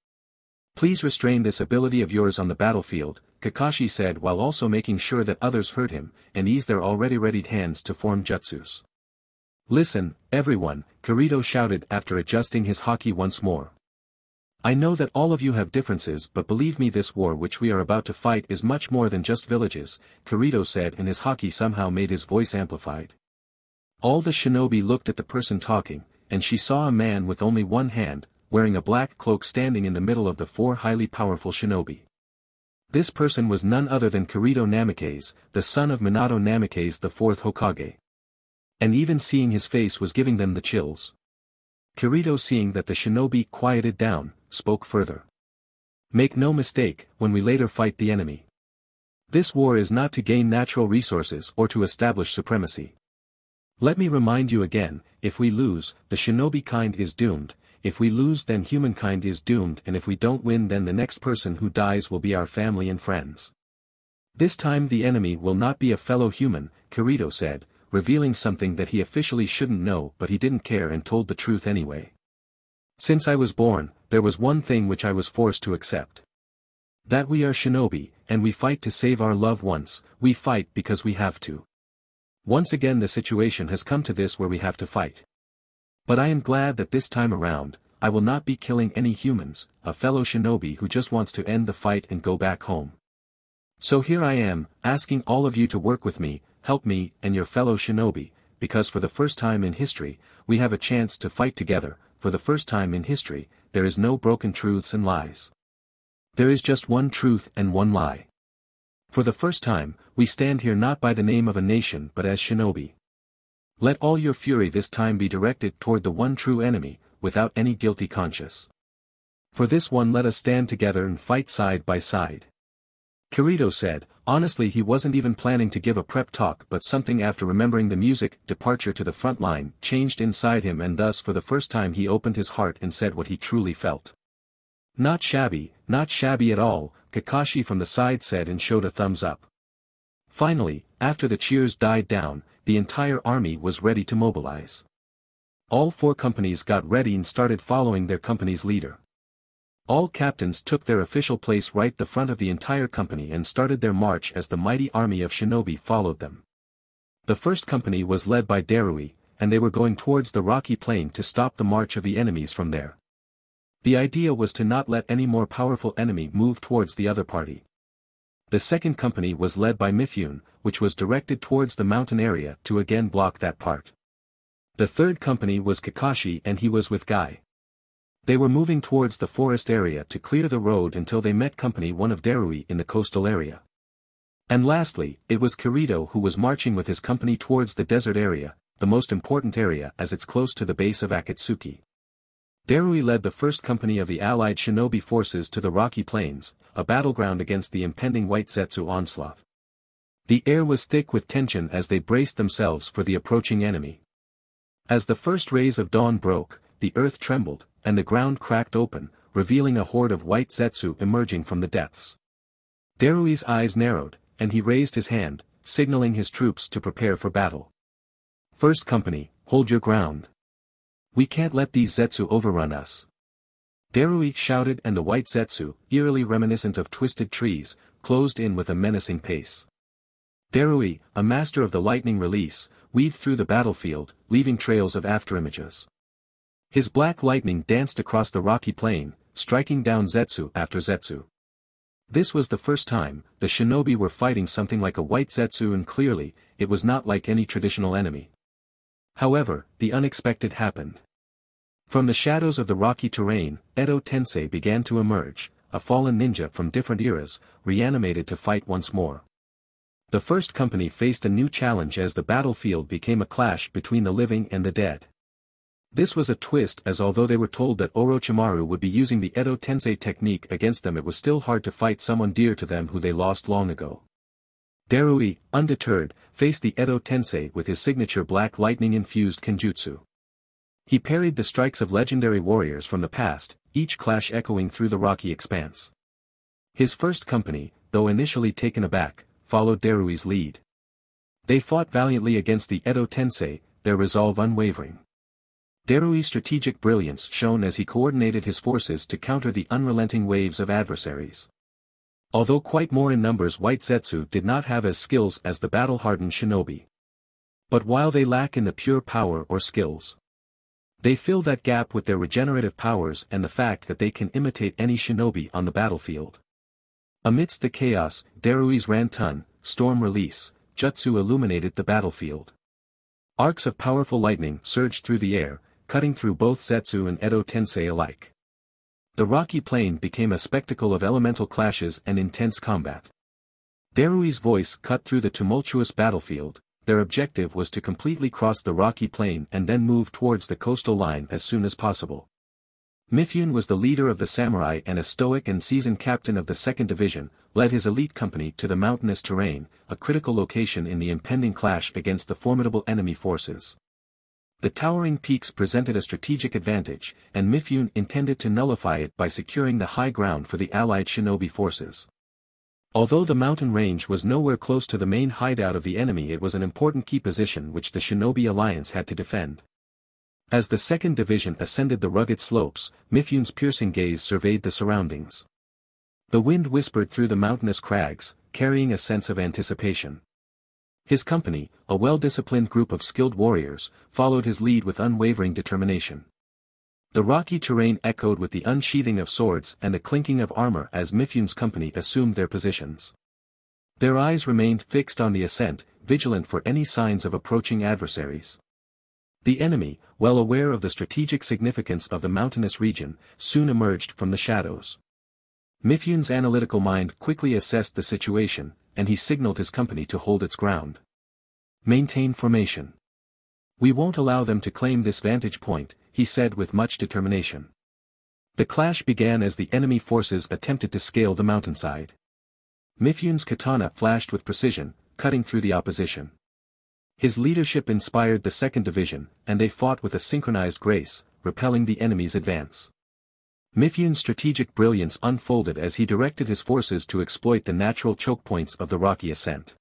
Please restrain this ability of yours on the battlefield, Kakashi said while also making sure that others heard him, and ease their already readied hands to form jutsus. Listen, everyone, Kirito shouted after adjusting his haki once more. I know that all of you have differences but believe me this war which we are about to fight is much more than just villages, Kirito said and his haki somehow made his voice amplified. All the shinobi looked at the person talking, and she saw a man with only one hand, wearing a black cloak standing in the middle of the four highly powerful shinobi. This person was none other than Kirito Namikaze, the son of Minato Namikaze the fourth Hokage. And even seeing his face was giving them the chills. Kirito seeing that the shinobi quieted down, spoke further. Make no mistake, when we later fight the enemy. This war is not to gain natural resources or to establish supremacy. Let me remind you again, if we lose, the shinobi kind is doomed, if we lose then humankind is doomed and if we don't win then the next person who dies will be our family and friends. This time the enemy will not be a fellow human, Kirito said, revealing something that he officially shouldn't know but he didn't care and told the truth anyway. Since I was born, there was one thing which I was forced to accept. That we are shinobi, and we fight to save our loved ones, we fight because we have to. Once again the situation has come to this where we have to fight. But I am glad that this time around, I will not be killing any humans, a fellow shinobi who just wants to end the fight and go back home. So here I am, asking all of you to work with me, help me and your fellow shinobi, because for the first time in history, we have a chance to fight together, for the first time in history, there is no broken truths and lies. There is just one truth and one lie. For the first time, we stand here not by the name of a nation but as shinobi. Let all your fury this time be directed toward the one true enemy, without any guilty conscience. For this one let us stand together and fight side by side. Kirito said, honestly he wasn't even planning to give a prep talk but something after remembering the music, departure to the front line, changed inside him and thus for the first time he opened his heart and said what he truly felt. Not shabby, not shabby at all, Kakashi from the side said and showed a thumbs up. Finally, after the cheers died down, the entire army was ready to mobilize. All four companies got ready and started following their company's leader. All captains took their official place right the front of the entire company and started their march as the mighty army of shinobi followed them. The first company was led by Darui, and they were going towards the rocky plain to stop the march of the enemies from there. The idea was to not let any more powerful enemy move towards the other party. The second company was led by Mifune, which was directed towards the mountain area to again block that part. The third company was Kakashi and he was with Guy. They were moving towards the forest area to clear the road until they met Company 1 of Darui in the coastal area. And lastly, it was Kirito who was marching with his company towards the desert area, the most important area as it's close to the base of Akatsuki. Darui led the first company of the allied shinobi forces to the rocky plains, a battleground against the impending White Zetsu onslaught. The air was thick with tension as they braced themselves for the approaching enemy. As the first rays of dawn broke, the earth trembled, and the ground cracked open, revealing a horde of white Zetsu emerging from the depths. Darui's eyes narrowed, and he raised his hand, signaling his troops to prepare for battle. First Company, hold your ground. We can't let these Zetsu overrun us. Darui shouted and the white Zetsu, eerily reminiscent of twisted trees, closed in with a menacing pace. Darui, a master of the lightning release, weaved through the battlefield, leaving trails of afterimages. His black lightning danced across the rocky plain, striking down Zetsu after Zetsu. This was the first time, the shinobi were fighting something like a white Zetsu and clearly, it was not like any traditional enemy. However, the unexpected happened. From the shadows of the rocky terrain, Edo Tensei began to emerge, a fallen ninja from different eras, reanimated to fight once more. The first company faced a new challenge as the battlefield became a clash between the living and the dead. This was a twist as although they were told that Orochimaru would be using the Edo Tensei technique against them it was still hard to fight someone dear to them who they lost long ago. Darui, undeterred, faced the Edo Tensei with his signature black lightning-infused kenjutsu. He parried the strikes of legendary warriors from the past, each clash echoing through the rocky expanse. His first company, though initially taken aback, followed Darui's lead. They fought valiantly against the Edo Tensei, their resolve unwavering. Darui's strategic brilliance shone as he coordinated his forces to counter the unrelenting waves of adversaries. Although quite more in numbers White Zetsu did not have as skills as the battle-hardened shinobi. But while they lack in the pure power or skills, they fill that gap with their regenerative powers and the fact that they can imitate any shinobi on the battlefield. Amidst the chaos, Darui's Ranton, Storm Release, Jutsu illuminated the battlefield. Arcs of powerful lightning surged through the air, cutting through both Zetsu and Edo Tensei alike. The rocky plain became a spectacle of elemental clashes and intense combat. Darui's voice cut through the tumultuous battlefield, their objective was to completely cross the rocky plain and then move towards the coastal line as soon as possible. Mifune was the leader of the samurai and a stoic and seasoned captain of the 2nd Division, led his elite company to the mountainous terrain, a critical location in the impending clash against the formidable enemy forces. The towering peaks presented a strategic advantage, and Mifune intended to nullify it by securing the high ground for the allied shinobi forces. Although the mountain range was nowhere close to the main hideout of the enemy it was an important key position which the shinobi alliance had to defend. As the second division ascended the rugged slopes, Mifune's piercing gaze surveyed the surroundings. The wind whispered through the mountainous crags, carrying a sense of anticipation. His company, a well-disciplined group of skilled warriors, followed his lead with unwavering determination. The rocky terrain echoed with the unsheathing of swords and the clinking of armor as Mifune's company assumed their positions. Their eyes remained fixed on the ascent, vigilant for any signs of approaching adversaries. The enemy, well aware of the strategic significance of the mountainous region, soon emerged from the shadows. Mifune's analytical mind quickly assessed the situation, and he signaled his company to hold its ground. Maintain formation. We won't allow them to claim this vantage point, he said with much determination. The clash began as the enemy forces attempted to scale the mountainside. Mifune's katana flashed with precision, cutting through the opposition. His leadership inspired the second division, and they fought with a synchronized grace, repelling the enemy's advance. Mifune's strategic brilliance unfolded as he directed his forces to exploit the natural choke points of the rocky ascent.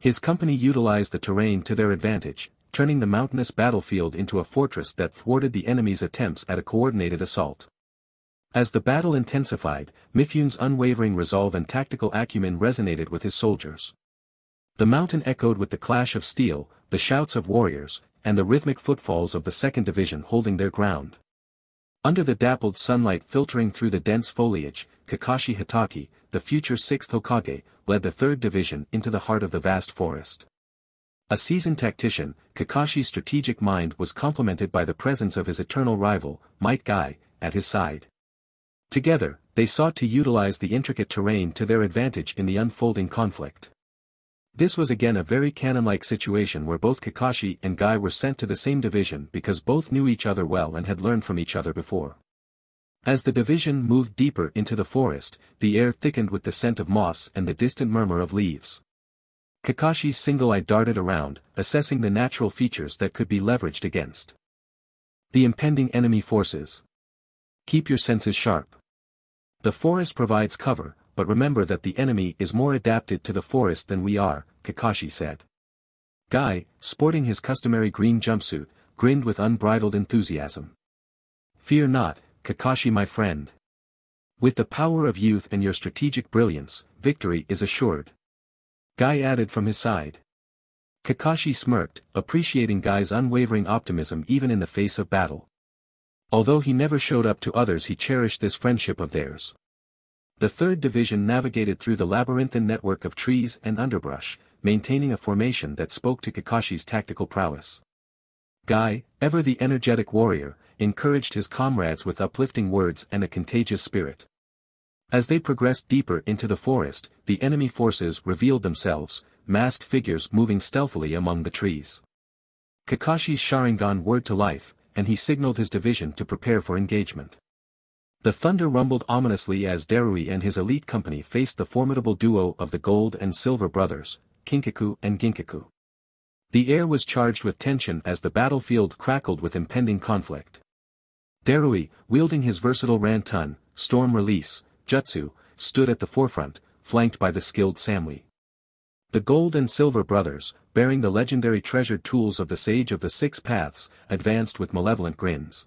His company utilized the terrain to their advantage, turning the mountainous battlefield into a fortress that thwarted the enemy's attempts at a coordinated assault. As the battle intensified, Mifune's unwavering resolve and tactical acumen resonated with his soldiers. The mountain echoed with the clash of steel, the shouts of warriors, and the rhythmic footfalls of the second division holding their ground. Under the dappled sunlight filtering through the dense foliage, Kakashi Hatake, the future sixth Hokage, led the third division into the heart of the vast forest. A seasoned tactician, Kakashi's strategic mind was complemented by the presence of his eternal rival, Might Guy, at his side. Together, they sought to utilize the intricate terrain to their advantage in the unfolding conflict. This was again a very canon-like situation where both Kakashi and Guy were sent to the same division because both knew each other well and had learned from each other before. As the division moved deeper into the forest, the air thickened with the scent of moss and the distant murmur of leaves. Kakashi's single eye darted around, assessing the natural features that could be leveraged against the impending enemy forces. Keep your senses sharp. The forest provides cover, but remember that the enemy is more adapted to the forest than we are, Kakashi said. Guy, sporting his customary green jumpsuit, grinned with unbridled enthusiasm. Fear not, Kakashi my friend. With the power of youth and your strategic brilliance, victory is assured. Guy added from his side. Kakashi smirked, appreciating Guy's unwavering optimism even in the face of battle. Although he never showed up to others he cherished this friendship of theirs. The 3rd Division navigated through the labyrinthine network of trees and underbrush, maintaining a formation that spoke to Kakashi's tactical prowess. Guy, ever the energetic warrior, encouraged his comrades with uplifting words and a contagious spirit. As they progressed deeper into the forest, the enemy forces revealed themselves, masked figures moving stealthily among the trees. Kakashi's Sharingan whirred to life, and he signaled his division to prepare for engagement. The thunder rumbled ominously as Darui and his elite company faced the formidable duo of the Gold and Silver Brothers, Kinkaku and Ginkaku. The air was charged with tension as the battlefield crackled with impending conflict. Darui, wielding his versatile Ranton, Storm Release, Jutsu, stood at the forefront, flanked by the skilled Samui. The Gold and Silver Brothers, bearing the legendary treasured tools of the Sage of the Six Paths, advanced with malevolent grins.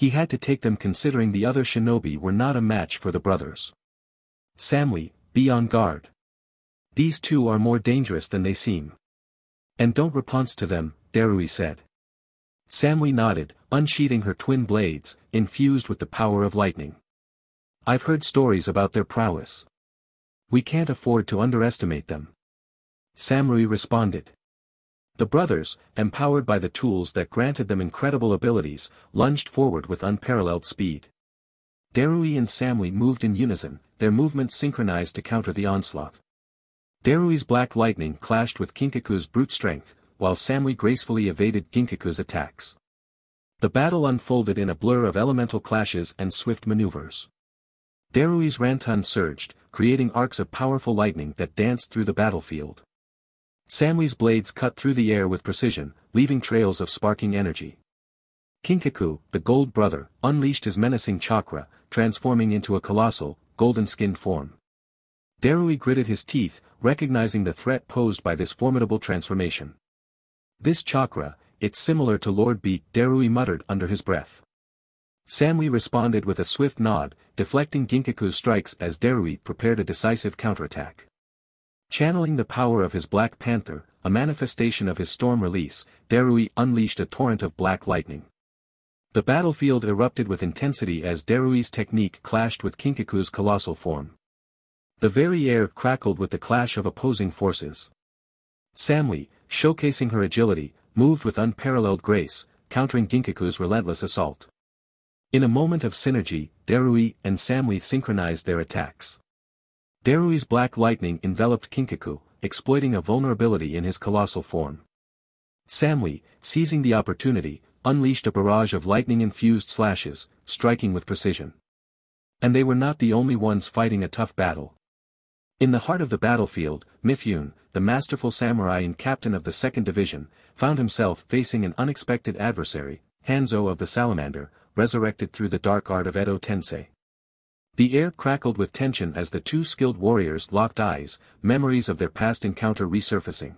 He had to take them considering the other shinobi were not a match for the brothers. Samui, be on guard. These two are more dangerous than they seem. And don't reponse to them, Darui said. Samui nodded, unsheathing her twin blades, infused with the power of lightning. I've heard stories about their prowess. We can't afford to underestimate them. Samui responded. The brothers, empowered by the tools that granted them incredible abilities, lunged forward with unparalleled speed. Darui and Samui moved in unison, their movements synchronized to counter the onslaught. Darui's black lightning clashed with Kinkaku's brute strength, while Samui gracefully evaded Ginkaku's attacks. The battle unfolded in a blur of elemental clashes and swift maneuvers. Darui's Ranton surged, creating arcs of powerful lightning that danced through the battlefield. Samui's blades cut through the air with precision, leaving trails of sparking energy. Kinkaku, the Gold Brother, unleashed his menacing chakra, transforming into a colossal, golden-skinned form. Darui gritted his teeth, recognizing the threat posed by this formidable transformation. This chakra, it's similar to Lord Beat Darui muttered under his breath. Samui responded with a swift nod, deflecting Ginkaku's strikes as Darui prepared a decisive counterattack. Channeling the power of his Black Panther, a manifestation of his storm release, Darui unleashed a torrent of black lightning. The battlefield erupted with intensity as Darui's technique clashed with Kinkaku's colossal form. The very air crackled with the clash of opposing forces. Samui, showcasing her agility, moved with unparalleled grace, countering Ginkaku's relentless assault. In a moment of synergy, Darui and Samui synchronized their attacks. Darui's black lightning enveloped Kinkaku, exploiting a vulnerability in his colossal form. Samui, seizing the opportunity, unleashed a barrage of lightning-infused slashes, striking with precision. And they were not the only ones fighting a tough battle. In the heart of the battlefield, Mifune, the masterful samurai and captain of the 2nd Division, found himself facing an unexpected adversary, Hanzo of the Salamander, resurrected through the dark art of Edo Tensei. The air crackled with tension as the two skilled warriors locked eyes, memories of their past encounter resurfacing.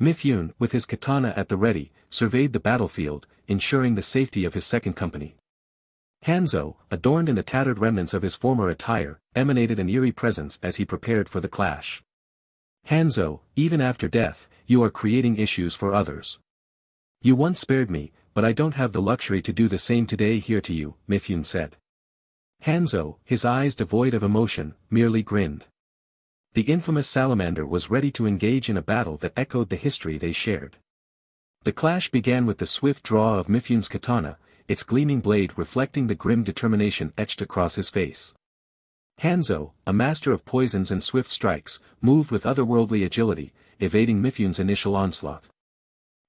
Mifune, with his katana at the ready, surveyed the battlefield, ensuring the safety of his second company. Hanzo, adorned in the tattered remnants of his former attire, emanated an eerie presence as he prepared for the clash. Hanzo, even after death, you are creating issues for others. You once spared me, but I don't have the luxury to do the same today here to you, Mifune said. Hanzo, his eyes devoid of emotion, merely grinned. The infamous salamander was ready to engage in a battle that echoed the history they shared. The clash began with the swift draw of Mifune's katana, its gleaming blade reflecting the grim determination etched across his face. Hanzo, a master of poisons and swift strikes, moved with otherworldly agility, evading Mifune's initial onslaught.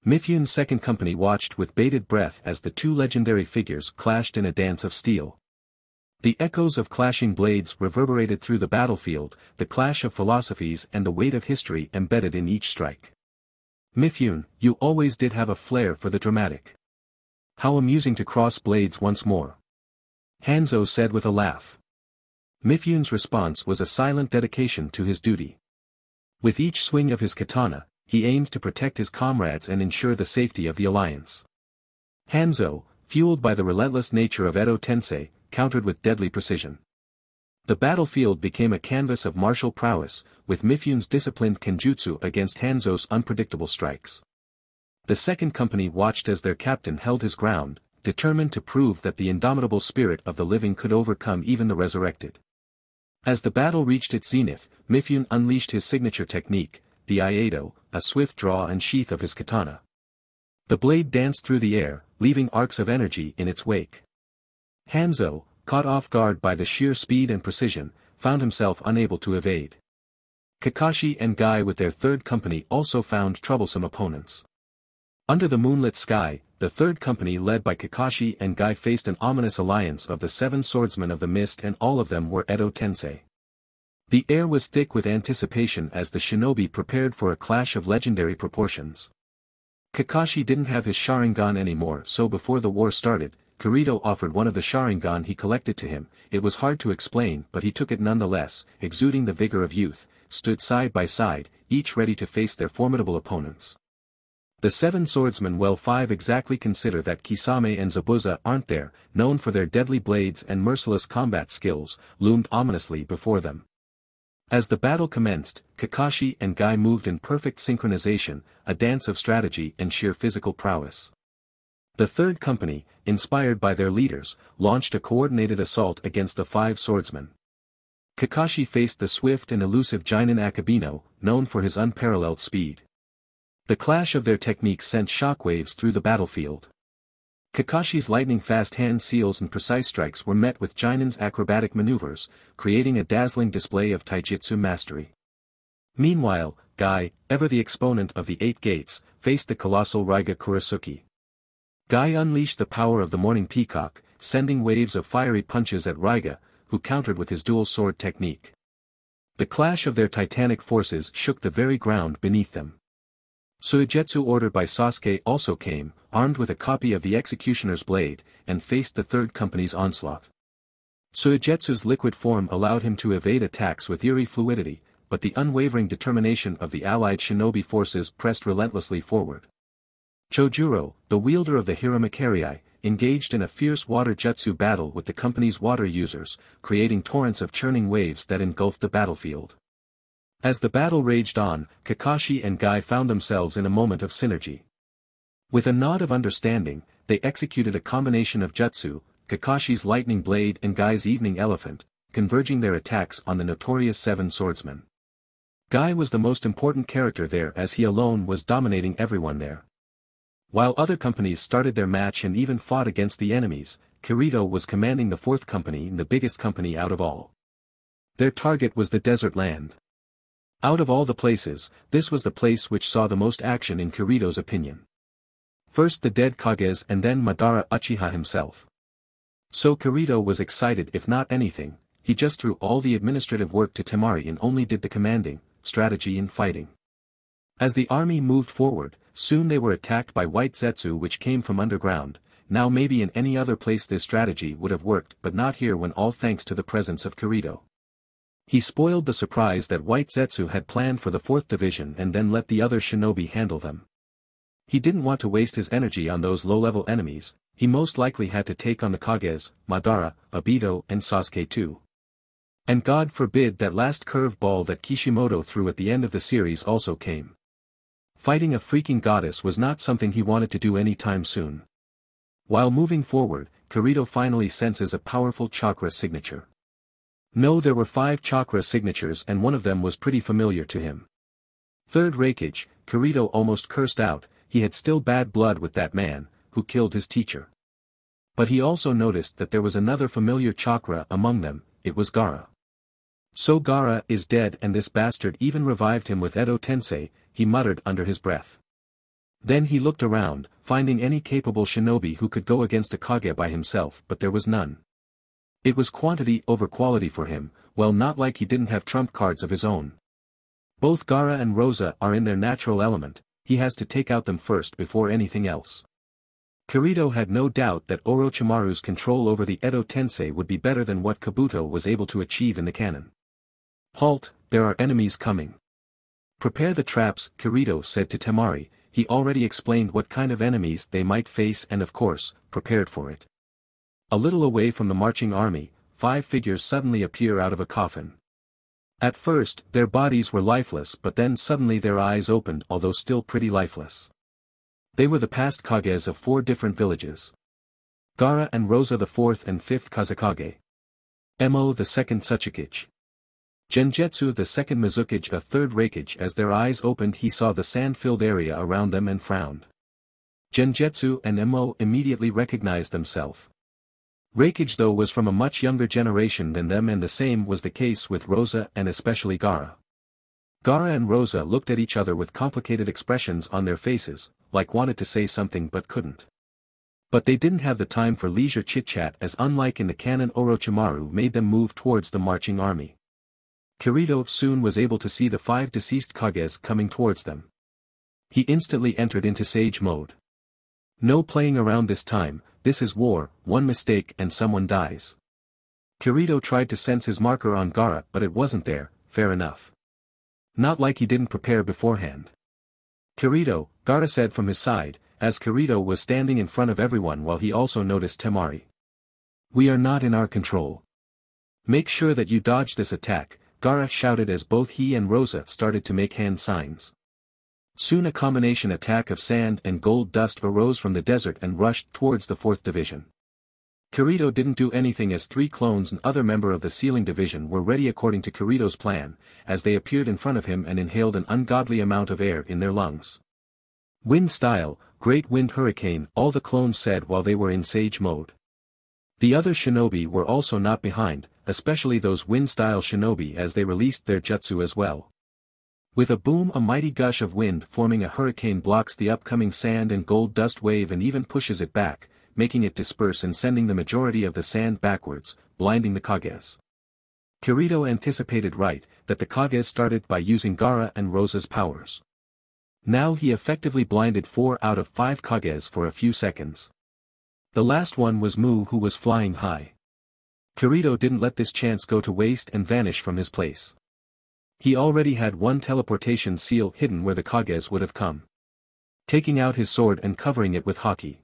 Mifune's second company watched with bated breath as the two legendary figures clashed in a dance of steel. The echoes of clashing blades reverberated through the battlefield, the clash of philosophies and the weight of history embedded in each strike. Mifune, you always did have a flair for the dramatic. How amusing to cross blades once more. Hanzo said with a laugh. Mifune's response was a silent dedication to his duty. With each swing of his katana, he aimed to protect his comrades and ensure the safety of the alliance. Hanzo, fueled by the relentless nature of Edo Tensei, countered with deadly precision. The battlefield became a canvas of martial prowess, with Mifune's disciplined kenjutsu against Hanzo's unpredictable strikes. The second company watched as their captain held his ground, determined to prove that the indomitable spirit of the living could overcome even the resurrected. As the battle reached its zenith, Mifune unleashed his signature technique, the Iaido, a swift draw and sheath of his katana. The blade danced through the air, leaving arcs of energy in its wake. Hanzo, caught off guard by the sheer speed and precision, found himself unable to evade. Kakashi and Guy with their third company also found troublesome opponents. Under the moonlit sky, the third company led by Kakashi and Guy faced an ominous alliance of the seven swordsmen of the mist and all of them were Edo Tensei. The air was thick with anticipation as the shinobi prepared for a clash of legendary proportions. Kakashi didn't have his Sharingan anymore so before the war started, Kirito offered one of the Sharingan he collected to him, it was hard to explain but he took it nonetheless, exuding the vigor of youth, stood side by side, each ready to face their formidable opponents. The seven swordsmen well five exactly consider that Kisame and Zabuza aren't there, known for their deadly blades and merciless combat skills, loomed ominously before them. As the battle commenced, Kakashi and Guy moved in perfect synchronization, a dance of strategy and sheer physical prowess. The third company, inspired by their leaders, launched a coordinated assault against the five swordsmen. Kakashi faced the swift and elusive Jinin Akebino, known for his unparalleled speed. The clash of their techniques sent shockwaves through the battlefield. Kakashi's lightning-fast hand seals and precise strikes were met with Jinin's acrobatic maneuvers, creating a dazzling display of taijutsu mastery. Meanwhile, Guy, ever the exponent of the Eight Gates, faced the colossal Raiga Kurosuki. Guy unleashed the power of the Morning Peacock, sending waves of fiery punches at Raiga, who countered with his dual sword technique. The clash of their titanic forces shook the very ground beneath them. Suigetsu ordered by Sasuke also came, armed with a copy of the Executioner's Blade, and faced the Third Company's onslaught. Suigetsu's liquid form allowed him to evade attacks with eerie fluidity, but the unwavering determination of the allied shinobi forces pressed relentlessly forward. Chojuro, the wielder of the Hiramekarei, engaged in a fierce water jutsu battle with the company's water users, creating torrents of churning waves that engulfed the battlefield. As the battle raged on, Kakashi and Guy found themselves in a moment of synergy. With a nod of understanding, they executed a combination of jutsu, Kakashi's lightning blade and Guy's evening elephant, converging their attacks on the notorious Seven Swordsmen. Guy was the most important character there as he alone was dominating everyone there. While other companies started their match and even fought against the enemies, Kirito was commanding the fourth company the biggest company out of all. Their target was the desert land. Out of all the places, this was the place which saw the most action in Kirito's opinion. First the dead Kages and then Madara Uchiha himself. So Kirito was excited if not anything, he just threw all the administrative work to Temari and only did the commanding, strategy and fighting. As the army moved forward, soon they were attacked by white Zetsu which came from underground, now maybe in any other place this strategy would have worked but not here when all thanks to the presence of Kirito. He spoiled the surprise that White Zetsu had planned for the 4th Division and then let the other shinobi handle them. He didn't want to waste his energy on those low-level enemies, he most likely had to take on the Kages, Madara, Obito and Sasuke too. And God forbid that last curve ball that Kishimoto threw at the end of the series also came. Fighting a freaking goddess was not something he wanted to do any time soon. While moving forward, Kirito finally senses a powerful chakra signature. No there were five chakra signatures and one of them was pretty familiar to him. Third Raikage, Kirito almost cursed out, he had still bad blood with that man, who killed his teacher. But he also noticed that there was another familiar chakra among them, it was Gaara. So Gaara is dead and this bastard even revived him with Edo Tensei, he muttered under his breath. Then he looked around, finding any capable shinobi who could go against a Kage by himself but there was none. It was quantity over quality for him, well not like he didn't have trump cards of his own. Both Gaara and Rasa are in their natural element, he has to take out them first before anything else. Kirito had no doubt that Orochimaru's control over the Edo Tensei would be better than what Kabuto was able to achieve in the canon. Halt, there are enemies coming. Prepare the traps, Kirito said to Temari, he already explained what kind of enemies they might face and of course, prepared for it. A little away from the marching army, five figures suddenly appear out of a coffin. At first, their bodies were lifeless but then suddenly their eyes opened although still pretty lifeless. They were the past Kages of four different villages. Gaara and Rasa the fourth and fifth Kazekage. Emo the second Tsuchikage. Gengetsu the second Mizukage a third Raikage as their eyes opened he saw the sand-filled area around them and frowned. Gengetsu and Mo immediately recognized themselves. Raikage though was from a much younger generation than them and the same was the case with Rasa and especially Gaara. Gaara and Rasa looked at each other with complicated expressions on their faces, like wanted to say something but couldn't. But they didn't have the time for leisure chit-chat as unlike in the canon Orochimaru made them move towards the marching army. Kirito soon was able to see the five deceased Kages coming towards them. He instantly entered into sage mode. No playing around this time, this is war, one mistake and someone dies. Kirito tried to sense his marker on Gaara but it wasn't there, fair enough. Not like he didn't prepare beforehand. Kirito, Gaara said from his side, as Kirito was standing in front of everyone while he also noticed Temari. We are not in our control. Make sure that you dodge this attack, Gaara shouted as both he and Rasa started to make hand signs. Soon a combination attack of sand and gold dust arose from the desert and rushed towards the 4th Division. Kirito didn't do anything as three clones and other member of the Sealing Division were ready according to Kirito's plan, as they appeared in front of him and inhaled an ungodly amount of air in their lungs. Wind style, Great Wind Hurricane, all the clones said while they were in Sage mode. The other shinobi were also not behind, especially those wind-style shinobi as they released their jutsu as well. With a boom a mighty gush of wind forming a hurricane blocks the upcoming sand and gold dust wave and even pushes it back, making it disperse and sending the majority of the sand backwards, blinding the Kages. Kirito anticipated right, that the Kages started by using Gaara and Rasa's powers. Now he effectively blinded four out of five Kages for a few seconds. The last one was Mu who was flying high. Kirito didn't let this chance go to waste and vanish from his place. He already had one teleportation seal hidden where the Kages would have come. Taking out his sword and covering it with Haki.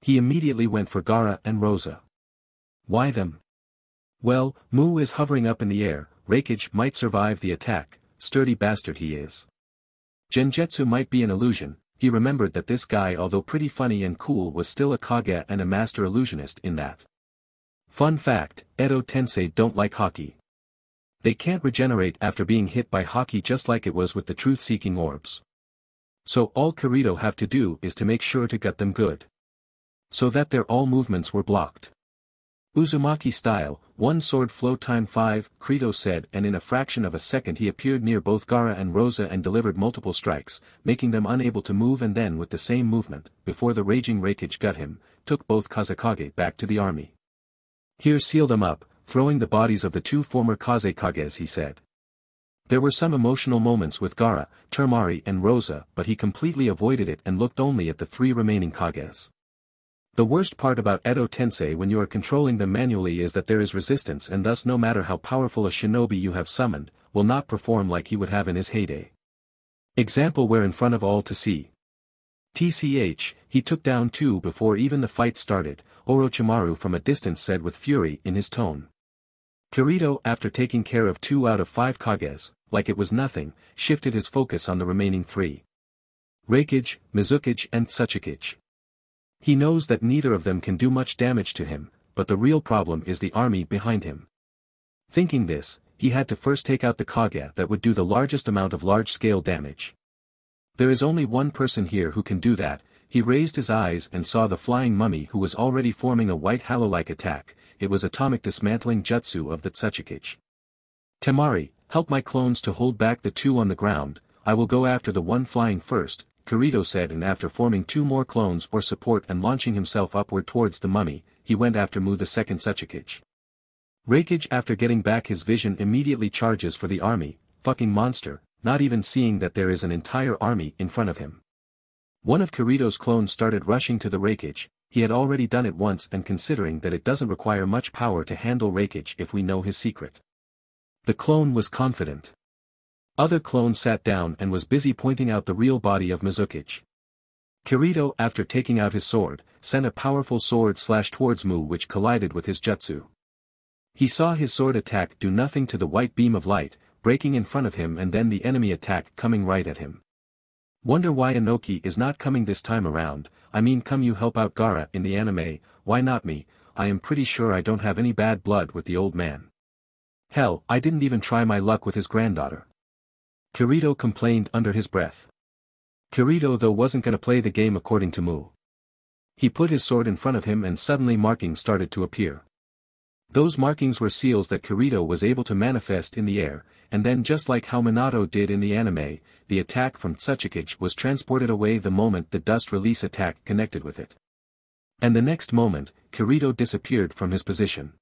He immediately went for Gaara and Rasa. Why them? Well, Mu is hovering up in the air, Raikage might survive the attack, sturdy bastard he is. Gengetsu might be an illusion, he remembered that this guy although pretty funny and cool was still a Kage and a master illusionist in that. Fun fact, Edo Tensei don't like Haki. They can't regenerate after being hit by Haki just like it was with the truth-seeking orbs. So all Kirito have to do is to make sure to gut them good. So that their all movements were blocked. Uzumaki style, one sword flow time 5, Kirito said and in a fraction of a second he appeared near both Gaara and Rasa and delivered multiple strikes, making them unable to move and then with the same movement, before the raging Raikage got him, took both Kazekage back to the army. Here seal them up, throwing the bodies of the two former Kazekages he said. There were some emotional moments with Gaara, Temari and Rasa but he completely avoided it and looked only at the three remaining Kages. The worst part about Edo Tensei when you are controlling them manually is that there is resistance and thus no matter how powerful a shinobi you have summoned, will not perform like he would have in his heyday. Example where in front of all to see. TCH, he took down two before even the fight started, Orochimaru from a distance said with fury in his tone. Kirito after taking care of two out of five Kages, like it was nothing, shifted his focus on the remaining three. Raikage, Mizukage and Tsuchikage. He knows that neither of them can do much damage to him, but the real problem is the army behind him. Thinking this, he had to first take out the Kage that would do the largest amount of large-scale damage. There is only one person here who can do that, he raised his eyes and saw the flying mummy who was already forming a white halo-like attack, it was atomic dismantling jutsu of the Tsuchikage. Temari, help my clones to hold back the two on the ground, I will go after the one flying first, Kirito said and after forming two more clones or support and launching himself upward towards the mummy, he went after Mu the second Tsuchikage. Raikage after getting back his vision immediately charges for the army, fucking monster, not even seeing that there is an entire army in front of him. One of Kirito's clones started rushing to the Raikage, he had already done it once and considering that it doesn't require much power to handle Raikage if we know his secret. The clone was confident. Other clone sat down and was busy pointing out the real body of Mizukage. Kirito after taking out his sword, sent a powerful sword slash towards Mu which collided with his jutsu. He saw his sword attack do nothing to the white beam of light, breaking in front of him and then the enemy attack coming right at him. Wonder why Onoki is not coming this time around, I mean come you help out Gaara in the anime, why not me, I am pretty sure I don't have any bad blood with the old man. Hell, I didn't even try my luck with his granddaughter. Kirito complained under his breath. Kirito though wasn't gonna play the game according to Mu. He put his sword in front of him and suddenly markings started to appear. Those markings were seals that Kirito was able to manifest in the air, and then just like how Minato did in the anime, the attack from Tsuchikage was transported away the moment the dust release attack connected with it. And the next moment, Kirito disappeared from his position.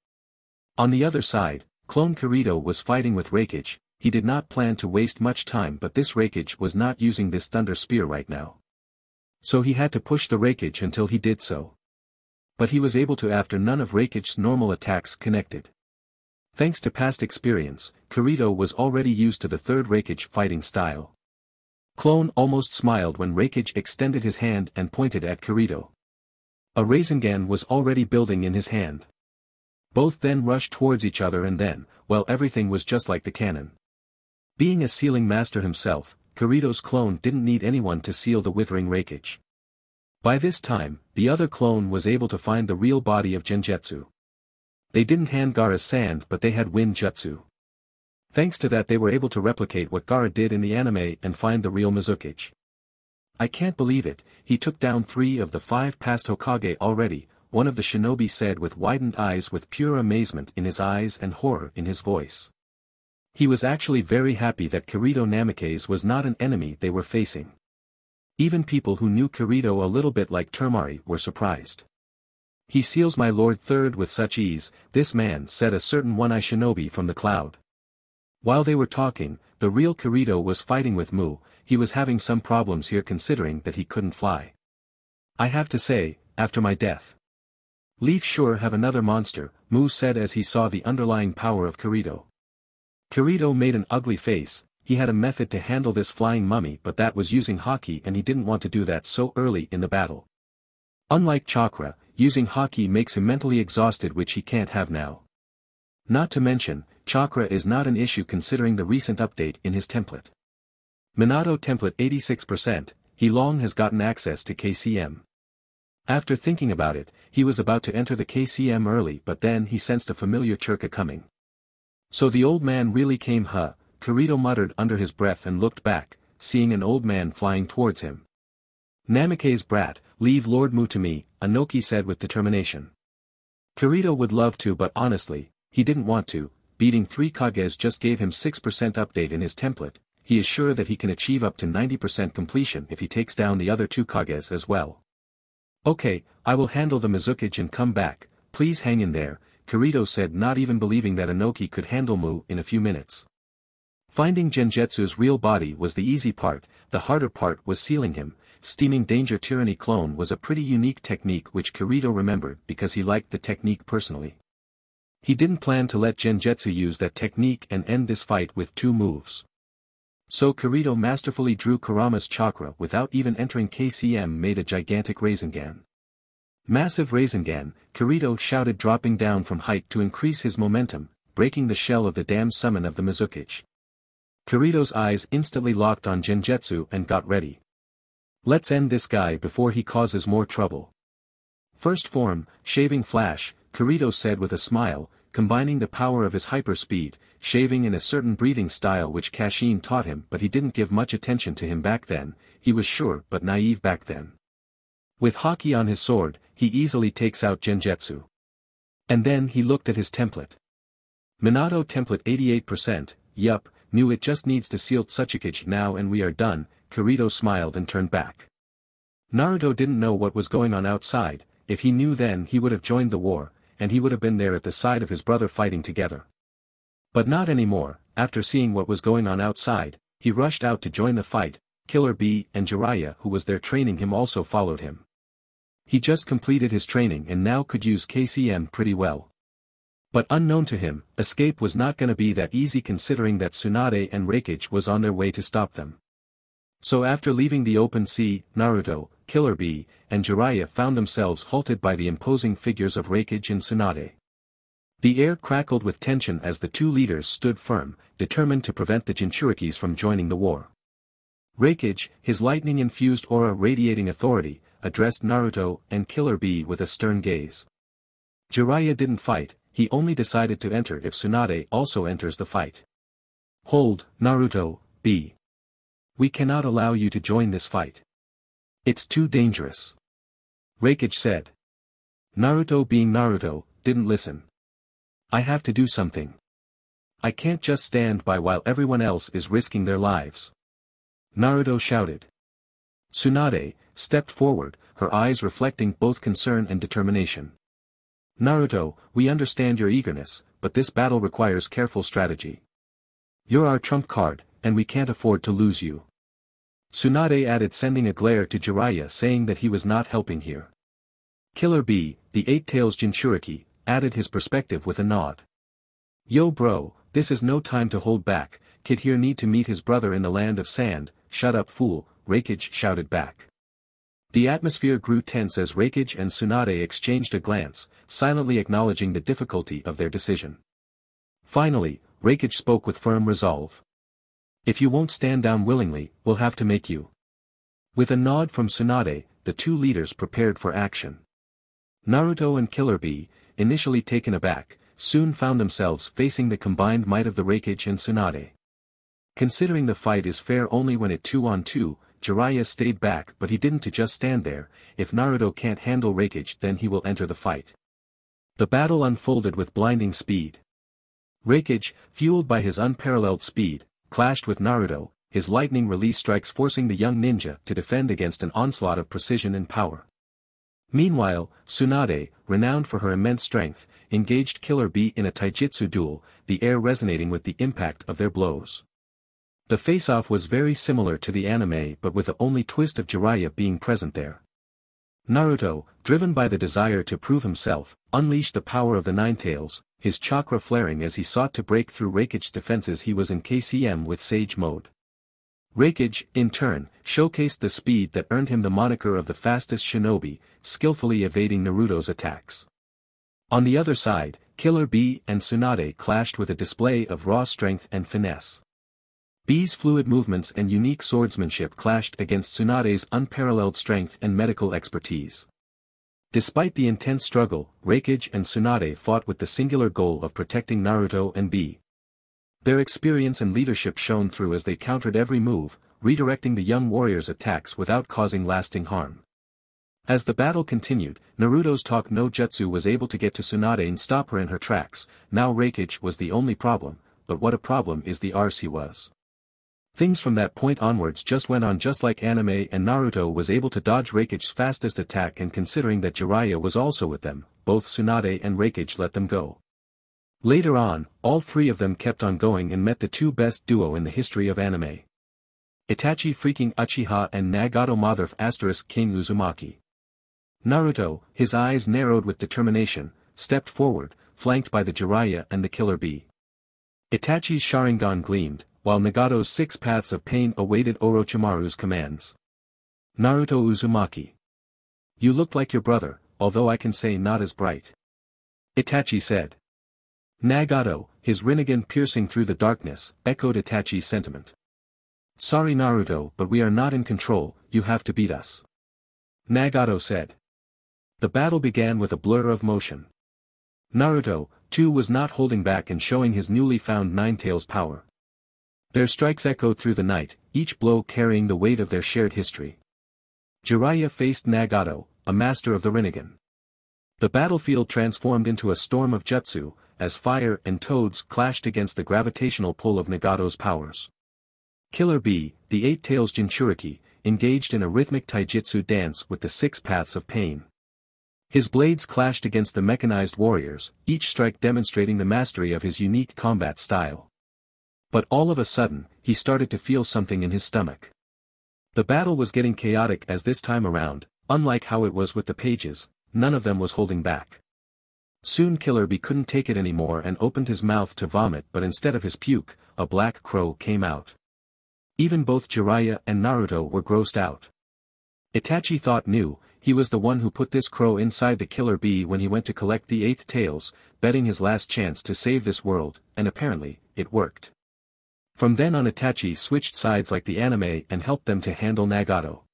On the other side, Clone Kirito was fighting with Raikage, he did not plan to waste much time but this Raikage was not using this Thunder Spear right now. So he had to push the Raikage until he did so. But he was able to after none of Raikage's normal attacks connected. Thanks to past experience, Kirito was already used to the third Raikage fighting style. Clone almost smiled when Raikage extended his hand and pointed at Kirito. A Rasengan was already building in his hand. Both then rushed towards each other and then, well everything was just like the canon. Being a sealing master himself, Kirito's clone didn't need anyone to seal the withering Raikage. By this time, the other clone was able to find the real body of Gengetsu. They didn't hand Gaara's sand but they had wind jutsu. Thanks to that they were able to replicate what Gaara did in the anime and find the real Mizukage. I can't believe it, he took down three of the five past Hokage already, one of the shinobi said with widened eyes with pure amazement in his eyes and horror in his voice. He was actually very happy that Kirito Namikaze was not an enemy they were facing. Even people who knew Kirito a little bit like Temari were surprised. He seals my lord third with such ease, this man said a certain one-eye shinobi from the cloud. While they were talking, the real Kirito was fighting with Mu, he was having some problems here considering that he couldn't fly. I have to say, after my death. Leaf sure have another monster, Mu said as he saw the underlying power of Kirito. Kirito made an ugly face, he had a method to handle this flying mummy but that was using Haki and he didn't want to do that so early in the battle. Unlike Chakra, using Haki makes him mentally exhausted which he can't have now. Not to mention, Chakra is not an issue considering the recent update in his template. Minato template 86%, he long has gotten access to KCM. After thinking about it, he was about to enter the KCM early but then he sensed a familiar chakra coming. So the old man really came huh, Kirito muttered under his breath and looked back, seeing an old man flying towards him. Namikaze brat, leave Lord Mu to me, Onoki said with determination. Kirito would love to but honestly, he didn't want to, beating 3 Kages just gave him 6% update in his template, he is sure that he can achieve up to 90% completion if he takes down the other 2 Kages as well. Okay, I will handle the Mizukage and come back, please hang in there, Kirito said not even believing that Onoki could handle Mu in a few minutes. Finding Gengetsu's real body was the easy part, the harder part was sealing him, steaming danger tyranny clone was a pretty unique technique which Kirito remembered because he liked the technique personally. He didn't plan to let Genjetsu use that technique and end this fight with two moves. So Kirito masterfully drew Kurama's chakra without even entering KCM made a gigantic Rasengan. Massive Rasengan, Kirito shouted dropping down from height to increase his momentum, breaking the shell of the damned summon of the Mizukage. Kirito's eyes instantly locked on Gengetsu and got ready. Let's end this guy before he causes more trouble. First form, Shaving Flash, Kirito said with a smile, combining the power of his hyperspeed, shaving in a certain breathing style which Kashin taught him but he didn't give much attention to him back then, he was sure but naive back then. With Haki on his sword, he easily takes out Gengetsu. And then he looked at his template. Minato template 88%, yup, knew it just needs to seal Tsuchikage now and we are done, Kirito smiled and turned back. Naruto didn't know what was going on outside, if he knew then he would have joined the war, and he would have been there at the side of his brother fighting together. But not anymore, after seeing what was going on outside, he rushed out to join the fight, Killer Bee and Jiraiya who was there training him also followed him. He just completed his training and now could use KCM pretty well. But unknown to him, escape was not gonna be that easy considering that Tsunade and Raikage was on their way to stop them. So after leaving the open sea, Naruto, Killer Bee, and Jiraiya found themselves halted by the imposing figures of Raikage and Tsunade. The air crackled with tension as the two leaders stood firm, determined to prevent the Jinchurikis from joining the war. Raikage, his lightning-infused aura radiating authority, addressed Naruto and Killer Bee with a stern gaze. Jiraiya didn't fight, he only decided to enter if Tsunade also enters the fight. Hold, Naruto, B. We cannot allow you to join this fight. It's too dangerous. Raikage said. Naruto being Naruto, didn't listen. I have to do something. I can't just stand by while everyone else is risking their lives. Naruto shouted. Tsunade, stepped forward, her eyes reflecting both concern and determination. Naruto, we understand your eagerness, but this battle requires careful strategy. You're our trump card, and we can't afford to lose you. Tsunade added sending a glare to Jiraiya saying that he was not helping here. Killer B, the Eight-Tails Jinchuriki, added his perspective with a nod. Yo bro, this is no time to hold back, kid here need to meet his brother in the land of sand, shut up fool, Raikage shouted back. The atmosphere grew tense as Raikage and Tsunade exchanged a glance, silently acknowledging the difficulty of their decision. Finally, Raikage spoke with firm resolve. If you won't stand down willingly, we'll have to make you. With a nod from Tsunade, the two leaders prepared for action. Naruto and Killer Bee, initially taken aback, soon found themselves facing the combined might of the Raikage and Tsunade. Considering the fight is fair only when it two on two, Jiraiya stayed back but he didn't to just stand there, if Naruto can't handle Raikage then he will enter the fight. The battle unfolded with blinding speed. Raikage, fueled by his unparalleled speed, clashed with Naruto, his lightning release strikes forcing the young ninja to defend against an onslaught of precision and power. Meanwhile, Tsunade, renowned for her immense strength, engaged Killer Bee in a taijutsu duel, the air resonating with the impact of their blows. The face-off was very similar to the anime but with the only twist of Jiraiya being present there. Naruto, driven by the desire to prove himself, unleashed the power of the Nine Tails, his chakra flaring as he sought to break through Raikage's defenses he was in KCM with Sage Mode. Raikage, in turn, showcased the speed that earned him the moniker of the fastest shinobi, skillfully evading Naruto's attacks. On the other side, Killer B and Tsunade clashed with a display of raw strength and finesse. Bee's fluid movements and unique swordsmanship clashed against Tsunade's unparalleled strength and medical expertise. Despite the intense struggle, Raikage and Tsunade fought with the singular goal of protecting Naruto and Bee. Their experience and leadership shone through as they countered every move, redirecting the young warrior's attacks without causing lasting harm. As the battle continued, Naruto's talk no jutsu was able to get to Tsunade and stop her in her tracks, now Raikage was the only problem, but what a problem is the arse he was. Things from that point onwards just went on just like anime and Naruto was able to dodge Raikage's fastest attack and considering that Jiraiya was also with them, both Tsunade and Raikage let them go. Later on, all three of them kept on going and met the two best duo in the history of anime. Itachi freaking Uchiha and Nagato Motherf asterisk King Uzumaki. Naruto, his eyes narrowed with determination, stepped forward, flanked by the Jiraiya and the Killer Bee. Itachi's Sharingan gleamed, while Nagato's six paths of pain awaited Orochimaru's commands. Naruto Uzumaki. You look like your brother, although I can say not as bright. Itachi said. Nagato, his Rinnegan piercing through the darkness, echoed Itachi's sentiment. Sorry Naruto but we are not in control, you have to beat us. Nagato said. The battle began with a blur of motion. Naruto, too was not holding back and showing his newly found Nine-Tails power. Their strikes echoed through the night, each blow carrying the weight of their shared history. Jiraiya faced Nagato, a master of the Rinnegan. The battlefield transformed into a storm of jutsu, as fire and toads clashed against the gravitational pull of Nagato's powers. Killer Bee, the Eight Tails Jinchuriki, engaged in a rhythmic taijutsu dance with the six paths of pain. His blades clashed against the mechanized warriors, each strike demonstrating the mastery of his unique combat style. But all of a sudden, he started to feel something in his stomach. The battle was getting chaotic as this time around, unlike how it was with the pages, none of them was holding back. Soon Killer Bee couldn't take it anymore and opened his mouth to vomit but instead of his puke, a black crow came out. Even both Jiraiya and Naruto were grossed out. Itachi thought knew, he was the one who put this crow inside the Killer Bee when he went to collect the eighth tails, betting his last chance to save this world, and apparently, it worked. From then on Itachi switched sides like the anime and helped them to handle Nagato.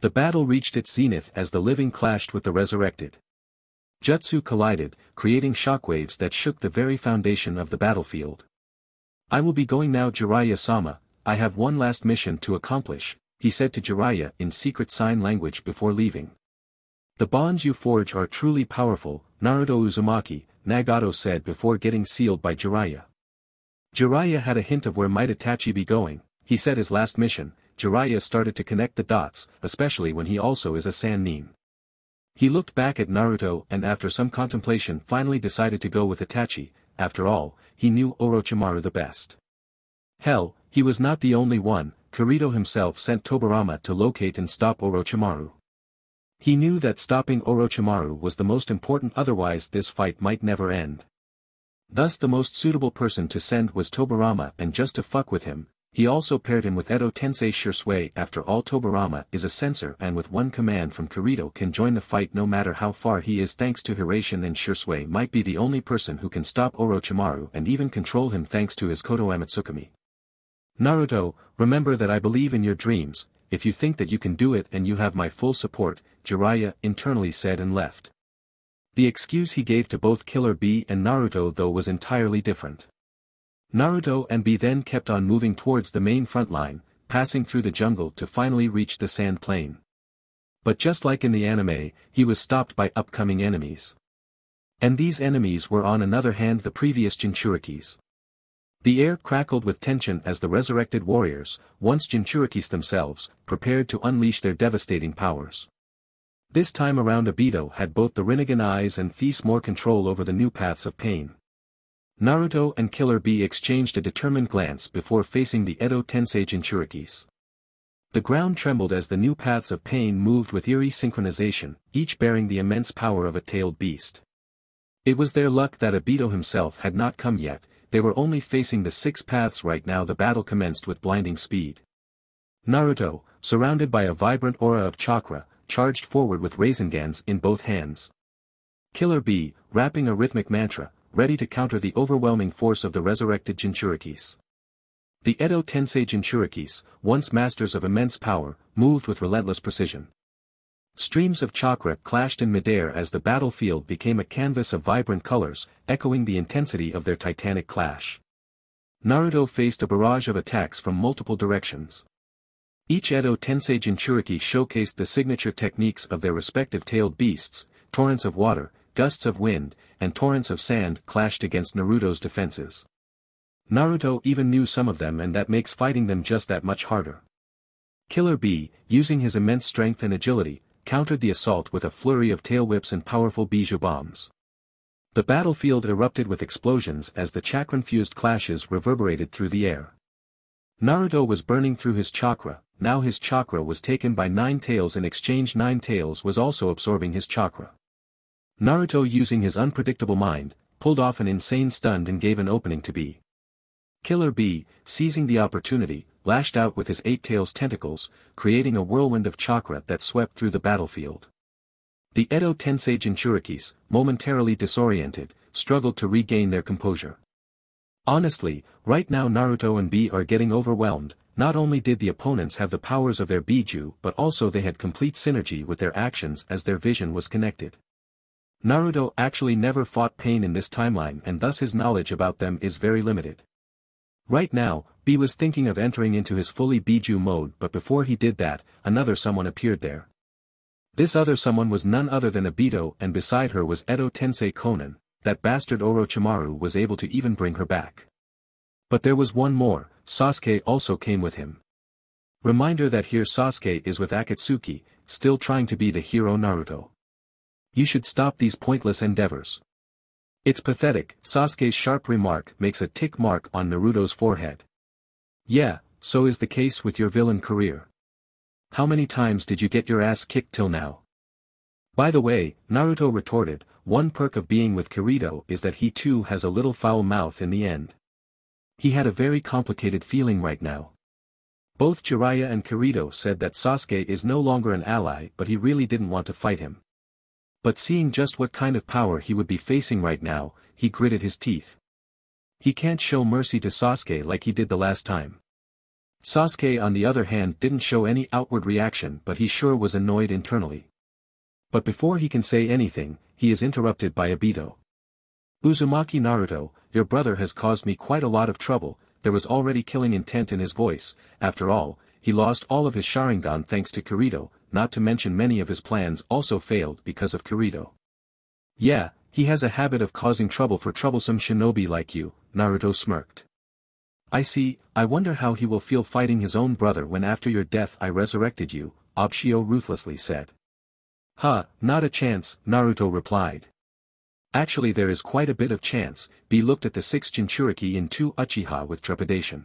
The battle reached its zenith as the living clashed with the resurrected. Jutsu collided, creating shockwaves that shook the very foundation of the battlefield. I will be going now Jiraiya-sama, I have one last mission to accomplish, he said to Jiraiya in secret sign language before leaving. The bonds you forge are truly powerful, Naruto Uzumaki, Nagato said before getting sealed by Jiraiya. Jiraiya had a hint of where might Itachi be going, he said his last mission, Jiraiya started to connect the dots, especially when he also is a Sannin. He looked back at Naruto and after some contemplation finally decided to go with Itachi, after all, he knew Orochimaru the best. Hell, he was not the only one, Kirito himself sent Tobirama to locate and stop Orochimaru. He knew that stopping Orochimaru was the most important otherwise this fight might never end. Thus the most suitable person to send was Tobirama and just to fuck with him, he also paired him with Edo Tensei Shisui after all Tobirama is a sensor and with one command from Kirito can join the fight no matter how far he is thanks to Hiraishin and Shisui might be the only person who can stop Orochimaru and even control him thanks to his Koto Amatsukami. Naruto, remember that I believe in your dreams, if you think that you can do it and you have my full support, Jiraiya internally said and left. The excuse he gave to both Killer Bee and Naruto though was entirely different. Naruto and Bee then kept on moving towards the main front line, passing through the jungle to finally reach the sand plain. But just like in the anime, he was stopped by upcoming enemies. And these enemies were on another hand the previous Jinchurikis. The air crackled with tension as the resurrected warriors, once Jinchurikis themselves, prepared to unleash their devastating powers. This time around Obito had both the Rinnegan eyes and Thies more control over the new paths of pain. Naruto and Killer Bee exchanged a determined glance before facing the Edo Tensei Jinchurikis. The ground trembled as the new paths of pain moved with eerie synchronization, each bearing the immense power of a tailed beast. It was their luck that Obito himself had not come yet, they were only facing the six paths right now the battle commenced with blinding speed. Naruto, surrounded by a vibrant aura of chakra, charged forward with Rasengans in both hands. Killer B, rapping a rhythmic mantra, ready to counter the overwhelming force of the resurrected Jinchurikis. The Edo Tensei Jinchurikis, once masters of immense power, moved with relentless precision. Streams of chakra clashed in midair as the battlefield became a canvas of vibrant colors, echoing the intensity of their titanic clash. Naruto faced a barrage of attacks from multiple directions. Each Edo Tensei Jinchuriki showcased the signature techniques of their respective tailed beasts, torrents of water, gusts of wind, and torrents of sand clashed against Naruto's defenses. Naruto even knew some of them and that makes fighting them just that much harder. Killer Bee, using his immense strength and agility, countered the assault with a flurry of tail whips and powerful Biju bombs. The battlefield erupted with explosions as the chakra-infused clashes reverberated through the air. Naruto was burning through his chakra, now his chakra was taken by Nine Tails in exchange Nine Tails was also absorbing his chakra. Naruto using his unpredictable mind, pulled off an insane stunt and gave an opening to B. Killer B, seizing the opportunity, lashed out with his eight tails tentacles, creating a whirlwind of chakra that swept through the battlefield. The Edo Tensei Jinchurikis, momentarily disoriented, struggled to regain their composure. Honestly, right now Naruto and B are getting overwhelmed, not only did the opponents have the powers of their Biju but also they had complete synergy with their actions as their vision was connected. Naruto actually never fought pain in this timeline and thus his knowledge about them is very limited. Right now, B was thinking of entering into his fully Biju mode but before he did that, another someone appeared there. This other someone was none other than Obito and beside her was Edo Tensei Konan, that bastard Orochimaru was able to even bring her back. But there was one more, Sasuke also came with him. Reminder that here Sasuke is with Akatsuki, still trying to be the hero Naruto. You should stop these pointless endeavors. It's pathetic, Sasuke's sharp remark makes a tick mark on Naruto's forehead. Yeah, so is the case with your villain career. How many times did you get your ass kicked till now? By the way, Naruto retorted, one perk of being with Kirito is that he too has a little foul mouth in the end. He had a very complicated feeling right now. Both Jiraiya and Kirito said that Sasuke is no longer an ally but he really didn't want to fight him. But seeing just what kind of power he would be facing right now, he gritted his teeth. He can't show mercy to Sasuke like he did the last time. Sasuke on the other hand didn't show any outward reaction but he sure was annoyed internally. But before he can say anything, he is interrupted by Obito. Uzumaki Naruto, your brother has caused me quite a lot of trouble, there was already killing intent in his voice, after all, he lost all of his Sharingan thanks to Kirito, not to mention many of his plans also failed because of Kirito. Yeah, he has a habit of causing trouble for troublesome shinobi like you, Naruto smirked. I see, I wonder how he will feel fighting his own brother when after your death I resurrected you, Obito ruthlessly said. Ha, not a chance, Naruto replied. Actually there is quite a bit of chance, B looked at the six Jinchuriki in two Uchiha with trepidation.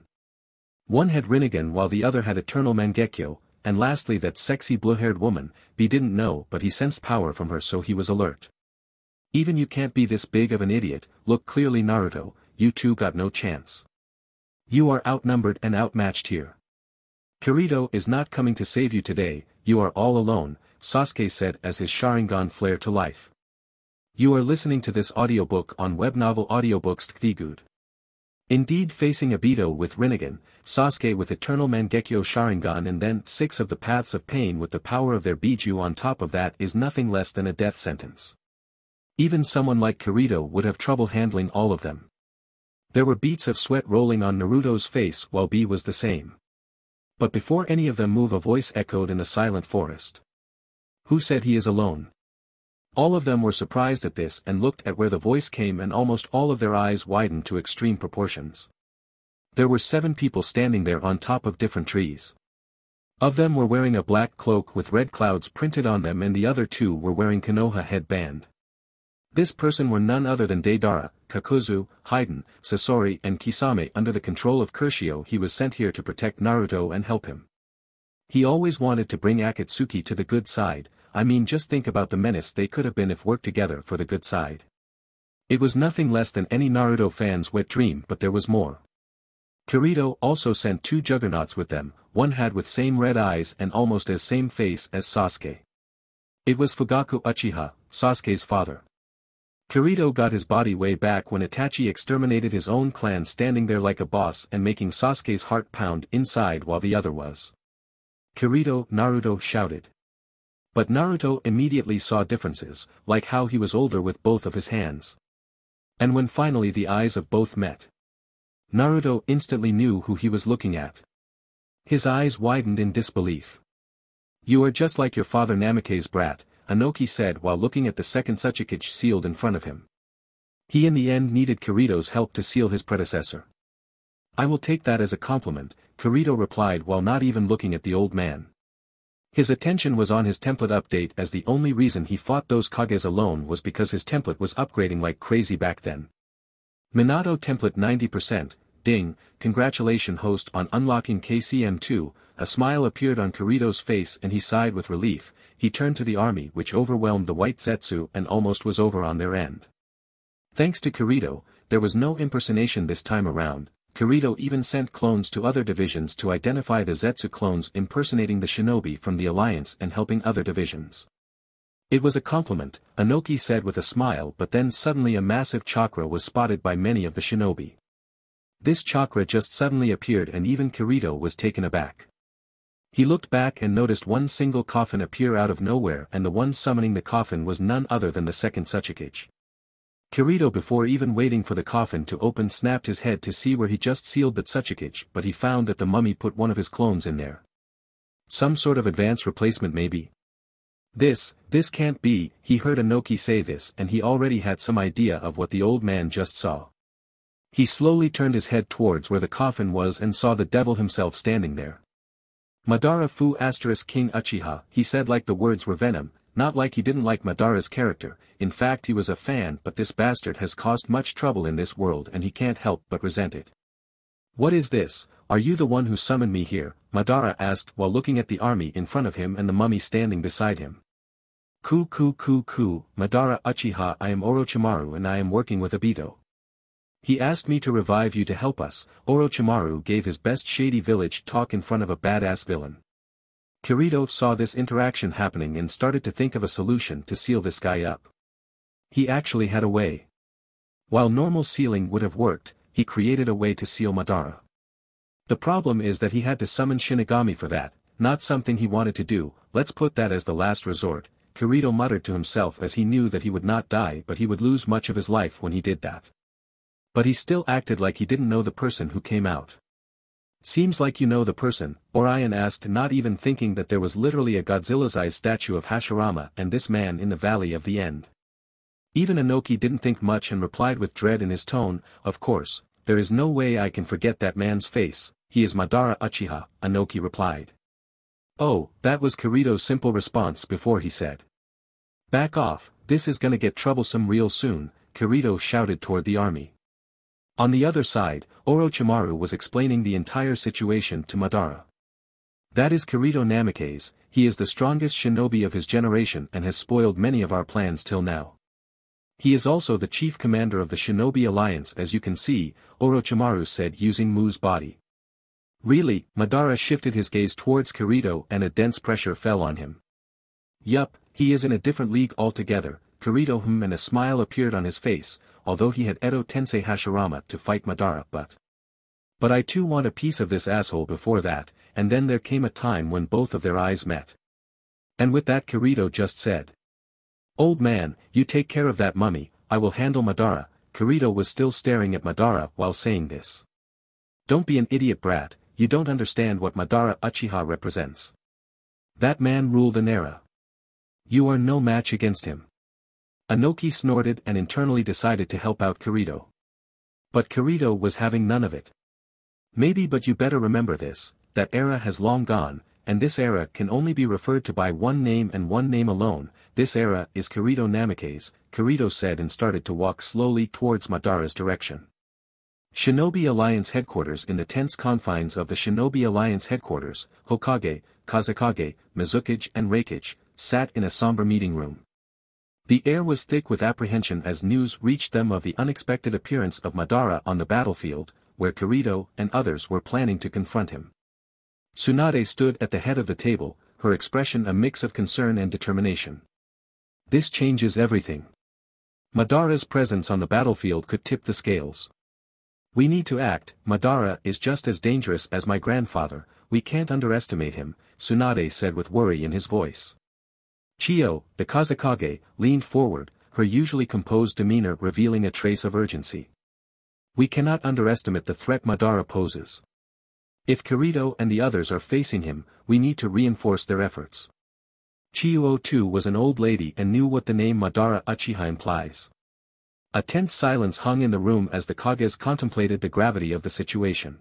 One had Rinnegan while the other had Eternal Mangekyo, and lastly that sexy blue-haired woman, B didn't know but he sensed power from her so he was alert. Even you can't be this big of an idiot, look clearly Naruto, you two got no chance. You are outnumbered and outmatched here. Kirito is not coming to save you today, you are all alone, Sasuke said as his Sharingan flared to life. You are listening to this audiobook on webnovel audiobooks Tgthegood. Indeed facing Obito with Rinnegan, Sasuke with Eternal Mangekyo Sharingan and then six of the Paths of Pain with the power of their Biju on top of that is nothing less than a death sentence. Even someone like Kirito would have trouble handling all of them. There were beats of sweat rolling on Naruto's face while B was the same. But before any of them move a voice echoed in the silent forest. Who said he is alone? All of them were surprised at this and looked at where the voice came and almost all of their eyes widened to extreme proportions. There were seven people standing there on top of different trees. Of them were wearing a black cloak with red clouds printed on them and the other two were wearing Konoha headband. This person were none other than Deidara, Kakuzu, Hidan, Sasori and Kisame under the control of Kurshio he was sent here to protect Naruto and help him. He always wanted to bring Akatsuki to the good side, I mean just think about the menace they could have been if worked together for the good side. It was nothing less than any Naruto fan's wet dream but there was more. Kirito also sent two juggernauts with them, one had with same red eyes and almost as same face as Sasuke. It was Fugaku Uchiha, Sasuke's father. Kirito got his body way back when Itachi exterminated his own clan standing there like a boss and making Sasuke's heart pound inside while the other was. Kirito Naruto shouted. But Naruto immediately saw differences, like how he was older with both of his hands. And when finally the eyes of both met. Naruto instantly knew who he was looking at. His eyes widened in disbelief. You are just like your father Namikaze's brat, Onoki said while looking at the second Tsuchikage sealed in front of him. He in the end needed Kirito's help to seal his predecessor. I will take that as a compliment, Kirito replied while not even looking at the old man. His attention was on his template update as the only reason he fought those Kages alone was because his template was upgrading like crazy back then. Minato template 90%, ding, congratulation host on unlocking KCM2, a smile appeared on Kirito's face and he sighed with relief, he turned to the army which overwhelmed the white Zetsu and almost was over on their end. Thanks to Kirito, there was no impersonation this time around, Kirito even sent clones to other divisions to identify the Zetsu clones impersonating the shinobi from the alliance and helping other divisions. It was a compliment, Onoki said with a smile but then suddenly a massive chakra was spotted by many of the shinobi. This chakra just suddenly appeared and even Kirito was taken aback. He looked back and noticed one single coffin appear out of nowhere and the one summoning the coffin was none other than the second Tsuchikage. Kirito before even waiting for the coffin to open snapped his head to see where he just sealed the Tsuchikage but he found that the mummy put one of his clones in there. Some sort of advance replacement maybe, this, this can't be, he heard Onoki say this and he already had some idea of what the old man just saw. He slowly turned his head towards where the coffin was and saw the devil himself standing there. Madara fu asterisk King Uchiha, he said like the words were venom, not like he didn't like Madara's character, in fact he was a fan but this bastard has caused much trouble in this world and he can't help but resent it. What is this, are you the one who summoned me here, Madara asked while looking at the army in front of him and the mummy standing beside him. Ku ku ku ku, Madara Uchiha I am Orochimaru and I am working with Obito. He asked me to revive you to help us, Orochimaru gave his best shady village talk in front of a badass villain. Kirito saw this interaction happening and started to think of a solution to seal this guy up. He actually had a way. While normal sealing would have worked, he created a way to seal Madara. The problem is that he had to summon Shinigami for that, not something he wanted to do, let's put that as the last resort, Kirito muttered to himself as he knew that he would not die but he would lose much of his life when he did that. But he still acted like he didn't know the person who came out. Seems like you know the person, Orion asked not even thinking that there was literally a Godzilla-sized statue of Hashirama and this man in the Valley of the End. Even Onoki didn't think much and replied with dread in his tone, of course, there is no way I can forget that man's face, he is Madara Uchiha, Onoki replied. Oh, that was Kirito's simple response before he said. Back off, this is gonna get troublesome real soon, Kirito shouted toward the army. On the other side, Orochimaru was explaining the entire situation to Madara. That is Kirito Namikaze, he is the strongest shinobi of his generation and has spoiled many of our plans till now. He is also the chief commander of the shinobi alliance as you can see, Orochimaru said using Mu's body. Really, Madara shifted his gaze towards Kirito and a dense pressure fell on him. Yup, he is in a different league altogether, Kirito hum and a smile appeared on his face, although he had Edo Tensei Hashirama to fight Madara but. But I too want a piece of this asshole before that, and then there came a time when both of their eyes met. And with that Kirito just said. Old man, you take care of that mummy, I will handle Madara, Kirito was still staring at Madara while saying this. Don't be an idiot brat, you don't understand what Madara Uchiha represents. That man ruled an era. You are no match against him. Onoki snorted and internally decided to help out Kirito. But Kirito was having none of it. Maybe but you better remember this, that era has long gone, and this era can only be referred to by one name and one name alone, this era is Kirito Namikaze, Kirito said and started to walk slowly towards Madara's direction. Shinobi Alliance headquarters in the tense confines of the Shinobi Alliance headquarters, Hokage, Kazekage, Mizukage and Raikage, sat in a somber meeting room. The air was thick with apprehension as news reached them of the unexpected appearance of Madara on the battlefield, where Kirito and others were planning to confront him. Tsunade stood at the head of the table, her expression a mix of concern and determination. This changes everything. Madara's presence on the battlefield could tip the scales. We need to act, Madara is just as dangerous as my grandfather, we can't underestimate him, Tsunade said with worry in his voice. Chiyo, the Kazekage, leaned forward, her usually composed demeanor revealing a trace of urgency. We cannot underestimate the threat Madara poses. If Kirito and the others are facing him, we need to reinforce their efforts. Chiyo too was an old lady and knew what the name Madara Uchiha implies. A tense silence hung in the room as the Kages contemplated the gravity of the situation.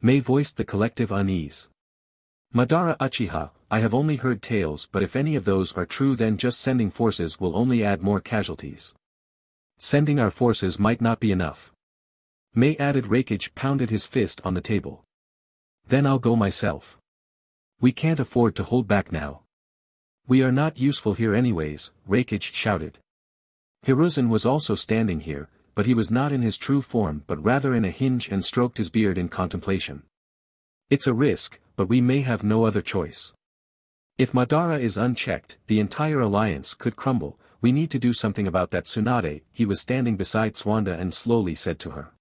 Mei voiced the collective unease. Madara Uchiha, I have only heard tales but if any of those are true then just sending forces will only add more casualties. Sending our forces might not be enough. Mei added Raikage pounded his fist on the table. Then I'll go myself. We can't afford to hold back now. We are not useful here anyways, Raikage shouted. Hiruzen was also standing here, but he was not in his true form but rather in a hinge and stroked his beard in contemplation. It's a risk, but we may have no other choice. If Madara is unchecked, the entire alliance could crumble, we need to do something about that Tsunade, he was standing beside Tsunade and slowly said to her.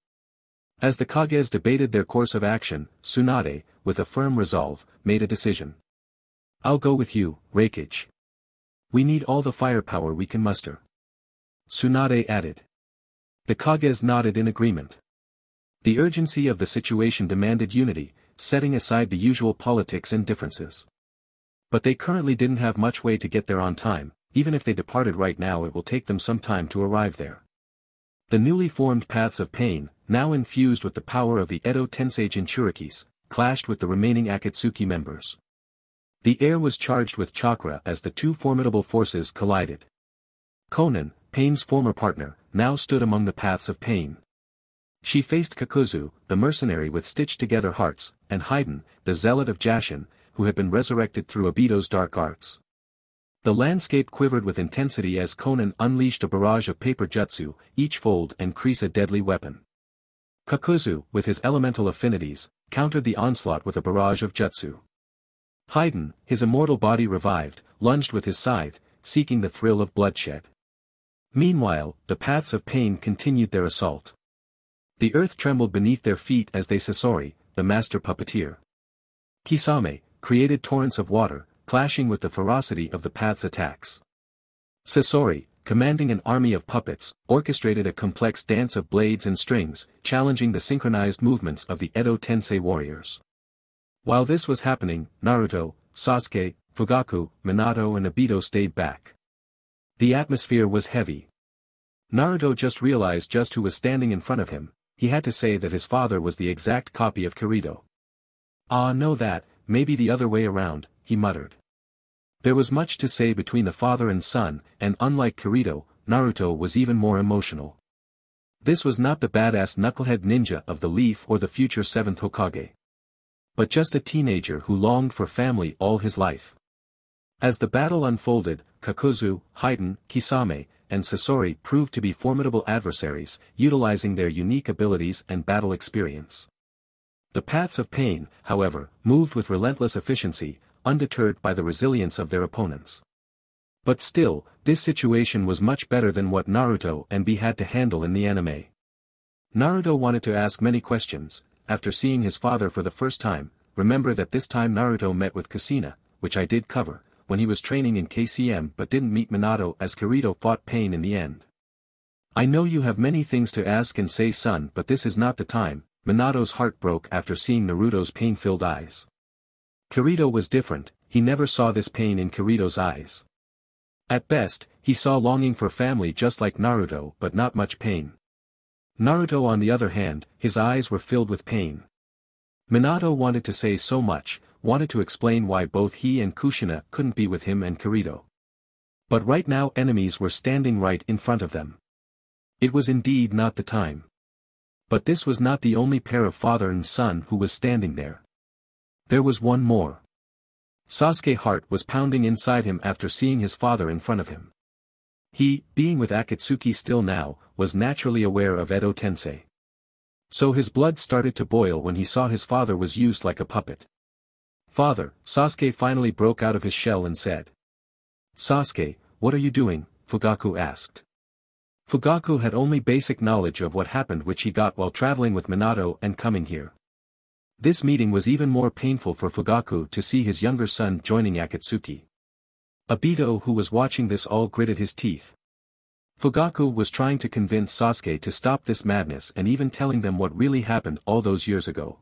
As the Kages debated their course of action, Tsunade, with a firm resolve, made a decision. I'll go with you, Raikage. We need all the firepower we can muster. Tsunade added. The Kages nodded in agreement. The urgency of the situation demanded unity, setting aside the usual politics and differences. But they currently didn't have much way to get there on time, even if they departed right now it will take them some time to arrive there. The newly formed Paths of Pain, now infused with the power of the Edo Tensei Jinchurikis, clashed with the remaining Akatsuki members. The air was charged with chakra as the two formidable forces collided. Konan, Pain's former partner, now stood among the Paths of Pain. She faced Kakuzu, the mercenary with stitched-together hearts, and Hidan, the zealot of Jashin, who had been resurrected through Obito's dark arts. The landscape quivered with intensity as Konan unleashed a barrage of paper jutsu, each fold and crease a deadly weapon. Kakuzu, with his elemental affinities, countered the onslaught with a barrage of jutsu. Hidan, his immortal body revived, lunged with his scythe, seeking the thrill of bloodshed. Meanwhile, the paths of pain continued their assault. The earth trembled beneath their feet as they Sasori, the master puppeteer. Kisame, created torrents of water, clashing with the ferocity of the path's attacks. Sasori, commanding an army of puppets, orchestrated a complex dance of blades and strings, challenging the synchronized movements of the Edo Tensei warriors. While this was happening, Naruto, Sasuke, Fugaku, Minato and Obito stayed back. The atmosphere was heavy. Naruto just realized just who was standing in front of him, he had to say that his father was the exact copy of Kirito. Ah no that, maybe the other way around, he muttered. There was much to say between the father and son, and unlike Kirito, Naruto was even more emotional. This was not the badass knucklehead ninja of the leaf or the future seventh Hokage. But just a teenager who longed for family all his life. As the battle unfolded, Kakuzu, Hidan, Kisame, and Sasori proved to be formidable adversaries, utilizing their unique abilities and battle experience. The paths of pain, however, moved with relentless efficiency, undeterred by the resilience of their opponents. But still, this situation was much better than what Naruto and B had to handle in the anime. Naruto wanted to ask many questions, after seeing his father for the first time, remember that this time Naruto met with Kushina, which I did cover, when he was training in KCM but didn't meet Minato as Kirito fought Pain in the end. I know you have many things to ask and say son but this is not the time, Minato's heart broke after seeing Naruto's pain-filled eyes. Kirito was different, he never saw this pain in Kirito's eyes. At best, he saw longing for family just like Naruto but not much pain. Naruto on the other hand, his eyes were filled with pain. Minato wanted to say so much, wanted to explain why both he and Kushina couldn't be with him and Kirito. But right now enemies were standing right in front of them. It was indeed not the time. But this was not the only pair of father and son who was standing there. There was one more. Sasuke heart was pounding inside him after seeing his father in front of him. He, being with Akatsuki still now, was naturally aware of Edo Tensei. So his blood started to boil when he saw his father was used like a puppet. Father, Sasuke finally broke out of his shell and said. Sasuke, what are you doing, Fugaku asked. Fugaku had only basic knowledge of what happened which he got while traveling with Minato and coming here. This meeting was even more painful for Fugaku to see his younger son joining Akatsuki. Obito who was watching this all gritted his teeth. Fugaku was trying to convince Sasuke to stop this madness and even telling them what really happened all those years ago.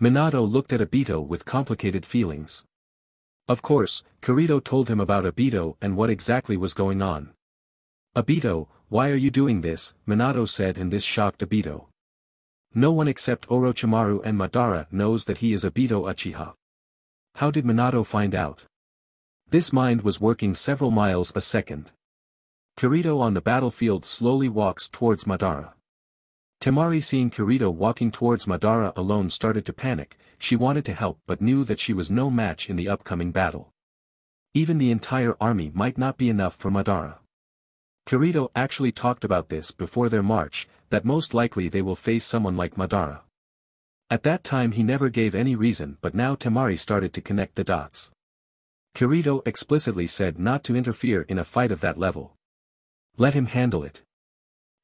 Minato looked at Obito with complicated feelings. Of course, Kirito told him about Obito and what exactly was going on. Obito, why are you doing this, Minato said and this shocked Obito. No one except Orochimaru and Madara knows that he is Obito Uchiha. How did Minato find out? This mind was working several miles a second. Kirito on the battlefield slowly walks towards Madara. Temari seeing Kirito walking towards Madara alone started to panic, she wanted to help but knew that she was no match in the upcoming battle. Even the entire army might not be enough for Madara. Kirito actually talked about this before their march, that most likely they will face someone like Madara. At that time he never gave any reason but now Temari started to connect the dots. Kirito explicitly said not to interfere in a fight of that level. Let him handle it.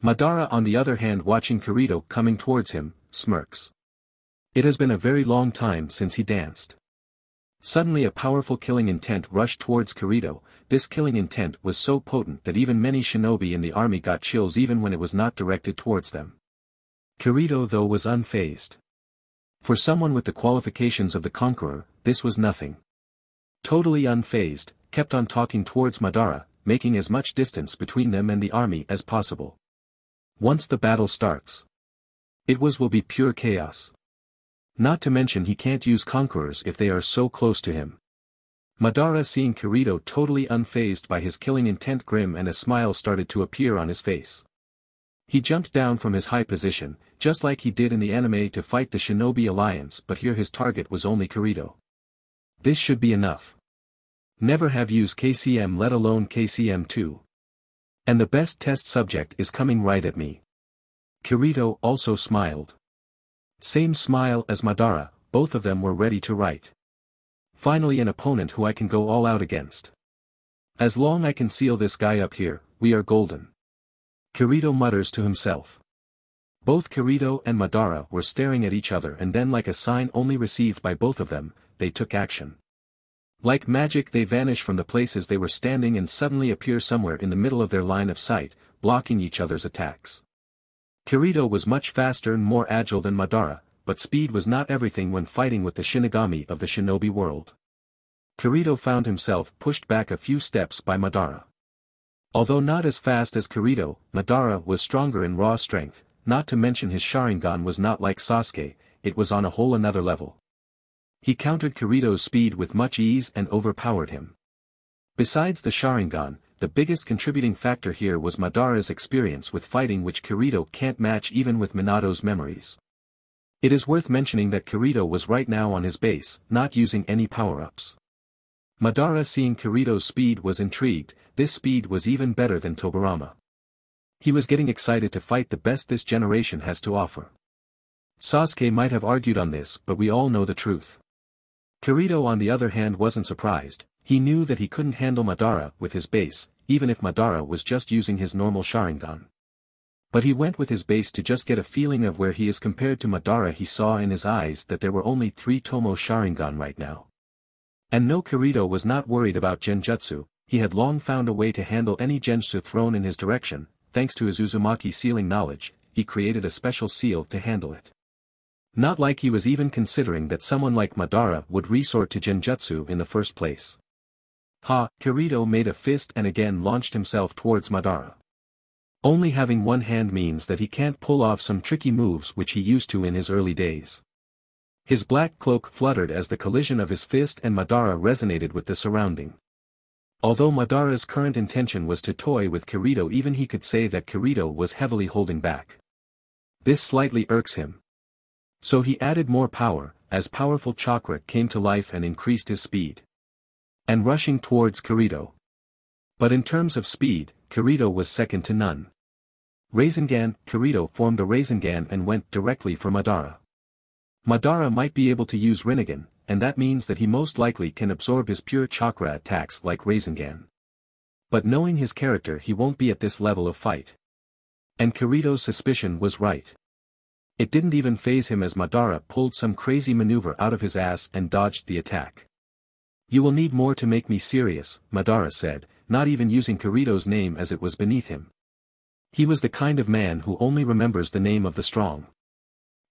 Madara on the other hand watching Kirito coming towards him, smirks. It has been a very long time since he danced. Suddenly a powerful killing intent rushed towards Kirito, this killing intent was so potent that even many shinobi in the army got chills even when it was not directed towards them. Kirito though was unfazed. For someone with the qualifications of the conqueror, this was nothing. Totally unfazed, kept on talking towards Madara, making as much distance between them and the army as possible. Once the battle starts. It was will be pure chaos. Not to mention he can't use conquerors if they are so close to him. Madara seeing Kirito totally unfazed by his killing intent grim and a smile started to appear on his face. He jumped down from his high position, just like he did in the anime to fight the Shinobi Alliance but here his target was only Kirito. This should be enough. Never have used KCM let alone KCM2. And the best test subject is coming right at me. Kirito also smiled. Same smile as Madara, both of them were ready to write. Finally an opponent who I can go all out against. As long I can seal this guy up here, we are golden. Kirito mutters to himself. Both Kirito and Madara were staring at each other and then like a sign only received by both of them, they took action. Like magic they vanish from the places they were standing and suddenly appear somewhere in the middle of their line of sight, blocking each other's attacks. Kirito was much faster and more agile than Madara, but speed was not everything when fighting with the Shinigami of the shinobi world. Kirito found himself pushed back a few steps by Madara. Although not as fast as Kirito, Madara was stronger in raw strength, not to mention his Sharingan was not like Sasuke, it was on a whole another level. He countered Kirito's speed with much ease and overpowered him. Besides the Sharingan, the biggest contributing factor here was Madara's experience with fighting which Kirito can't match even with Minato's memories. It is worth mentioning that Kirito was right now on his base, not using any power-ups. Madara seeing Kirito's speed was intrigued, this speed was even better than Tobirama. He was getting excited to fight the best this generation has to offer. Sasuke might have argued on this but we all know the truth. Kirito on the other hand wasn't surprised, he knew that he couldn't handle Madara with his base, even if Madara was just using his normal Sharingan. But he went with his base to just get a feeling of where he is compared to Madara he saw in his eyes that there were only three Tomoe Sharingan right now. And no Kirito was not worried about Genjutsu, he had long found a way to handle any Genjutsu thrown in his direction, thanks to his Uzumaki sealing knowledge, he created a special seal to handle it. Not like he was even considering that someone like Madara would resort to genjutsu in the first place. Ha, Kirito made a fist and again launched himself towards Madara. Only having one hand means that he can't pull off some tricky moves which he used to in his early days. His black cloak fluttered as the collision of his fist and Madara resonated with the surrounding. Although Madara's current intention was to toy with Kirito even he could say that Kirito was heavily holding back. This slightly irks him. So he added more power, as powerful chakra came to life and increased his speed and rushing towards Kirito. But in terms of speed, Kirito was second to none. Rasengan, Kirito formed a Rasengan and went directly for Madara. Madara might be able to use Rinnegan, and that means that he most likely can absorb his pure chakra attacks like Rasengan. But knowing his character he won't be at this level of fight. And Kirito's suspicion was right. It didn't even phase him as Madara pulled some crazy maneuver out of his ass and dodged the attack. You will need more to make me serious, Madara said, not even using Kirito's name as it was beneath him. He was the kind of man who only remembers the name of the strong.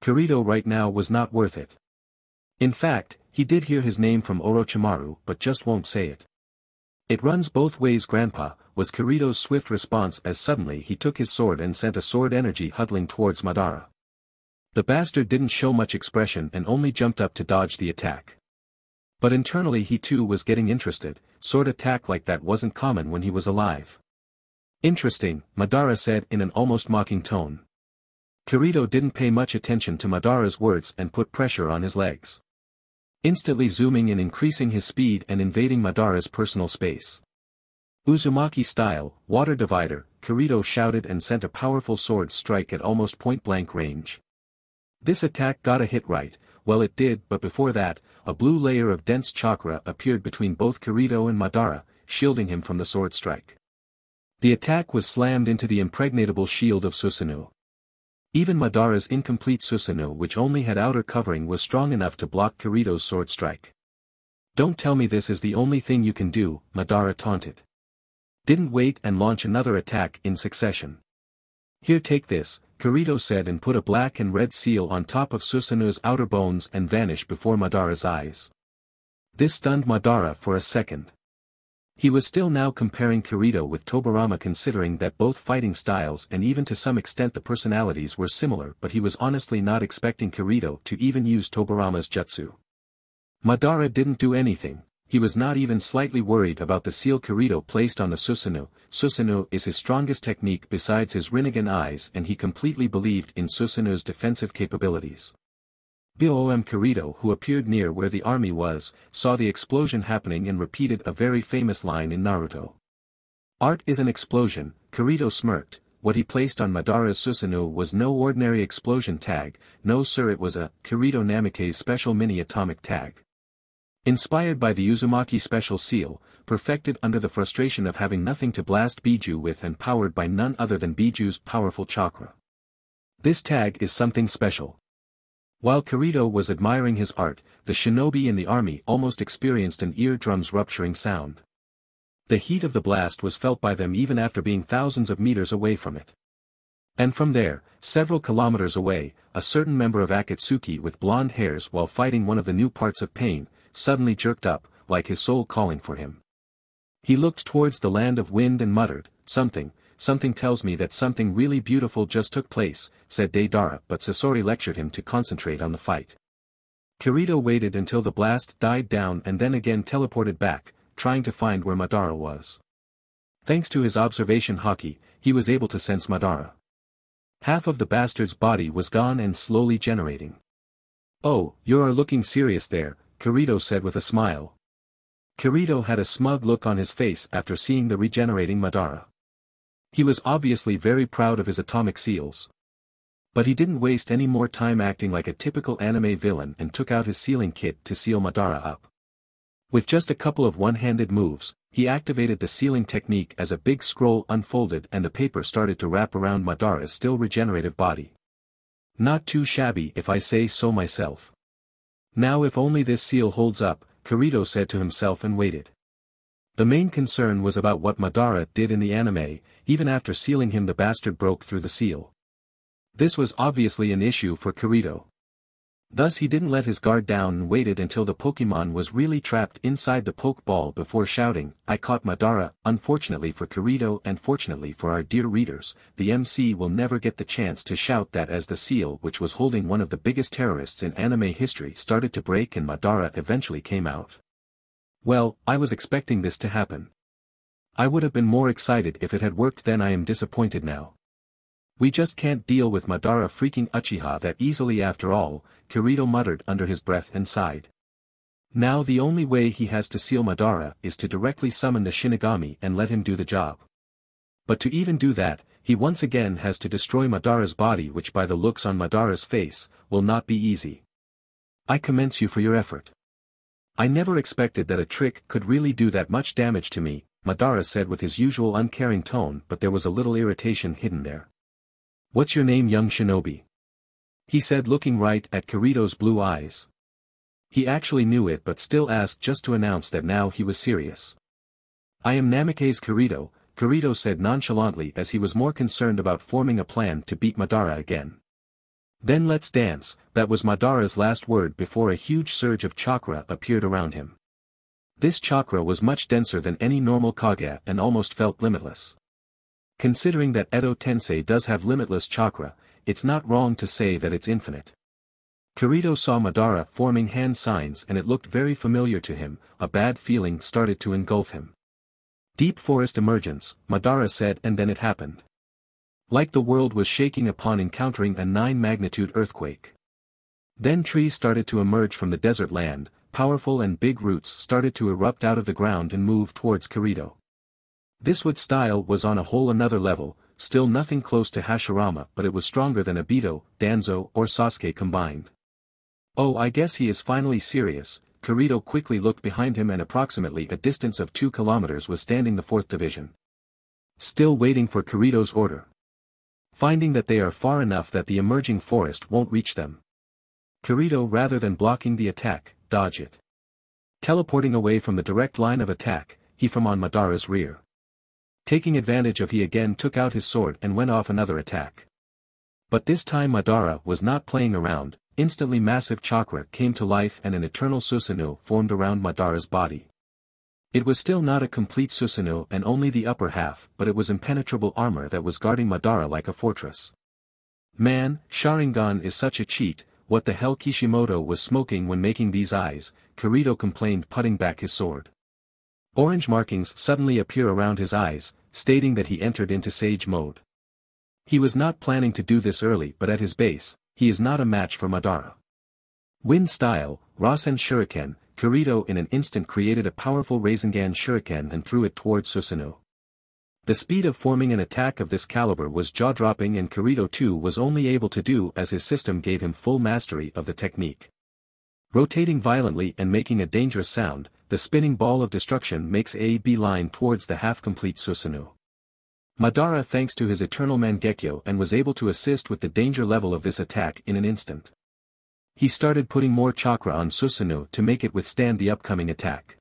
Kirito right now was not worth it. In fact, he did hear his name from Orochimaru but just won't say it. It runs both ways grandpa, was Kirito's swift response as suddenly he took his sword and sent a sword energy huddling towards Madara. The bastard didn't show much expression and only jumped up to dodge the attack. But internally he too was getting interested, sword attack like that wasn't common when he was alive. Interesting, Madara said in an almost mocking tone. Kirito didn't pay much attention to Madara's words and put pressure on his legs. Instantly zooming and increasing his speed and invading Madara's personal space. Uzumaki style, water divider, Kirito shouted and sent a powerful sword strike at almost point-blank range. This attack got a hit right, well it did but before that, a blue layer of dense chakra appeared between both Kirito and Madara, shielding him from the sword strike. The attack was slammed into the impregnatable shield of Susanoo. Even Madara's incomplete Susanoo which only had outer covering was strong enough to block Kirito's sword strike. Don't tell me this is the only thing you can do, Madara taunted. Didn't wait and launch another attack in succession. Here take this, Kirito said and put a black and red seal on top of Susanoo's outer bones and vanished before Madara's eyes. This stunned Madara for a second. He was still now comparing Kirito with Tobirama considering that both fighting styles and even to some extent the personalities were similar but he was honestly not expecting Kirito to even use Tobirama's jutsu. Madara didn't do anything, he was not even slightly worried about the seal Kirito placed on the Susanoo. Susanoo is his strongest technique besides his Rinnegan eyes and he completely believed in Susanoo's defensive capabilities. Boom Kirito who appeared near where the army was, saw the explosion happening and repeated a very famous line in Naruto. Art is an explosion, Kirito smirked, what he placed on Madara's Susanoo was no ordinary explosion tag, no sir it was a Kirito Namikaze's special mini-atomic tag. Inspired by the Uzumaki special seal, perfected under the frustration of having nothing to blast Biju with and powered by none other than Biju's powerful chakra. This tag is something special. While Kirito was admiring his art, the shinobi in the army almost experienced an eardrums rupturing sound. The heat of the blast was felt by them even after being thousands of meters away from it. And from there, several kilometers away, a certain member of Akatsuki with blonde hairs while fighting one of the new parts of pain, suddenly jerked up, like his soul calling for him. He looked towards the land of wind and muttered, something, something tells me that something really beautiful just took place, said Deidara but Sasori lectured him to concentrate on the fight. Kirito waited until the blast died down and then again teleported back, trying to find where Madara was. Thanks to his observation haki, he was able to sense Madara. Half of the bastard's body was gone and slowly generating. Oh, you're looking serious there, Kirito said with a smile. Kirito had a smug look on his face after seeing the regenerating Madara. He was obviously very proud of his atomic seals. But he didn't waste any more time acting like a typical anime villain and took out his sealing kit to seal Madara up. With just a couple of one-handed moves, he activated the sealing technique as a big scroll unfolded and the paper started to wrap around Madara's still regenerative body. Not too shabby if I say so myself. Now if only this seal holds up, Kirito said to himself and waited. The main concern was about what Madara did in the anime, even after sealing him the bastard broke through the seal. This was obviously an issue for Kirito. Thus he didn't let his guard down and waited until the Pokemon was really trapped inside the Pokeball before shouting, I caught Madara, unfortunately for Kirito and fortunately for our dear readers, the MC will never get the chance to shout that as the seal which was holding one of the biggest terrorists in anime history started to break and Madara eventually came out. Well, I was expecting this to happen. I would have been more excited if it had worked then I am disappointed now. We just can't deal with Madara freaking Uchiha that easily after all, Kirito muttered under his breath and sighed. Now the only way he has to seal Madara is to directly summon the Shinigami and let him do the job. But to even do that, he once again has to destroy Madara's body which by the looks on Madara's face, will not be easy. I commence you for your effort. I never expected that a trick could really do that much damage to me, Madara said with his usual uncaring tone but there was a little irritation hidden there. What's your name young shinobi? He said looking right at Kirito's blue eyes. He actually knew it but still asked just to announce that now he was serious. I am Namikaze Kirito, Kirito said nonchalantly as he was more concerned about forming a plan to beat Madara again. Then let's dance, that was Madara's last word before a huge surge of chakra appeared around him. This chakra was much denser than any normal Kage and almost felt limitless. Considering that Edo Tensei does have limitless chakra, it's not wrong to say that it's infinite. Kirito saw Madara forming hand signs and it looked very familiar to him, a bad feeling started to engulf him. Deep forest emergence, Madara said and then it happened. Like the world was shaking upon encountering a 9-magnitude earthquake. Then trees started to emerge from the desert land, powerful and big roots started to erupt out of the ground and move towards Kirito. This wood style was on a whole another level, still nothing close to Hashirama but it was stronger than Obito, Danzo or Sasuke combined. Oh I guess he is finally serious, Kirito quickly looked behind him and approximately a distance of 2 kilometers was standing the 4th division. Still waiting for Kirito's order finding that they are far enough that the emerging forest won't reach them. Kirito rather than blocking the attack, dodge it. Teleporting away from the direct line of attack, he from on Madara's rear. Taking advantage of he again took out his sword and went off another attack. But this time Madara was not playing around, instantly massive chakra came to life and an eternal Susanoo formed around Madara's body. It was still not a complete Susanoo and only the upper half but it was impenetrable armor that was guarding Madara like a fortress. Man, Sharingan is such a cheat, what the hell Kishimoto was smoking when making these eyes, Kirito complained putting back his sword. Orange markings suddenly appear around his eyes, stating that he entered into Sage mode. He was not planning to do this early but at his base, he is not a match for Madara. Wind style, Rasen Shuriken, Kirito in an instant created a powerful Rasengan shuriken and threw it towards Susanoo. The speed of forming an attack of this caliber was jaw-dropping and Kirito too was only able to do as his system gave him full mastery of the technique. Rotating violently and making a dangerous sound, the spinning ball of destruction makes a beeline towards the half-complete Susanoo. Madara thanks to his eternal Mangekyo and was able to assist with the danger level of this attack in an instant. He started putting more chakra on Susanoo to make it withstand the upcoming attack.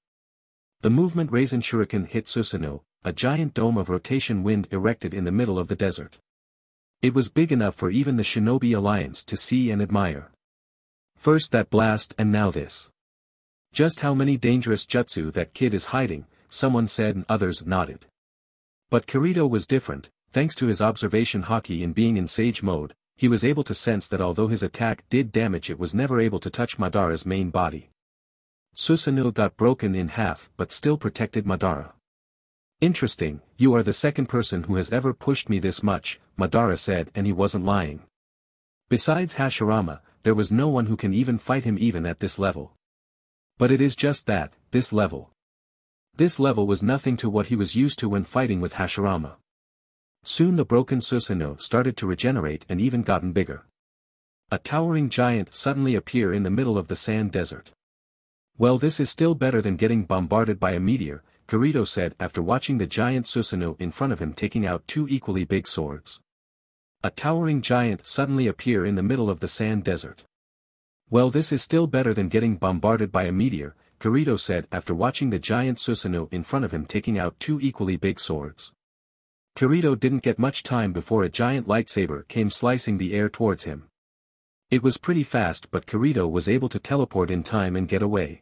The movement Rasen Shuriken hit Susanoo, a giant dome of rotation wind erected in the middle of the desert. It was big enough for even the Shinobi Alliance to see and admire. First that blast and now this. Just how many dangerous jutsu that kid is hiding, someone said and others nodded. But Kirito was different, thanks to his observation haki in being in sage mode, he was able to sense that although his attack did damage it was never able to touch Madara's main body. Susanoo got broken in half but still protected Madara. Interesting, you are the second person who has ever pushed me this much, Madara said and he wasn't lying. Besides Hashirama, there was no one who can even fight him even at this level. But it is just that, this level. This level was nothing to what he was used to when fighting with Hashirama. Soon the broken Susanoo started to regenerate and even gotten bigger. A towering giant suddenly appear in the middle of the sand desert. Well this is still better than getting bombarded by a meteor, Kirito said after watching the giant Susanoo in front of him taking out two equally big swords. A towering giant suddenly appear in the middle of the sand desert. Well this is still better than getting bombarded by a meteor, Kirito said after watching the giant Susanoo in front of him taking out two equally big swords. Kirito didn't get much time before a giant lightsaber came slicing the air towards him. It was pretty fast but Kirito was able to teleport in time and get away.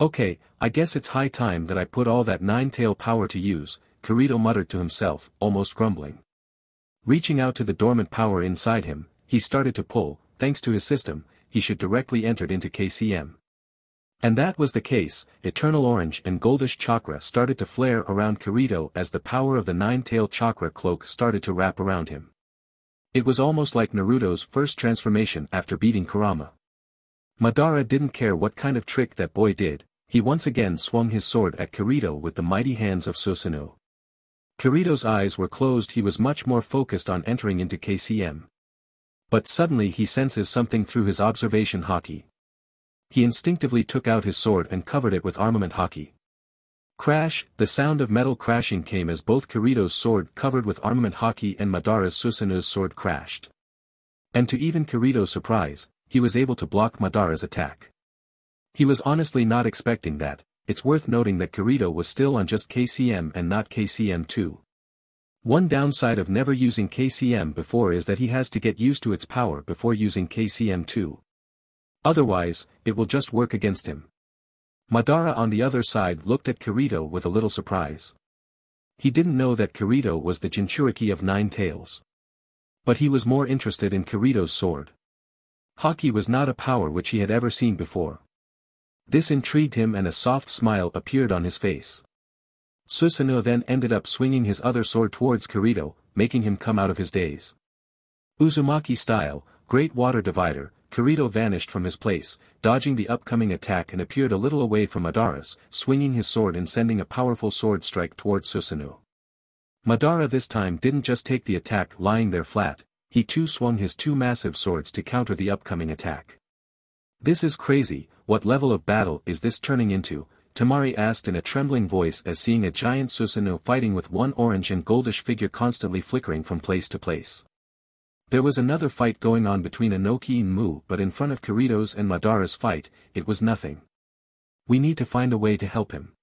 Okay, I guess it's high time that I put all that nine-tail power to use, Kirito muttered to himself, almost grumbling. Reaching out to the dormant power inside him, he started to pull, thanks to his system, he should directly entered into KCM. And that was the case, eternal orange and goldish chakra started to flare around Kirito as the power of the nine-tailed chakra cloak started to wrap around him. It was almost like Naruto's first transformation after beating Kurama. Madara didn't care what kind of trick that boy did, he once again swung his sword at Kirito with the mighty hands of Susanoo. Kirito's eyes were closed he was much more focused on entering into KCM. But suddenly he senses something through his observation haki. He instinctively took out his sword and covered it with armament haki. Crash, the sound of metal crashing came as both Kirito's sword covered with armament haki and Madara's Susanoo's sword crashed. And to even Kirito's surprise, he was able to block Madara's attack. He was honestly not expecting that, it's worth noting that Kirito was still on just KCM and not KCM2. One downside of never using KCM before is that he has to get used to its power before using KCM2. Otherwise, it will just work against him. Madara on the other side looked at Kirito with a little surprise. He didn't know that Kirito was the Jinchuriki of Nine Tails. But he was more interested in Kirito's sword. Haki was not a power which he had ever seen before. This intrigued him and a soft smile appeared on his face. Susanoo then ended up swinging his other sword towards Kirito, making him come out of his daze. Uzumaki style, Great Water Divider, Kirito vanished from his place, dodging the upcoming attack and appeared a little away from Madara's, swinging his sword and sending a powerful sword strike towards Susanoo. Madara this time didn't just take the attack lying there flat, he too swung his two massive swords to counter the upcoming attack. This is crazy, what level of battle is this turning into? Temari asked in a trembling voice as seeing a giant Susanoo fighting with one orange and goldish figure constantly flickering from place to place. There was another fight going on between Onoki and Mu but in front of Kirito's and Madara's fight, it was nothing. We need to find a way to help him.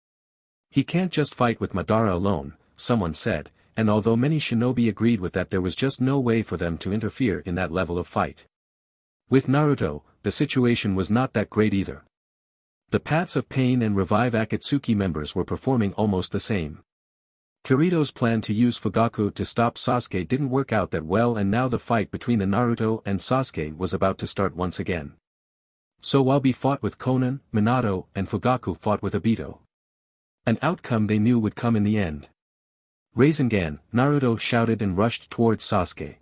He can't just fight with Madara alone, someone said, and although many shinobi agreed with that there was just no way for them to interfere in that level of fight. With Naruto, the situation was not that great either. The Paths of Pain and Revive Akatsuki members were performing almost the same. Kirito's plan to use Fugaku to stop Sasuke didn't work out that well and now the fight between the Naruto and Sasuke was about to start once again. So Wabi fought with Konan, Minato, and Fugaku fought with Obito. An outcome they knew would come in the end. Rasengan, Naruto shouted and rushed towards Sasuke.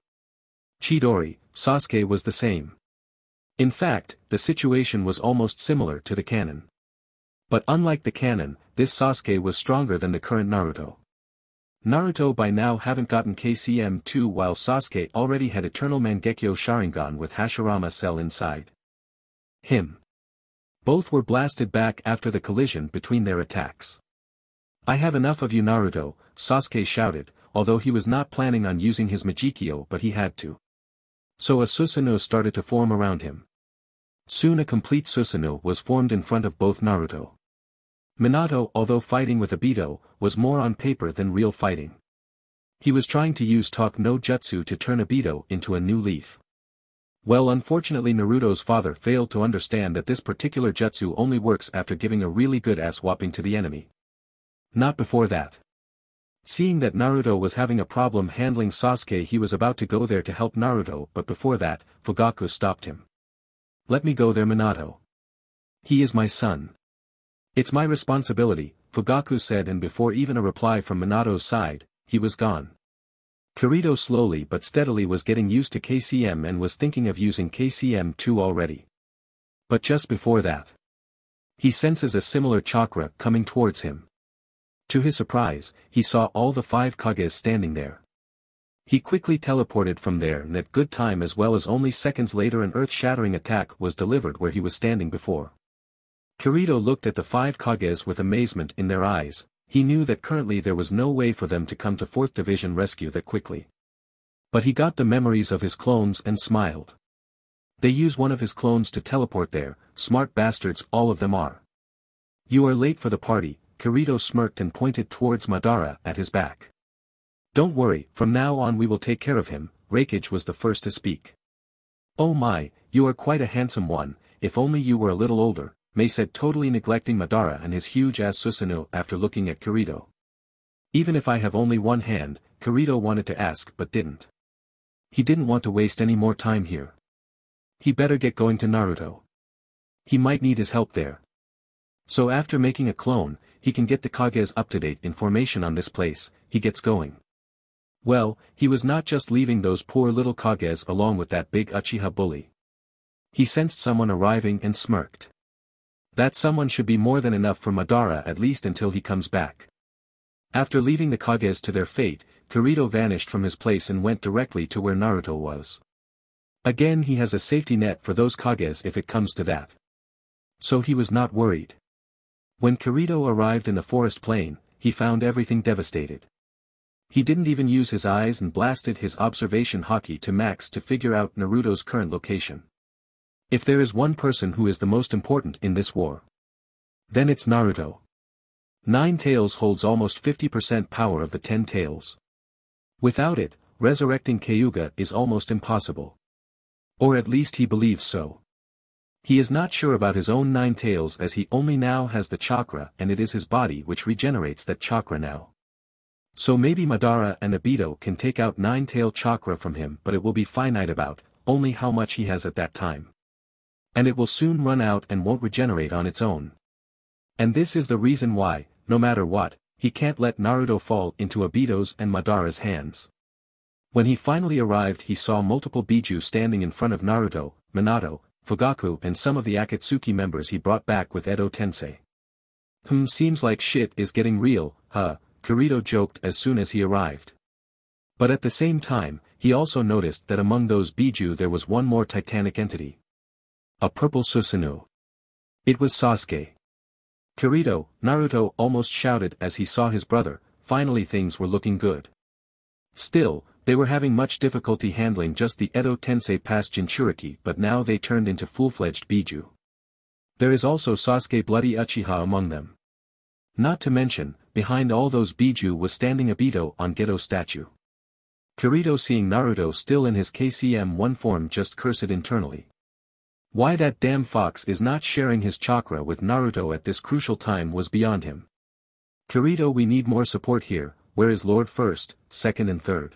Chidori, Sasuke was the same. In fact, the situation was almost similar to the canon. But unlike the canon, this Sasuke was stronger than the current Naruto. Naruto by now haven't gotten KCM2 while Sasuke already had Eternal Mangekyo Sharingan with Hashirama Cell inside. Him. Both were blasted back after the collision between their attacks. I have enough of you Naruto, Sasuke shouted, although he was not planning on using his Mangekyo but he had to. So a Susanoo started to form around him. Soon a complete Susanoo was formed in front of both Naruto. Minato although fighting with Obito, was more on paper than real fighting. He was trying to use talk no jutsu to turn Obito into a new leaf. Well unfortunately Naruto's father failed to understand that this particular jutsu only works after giving a really good ass whopping to the enemy. Not before that. Seeing that Naruto was having a problem handling Sasuke he was about to go there to help Naruto but before that, Fugaku stopped him. Let me go there Minato. He is my son. It's my responsibility, Fugaku said and before even a reply from Minato's side, he was gone. Kirito slowly but steadily was getting used to KCM and was thinking of using KCM2 already. But just before that. He senses a similar chakra coming towards him. To his surprise, he saw all the five Kages standing there. He quickly teleported from there and at good time as well as only seconds later an earth-shattering attack was delivered where he was standing before. Kirito looked at the five Kages with amazement in their eyes, he knew that currently there was no way for them to come to 4th Division rescue that quickly. But he got the memories of his clones and smiled. They use one of his clones to teleport there, smart bastards all of them are. You are late for the party, Kirito smirked and pointed towards Madara at his back. Don't worry, from now on we will take care of him, Raikage was the first to speak. Oh my, you are quite a handsome one, if only you were a little older, Mei said totally neglecting Madara and his huge ass Susanoo after looking at Kirito. Even if I have only one hand, Kirito wanted to ask but didn't. He didn't want to waste any more time here. He better get going to Naruto. He might need his help there. So after making a clone, he can get the Kage's up-to-date information on this place, he gets going. Well, he was not just leaving those poor little Kages along with that big Uchiha bully. He sensed someone arriving and smirked. That someone should be more than enough for Madara at least until he comes back. After leaving the Kages to their fate, Kirito vanished from his place and went directly to where Naruto was. Again he has a safety net for those Kages if it comes to that. So he was not worried. When Kirito arrived in the forest plain, he found everything devastated. He didn't even use his eyes and blasted his observation haki to max to figure out Naruto's current location. If there is one person who is the most important in this war, then it's Naruto. Nine Tails holds almost 50% power of the Ten Tails. Without it, resurrecting Kyuga is almost impossible. Or at least he believes so. He is not sure about his own nine tails as he only now has the chakra and it is his body which regenerates that chakra now. So maybe Madara and Obito can take out nine-tail chakra from him but it will be finite about, only how much he has at that time. And it will soon run out and won't regenerate on its own. And this is the reason why, no matter what, he can't let Naruto fall into Obito's and Madara's hands. When he finally arrived he saw multiple Biju standing in front of Naruto, Minato, Fugaku and some of the Akatsuki members he brought back with Edo Tensei. Hmm seems like shit is getting real, huh, Kirito joked as soon as he arrived. But at the same time, he also noticed that among those Biju there was one more titanic entity. A purple Susanoo. It was Sasuke. Kirito, Naruto almost shouted as he saw his brother, finally things were looking good. Still, they were having much difficulty handling just the Edo Tensei past Jinchuriki but now they turned into full-fledged Biju. There is also Sasuke Bloody Uchiha among them. Not to mention, behind all those Biju was standing Obito on Gedo statue. Kirito seeing Naruto still in his KCM-1 form just cursed internally. Why that damn fox is not sharing his chakra with Naruto at this crucial time was beyond him. Kirito we need more support here, where is Lord first, second and third?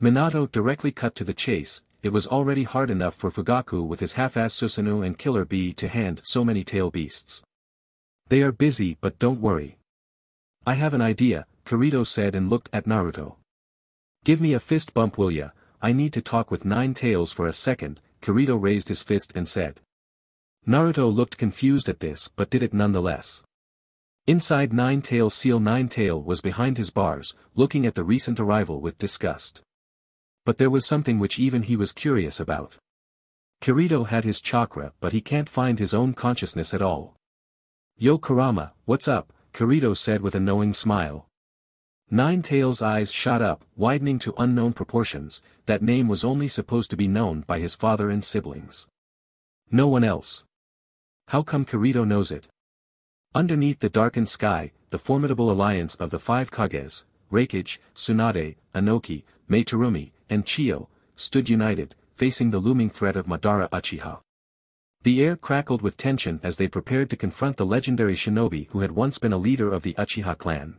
Minato directly cut to the chase, it was already hard enough for Fugaku with his half-ass Susanoo and Killer Bee to hand so many tail beasts. They are busy but don't worry. I have an idea, Kirito said and looked at Naruto. Give me a fist bump will ya, I need to talk with Nine Tails for a second, Kirito raised his fist and said. Naruto looked confused at this but did it nonetheless. Inside Nine Tail Seal Nine Tail was behind his bars, looking at the recent arrival with disgust. But there was something which even he was curious about. Kirito had his chakra but he can't find his own consciousness at all. Yo Kurama, what's up, Kirito said with a knowing smile. Nine Tails' eyes shot up, widening to unknown proportions, that name was only supposed to be known by his father and siblings. No one else. How come Kirito knows it? Underneath the darkened sky, the formidable alliance of the five Kages, Raikage, Tsunade, Onoki, Meitorumi, and Chiyo, stood united, facing the looming threat of Madara Uchiha. The air crackled with tension as they prepared to confront the legendary shinobi who had once been a leader of the Uchiha clan.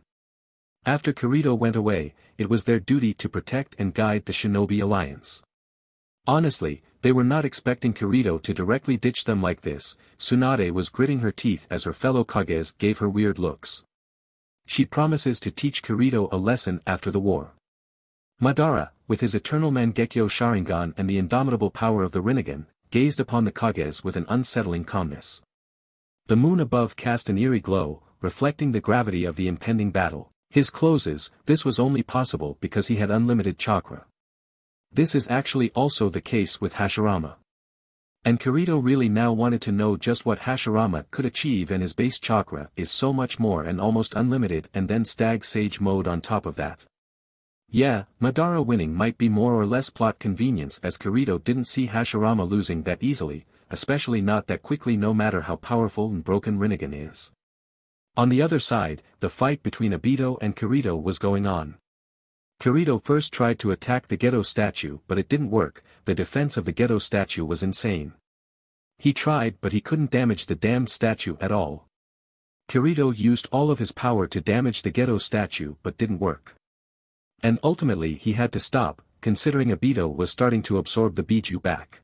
After Kirito went away, it was their duty to protect and guide the shinobi alliance. Honestly, they were not expecting Kirito to directly ditch them like this, Tsunade was gritting her teeth as her fellow Kages gave her weird looks. She promises to teach Kirito a lesson after the war. Madara, with his eternal Mangekyo Sharingan and the indomitable power of the Rinnegan, gazed upon the Kages with an unsettling calmness. The moon above cast an eerie glow, reflecting the gravity of the impending battle. His closes, this was only possible because he had unlimited chakra. This is actually also the case with Hashirama. And Kirito really now wanted to know just what Hashirama could achieve and his base chakra is so much more and almost unlimited and then stag sage mode on top of that. Yeah, Madara winning might be more or less plot convenience as Kirito didn't see Hashirama losing that easily, especially not that quickly no matter how powerful and broken Rinnegan is. On the other side, the fight between Obito and Kirito was going on. Kirito first tried to attack the Gedo statue but it didn't work, the defense of the Gedo statue was insane. He tried but he couldn't damage the damned statue at all. Kirito used all of his power to damage the Gedo statue but didn't work. And ultimately he had to stop, considering Obito was starting to absorb the Biju back.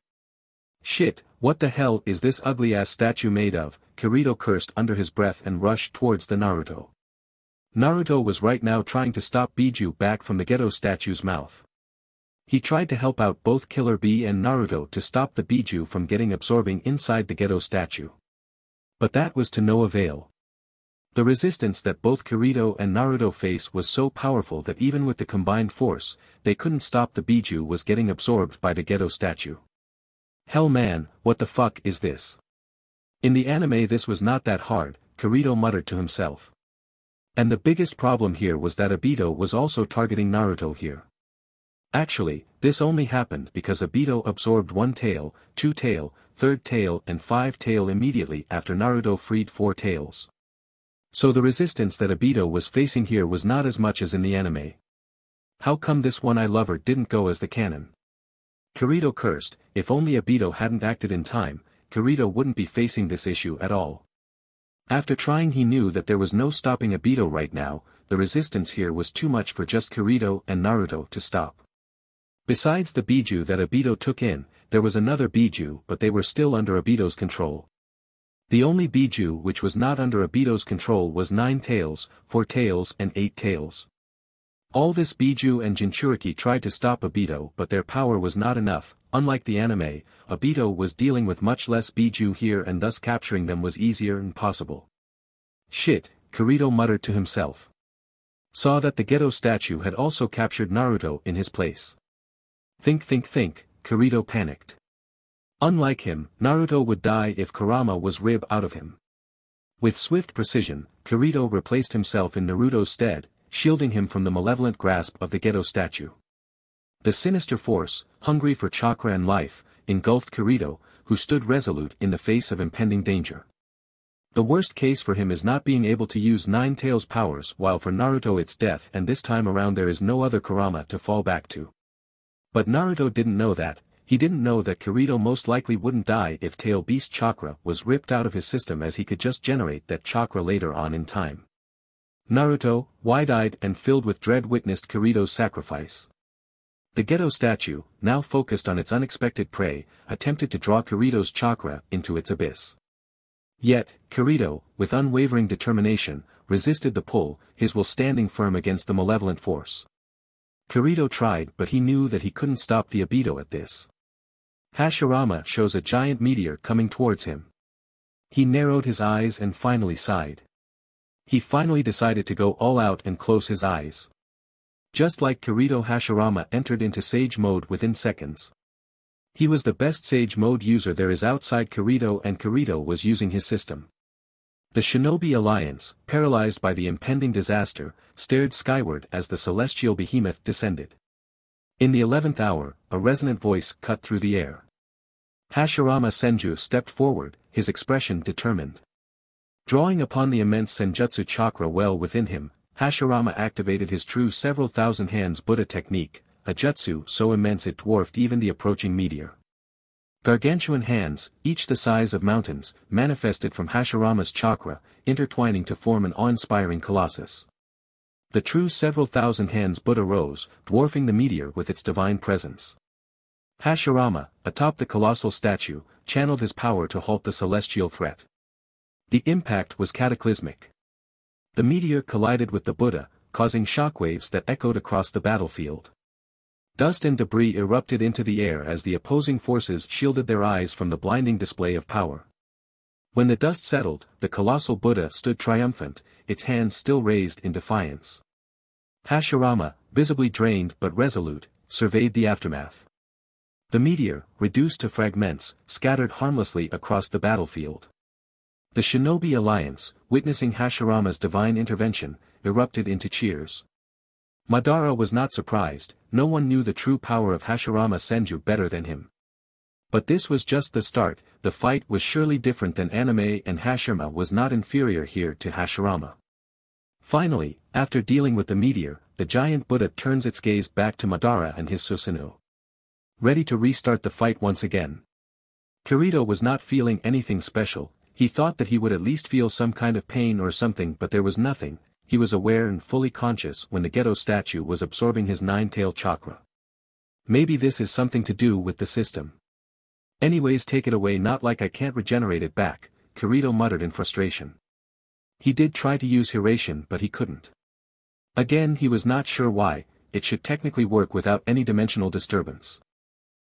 Shit, what the hell is this ugly-ass statue made of, Kirito cursed under his breath and rushed towards the Naruto. Naruto was right now trying to stop Biju back from the Gedo statue's mouth. He tried to help out both Killer Bee and Naruto to stop the Biju from getting absorbing inside the Gedo statue. But that was to no avail. The resistance that both Kirito and Naruto face was so powerful that even with the combined force, they couldn't stop the Biju was getting absorbed by the Gedo statue. Hell man, what the fuck is this? In the anime this was not that hard, Kirito muttered to himself. And the biggest problem here was that Obito was also targeting Naruto here. Actually, this only happened because Obito absorbed one tail, two tail, third tail and five tail immediately after Naruto freed four tails. So the resistance that Obito was facing here was not as much as in the anime. How come this one I lover didn't go as the canon? Kirito cursed, if only Obito hadn't acted in time, Kirito wouldn't be facing this issue at all. After trying he knew that there was no stopping Obito right now, the resistance here was too much for just Kirito and Naruto to stop. Besides the Biju that Obito took in, there was another Biju but they were still under Obito's control. The only Biju which was not under Obito's control was Nine Tails, Four Tails and Eight Tails. All this Biju and Jinchuriki tried to stop Obito but their power was not enough, unlike the anime, Obito was dealing with much less Biju here and thus capturing them was easier and possible. Shit, Kirito muttered to himself. Saw that the Gedo statue had also captured Naruto in his place. Think think think, Kirito panicked. Unlike him, Naruto would die if Kurama was rib out of him. With swift precision, Kirito replaced himself in Naruto's stead, shielding him from the malevolent grasp of the Gedo statue. The sinister force, hungry for chakra and life, engulfed Kirito, who stood resolute in the face of impending danger. The worst case for him is not being able to use Nine Tails powers while for Naruto it's death and this time around there is no other Kurama to fall back to. But Naruto didn't know that, he didn't know that Kirito most likely wouldn't die if Tail Beast chakra was ripped out of his system as he could just generate that chakra later on in time. Naruto, wide-eyed and filled with dread witnessed Kirito's sacrifice. The Gedo statue, now focused on its unexpected prey, attempted to draw Kirito's chakra into its abyss. Yet, Kirito, with unwavering determination, resisted the pull, his will standing firm against the malevolent force. Kirito tried but he knew that he couldn't stop the Obito at this. Hashirama shows a giant meteor coming towards him. He narrowed his eyes and finally sighed. He finally decided to go all out and close his eyes. Just like Kirito Hashirama entered into Sage mode within seconds. He was the best Sage mode user there is outside Kirito and Kirito was using his system. The Shinobi Alliance, paralyzed by the impending disaster, stared skyward as the celestial behemoth descended. In the eleventh hour, a resonant voice cut through the air. Hashirama Senju stepped forward, his expression determined. Drawing upon the immense Senjutsu chakra well within him, Hashirama activated his true several thousand hands Buddha technique, a jutsu so immense it dwarfed even the approaching meteor. Gargantuan hands, each the size of mountains, manifested from Hashirama's chakra, intertwining to form an awe-inspiring colossus. The true several thousand hands Buddha rose, dwarfing the meteor with its divine presence. Hashirama, atop the colossal statue, channeled his power to halt the celestial threat. The impact was cataclysmic. The meteor collided with the Buddha, causing shockwaves that echoed across the battlefield. Dust and debris erupted into the air as the opposing forces shielded their eyes from the blinding display of power. When the dust settled, the colossal Buddha stood triumphant, its hands still raised in defiance. Hashirama, visibly drained but resolute, surveyed the aftermath. The meteor, reduced to fragments, scattered harmlessly across the battlefield. The Shinobi Alliance, witnessing Hashirama's divine intervention, erupted into cheers. Madara was not surprised, no one knew the true power of Hashirama Senju better than him. But this was just the start, the fight was surely different than anime and Hashirama was not inferior here to Hashirama. Finally, after dealing with the meteor, the giant Buddha turns its gaze back to Madara and his Susanoo. Ready to restart the fight once again. Kirito was not feeling anything special, he thought that he would at least feel some kind of pain or something but there was nothing, he was aware and fully conscious when the Gedo statue was absorbing his nine-tail chakra. Maybe this is something to do with the system. Anyways take it away not like I can't regenerate it back, Kirito muttered in frustration. He did try to use Hiraishin but he couldn't. Again he was not sure why, it should technically work without any dimensional disturbance.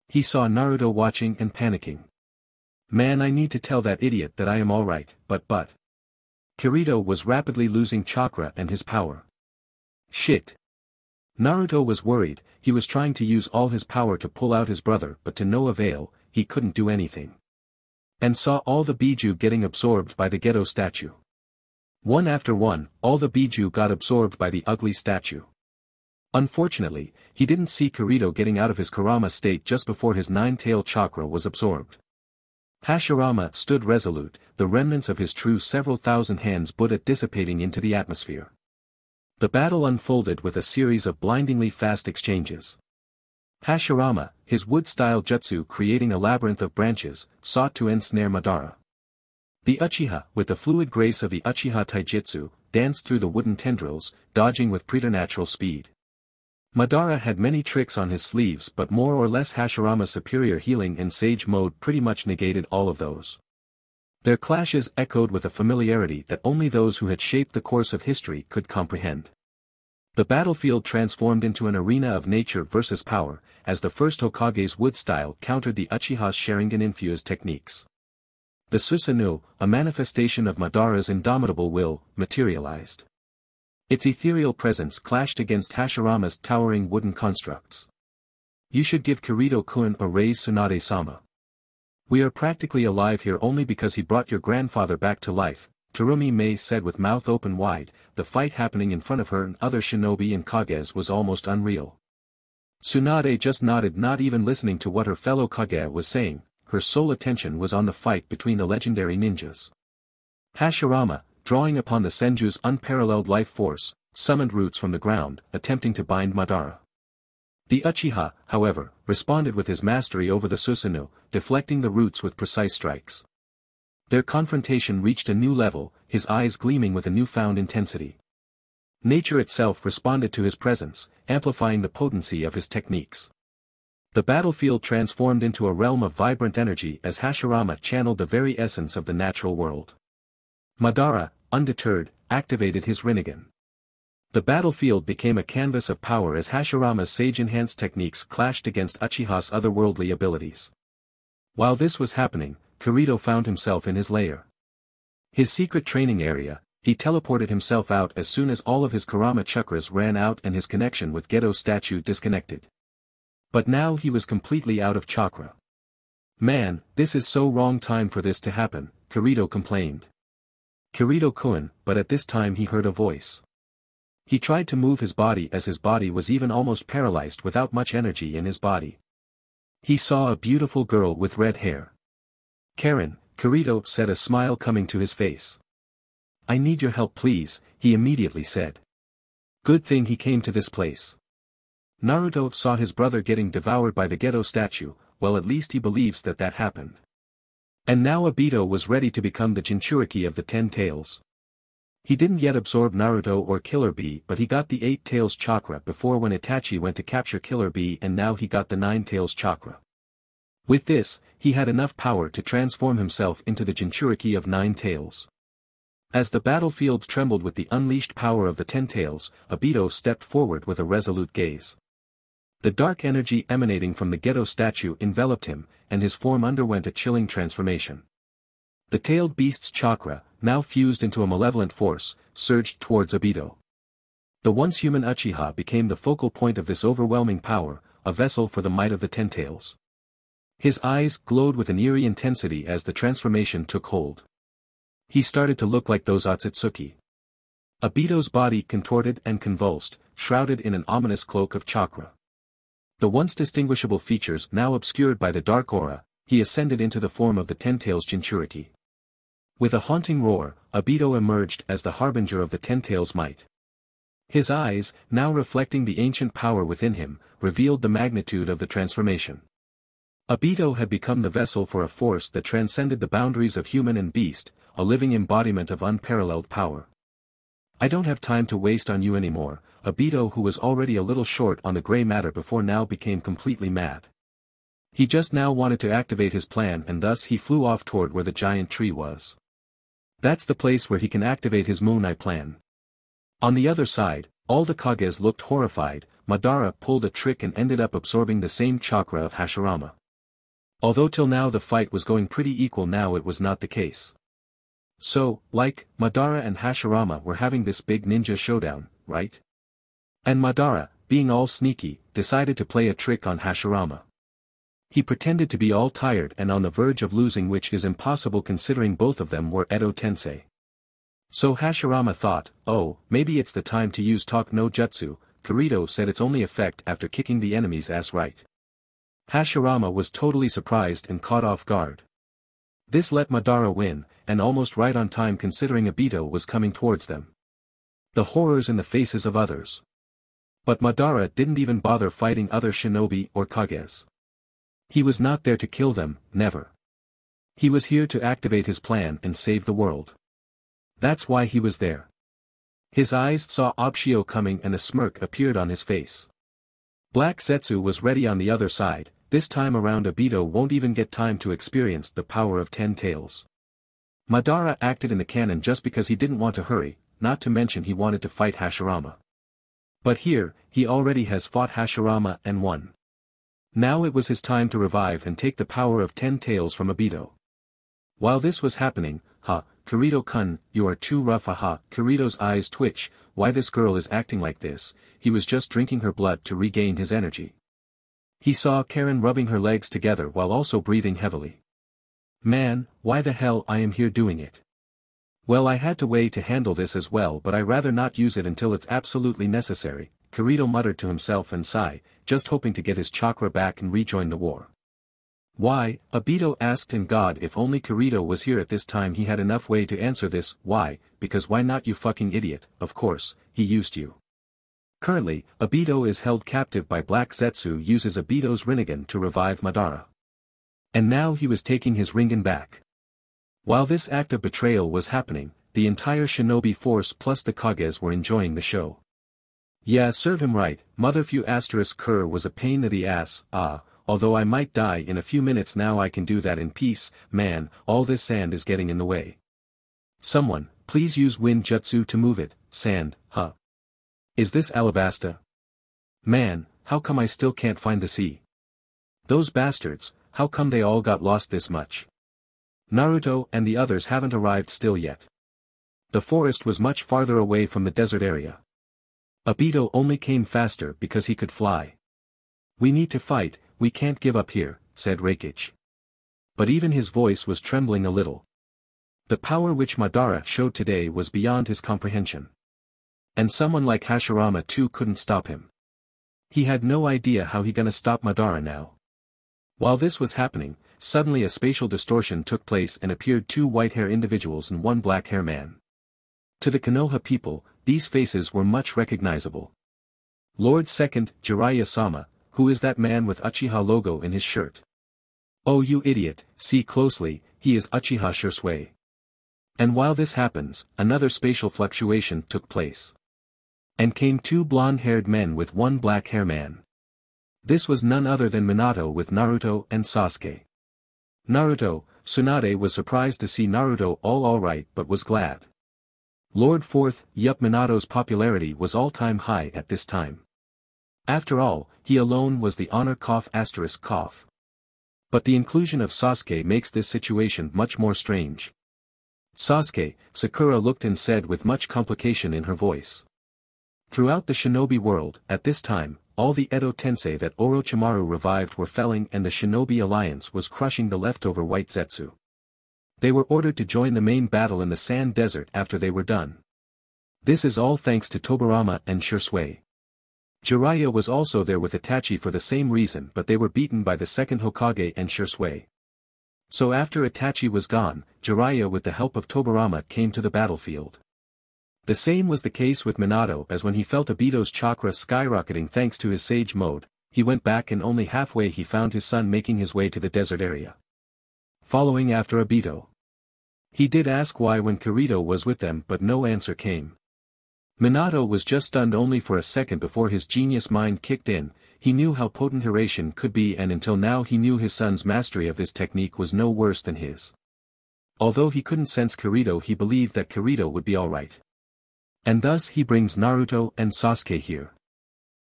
He saw Naruto watching and panicking. Man I need to tell that idiot that I am alright, but but. Kirito was rapidly losing chakra and his power. Shit. Naruto was worried, he was trying to use all his power to pull out his brother but to no avail, he couldn't do anything. And saw all the Biju getting absorbed by the Gedo statue. One after one, all the Biju got absorbed by the ugly statue. Unfortunately, he didn't see Kirito getting out of his Kurama state just before his nine-tail chakra was absorbed. Hashirama stood resolute, the remnants of his true several thousand hands Buddha dissipating into the atmosphere. The battle unfolded with a series of blindingly fast exchanges. Hashirama, his wood-style jutsu creating a labyrinth of branches, sought to ensnare Madara. The Uchiha, with the fluid grace of the Uchiha Taijutsu, danced through the wooden tendrils, dodging with preternatural speed. Madara had many tricks on his sleeves but more or less Hashirama's superior healing and sage mode pretty much negated all of those. Their clashes echoed with a familiarity that only those who had shaped the course of history could comprehend. The battlefield transformed into an arena of nature versus power, as the first Hokage's wood style countered the Uchiha's Sharingan-infused techniques. The Susanoo, a manifestation of Madara's indomitable will, materialized. Its ethereal presence clashed against Hashirama's towering wooden constructs. You should give Kirito-kun a raise Tsunade-sama. We are practically alive here only because he brought your grandfather back to life, Terumi Mei said with mouth open wide, the fight happening in front of her and other shinobi and kages was almost unreal. Tsunade just nodded not even listening to what her fellow kage was saying, her sole attention was on the fight between the legendary ninjas. Hashirama, drawing upon the Senju's unparalleled life force, summoned roots from the ground, attempting to bind Madara. The Uchiha, however, responded with his mastery over the Susanoo, deflecting the roots with precise strikes. Their confrontation reached a new level, his eyes gleaming with a newfound intensity. Nature itself responded to his presence, amplifying the potency of his techniques. The battlefield transformed into a realm of vibrant energy as Hashirama channeled the very essence of the natural world. Madara, undeterred, activated his Rinnegan. The battlefield became a canvas of power as Hashirama's sage-enhanced techniques clashed against Uchiha's otherworldly abilities. While this was happening, Kirito found himself in his lair. His secret training area, he teleported himself out as soon as all of his Kurama chakras ran out and his connection with Gedo statue disconnected. But now he was completely out of chakra. Man, this is so wrong time for this to happen, Kirito complained. Kirito-kun, but at this time he heard a voice. He tried to move his body as his body was even almost paralyzed without much energy in his body. He saw a beautiful girl with red hair. Karen, Kirito said a smile coming to his face. I need your help please, he immediately said. Good thing he came to this place. Naruto saw his brother getting devoured by the Gedo statue, well at least he believes that that happened. And now Obito was ready to become the Jinchuriki of the Ten Tails. He didn't yet absorb Naruto or Killer Bee but he got the Eight Tails chakra before when Itachi went to capture Killer Bee and now he got the Nine Tails chakra. With this, he had enough power to transform himself into the Jinchuriki of Nine Tails. As the battlefield trembled with the unleashed power of the Ten Tails, Obito stepped forward with a resolute gaze. The dark energy emanating from the Gedo statue enveloped him, and his form underwent a chilling transformation. The tailed beast's chakra, now fused into a malevolent force, surged towards Obito. The once human Uchiha became the focal point of this overwhelming power, a vessel for the might of the Ten Tails. His eyes glowed with an eerie intensity as the transformation took hold. He started to look like those Otsutsuki. Obito's body contorted and convulsed, shrouded in an ominous cloak of chakra. The once distinguishable features now obscured by the dark aura, he ascended into the form of the Ten-Tails Jinchuriki. With a haunting roar, Obito emerged as the harbinger of the Ten-Tails might. His eyes, now reflecting the ancient power within him, revealed the magnitude of the transformation. Obito had become the vessel for a force that transcended the boundaries of human and beast, a living embodiment of unparalleled power. I don't have time to waste on you anymore, Obito who was already a little short on the gray matter before now became completely mad. He just now wanted to activate his plan and thus he flew off toward where the giant tree was. That's the place where he can activate his Moon Eye plan. On the other side, all the Kages looked horrified, Madara pulled a trick and ended up absorbing the same chakra of Hashirama. Although till now the fight was going pretty equal now it was not the case. So, like, Madara and Hashirama were having this big ninja showdown, right? And Madara, being all sneaky, decided to play a trick on Hashirama. He pretended to be all tired and on the verge of losing which is impossible considering both of them were Edo Tensei. So Hashirama thought, oh, maybe it's the time to use Talk no Jutsu, Kirito said its only effect after kicking the enemy's ass right. Hashirama was totally surprised and caught off guard. This let Madara win, and almost right on time considering Obito was coming towards them. The horrors in the faces of others. But Madara didn't even bother fighting other shinobi or kages. He was not there to kill them, never. He was here to activate his plan and save the world. That's why he was there. His eyes saw Obshio coming and a smirk appeared on his face. Black Zetsu was ready on the other side, this time around Obito won't even get time to experience the power of ten tails. Madara acted in the canon just because he didn't want to hurry, not to mention he wanted to fight Hashirama. But here, he already has fought Hashirama and won. Now it was his time to revive and take the power of ten tails from Obito. While this was happening, ha, Kirito-kun, you are too rough aha, Kirito's eyes twitch, why this girl is acting like this, he was just drinking her blood to regain his energy. He saw Karen rubbing her legs together while also breathing heavily. Man, why the hell I am here doing it? Well I had to way to handle this as well but I rather not use it until it's absolutely necessary, Kirito muttered to himself and sigh, just hoping to get his chakra back and rejoin the war. Why, Obito asked in God if only Kirito was here at this time he had enough way to answer this, why, because why not you fucking idiot, of course, he used you. Currently, Obito is held captive by Black Zetsu uses Obito's Rinnegan to revive Madara. And now he was taking his Rinnegan back. While this act of betrayal was happening, the entire shinobi force plus the Kages were enjoying the show. Yeah serve him right, Motherfu asterisk Kerr was a pain in the ass, ah, although I might die in a few minutes now I can do that in peace, man, all this sand is getting in the way. Someone, please use wind jutsu to move it, sand, huh? Is this Alabasta? Man, how come I still can't find the sea? Those bastards, how come they all got lost this much? Naruto and the others haven't arrived still yet. The forest was much farther away from the desert area. Obito only came faster because he could fly. We need to fight, we can't give up here, said Raikage. But even his voice was trembling a little. The power which Madara showed today was beyond his comprehension. And someone like Hashirama too couldn't stop him. He had no idea how he gonna stop Madara now. While this was happening, suddenly a spatial distortion took place and appeared two white-hair individuals and one black-hair man. To the Konoha people, these faces were much recognizable. Lord Second, Jiraiya-sama, who is that man with Uchiha logo in his shirt? Oh you idiot, see closely, he is Uchiha Shisui. And while this happens, another spatial fluctuation took place. And came two blonde-haired men with one black-hair man. This was none other than Minato with Naruto and Sasuke. Naruto, Tsunade was surprised to see Naruto all alright but was glad. Lord Fourth, Yup Minato's popularity was all-time high at this time. After all, he alone was the honor cough asterisk cough. But the inclusion of Sasuke makes this situation much more strange. Sasuke, Sakura looked and said with much complication in her voice. Throughout the shinobi world, at this time, all the Edo Tensei that Orochimaru revived were felling and the shinobi alliance was crushing the leftover white Zetsu. They were ordered to join the main battle in the sand desert after they were done. This is all thanks to Tobirama and Shisui. Jiraiya was also there with Itachi for the same reason but they were beaten by the second Hokage and Shisui. So after Itachi was gone, Jiraiya with the help of Tobirama came to the battlefield. The same was the case with Minato as when he felt Obito's chakra skyrocketing thanks to his sage mode, he went back and only halfway he found his son making his way to the desert area. Following after Obito. He did ask why when Kirito was with them but no answer came. Minato was just stunned only for a second before his genius mind kicked in, he knew how potent Hiraishin could be and until now he knew his son's mastery of this technique was no worse than his. Although he couldn't sense Kirito he believed that Kirito would be alright. And thus he brings Naruto and Sasuke here.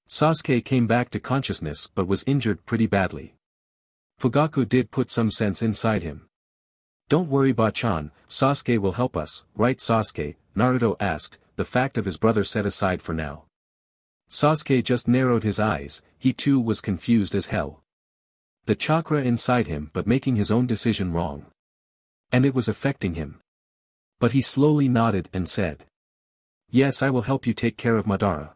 Sasuke came back to consciousness but was injured pretty badly. Fugaku did put some sense inside him. Don't worry Bachan, Sasuke will help us, right Sasuke, Naruto asked, the fact of his brother set aside for now. Sasuke just narrowed his eyes, he too was confused as hell. The chakra inside him but making his own decision wrong. And it was affecting him. But he slowly nodded and said. Yes I will help you take care of Madara.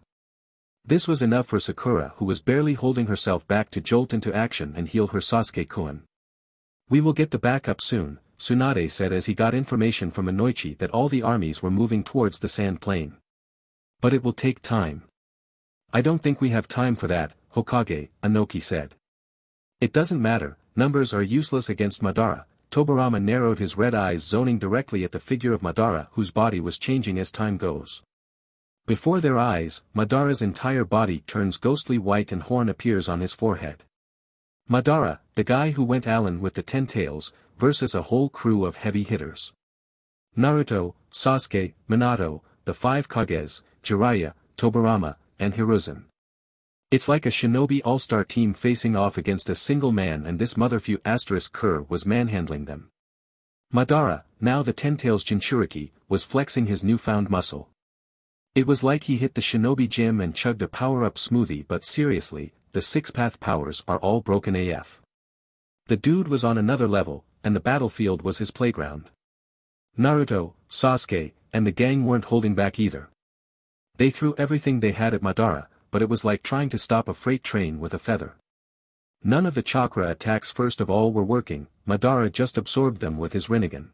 This was enough for Sakura who was barely holding herself back to jolt into action and heal her Sasuke-kun. We will get the backup soon, Tsunade said as he got information from Inoichi that all the armies were moving towards the sand plain. But it will take time. I don't think we have time for that, Hokage, Onoki said. It doesn't matter, numbers are useless against Madara, Tobirama narrowed his red eyes zoning directly at the figure of Madara whose body was changing as time goes. Before their eyes, Madara's entire body turns ghostly white and horn appears on his forehead. Madara, the guy who went Allen with the ten tails, versus a whole crew of heavy hitters. Naruto, Sasuke, Minato, the five Kages, Jiraiya, Tobirama, and Hiruzen. It's like a shinobi all-star team facing off against a single man and this motherfu asterisk Kerr was manhandling them. Madara, now the Ten-Tails Jinchuriki, was flexing his newfound muscle. It was like he hit the shinobi gym and chugged a power-up smoothie but seriously, the six-path powers are all broken AF. The dude was on another level, and the battlefield was his playground. Naruto, Sasuke, and the gang weren't holding back either. They threw everything they had at Madara, but it was like trying to stop a freight train with a feather. None of the chakra attacks first of all were working, Madara just absorbed them with his Rinnegan.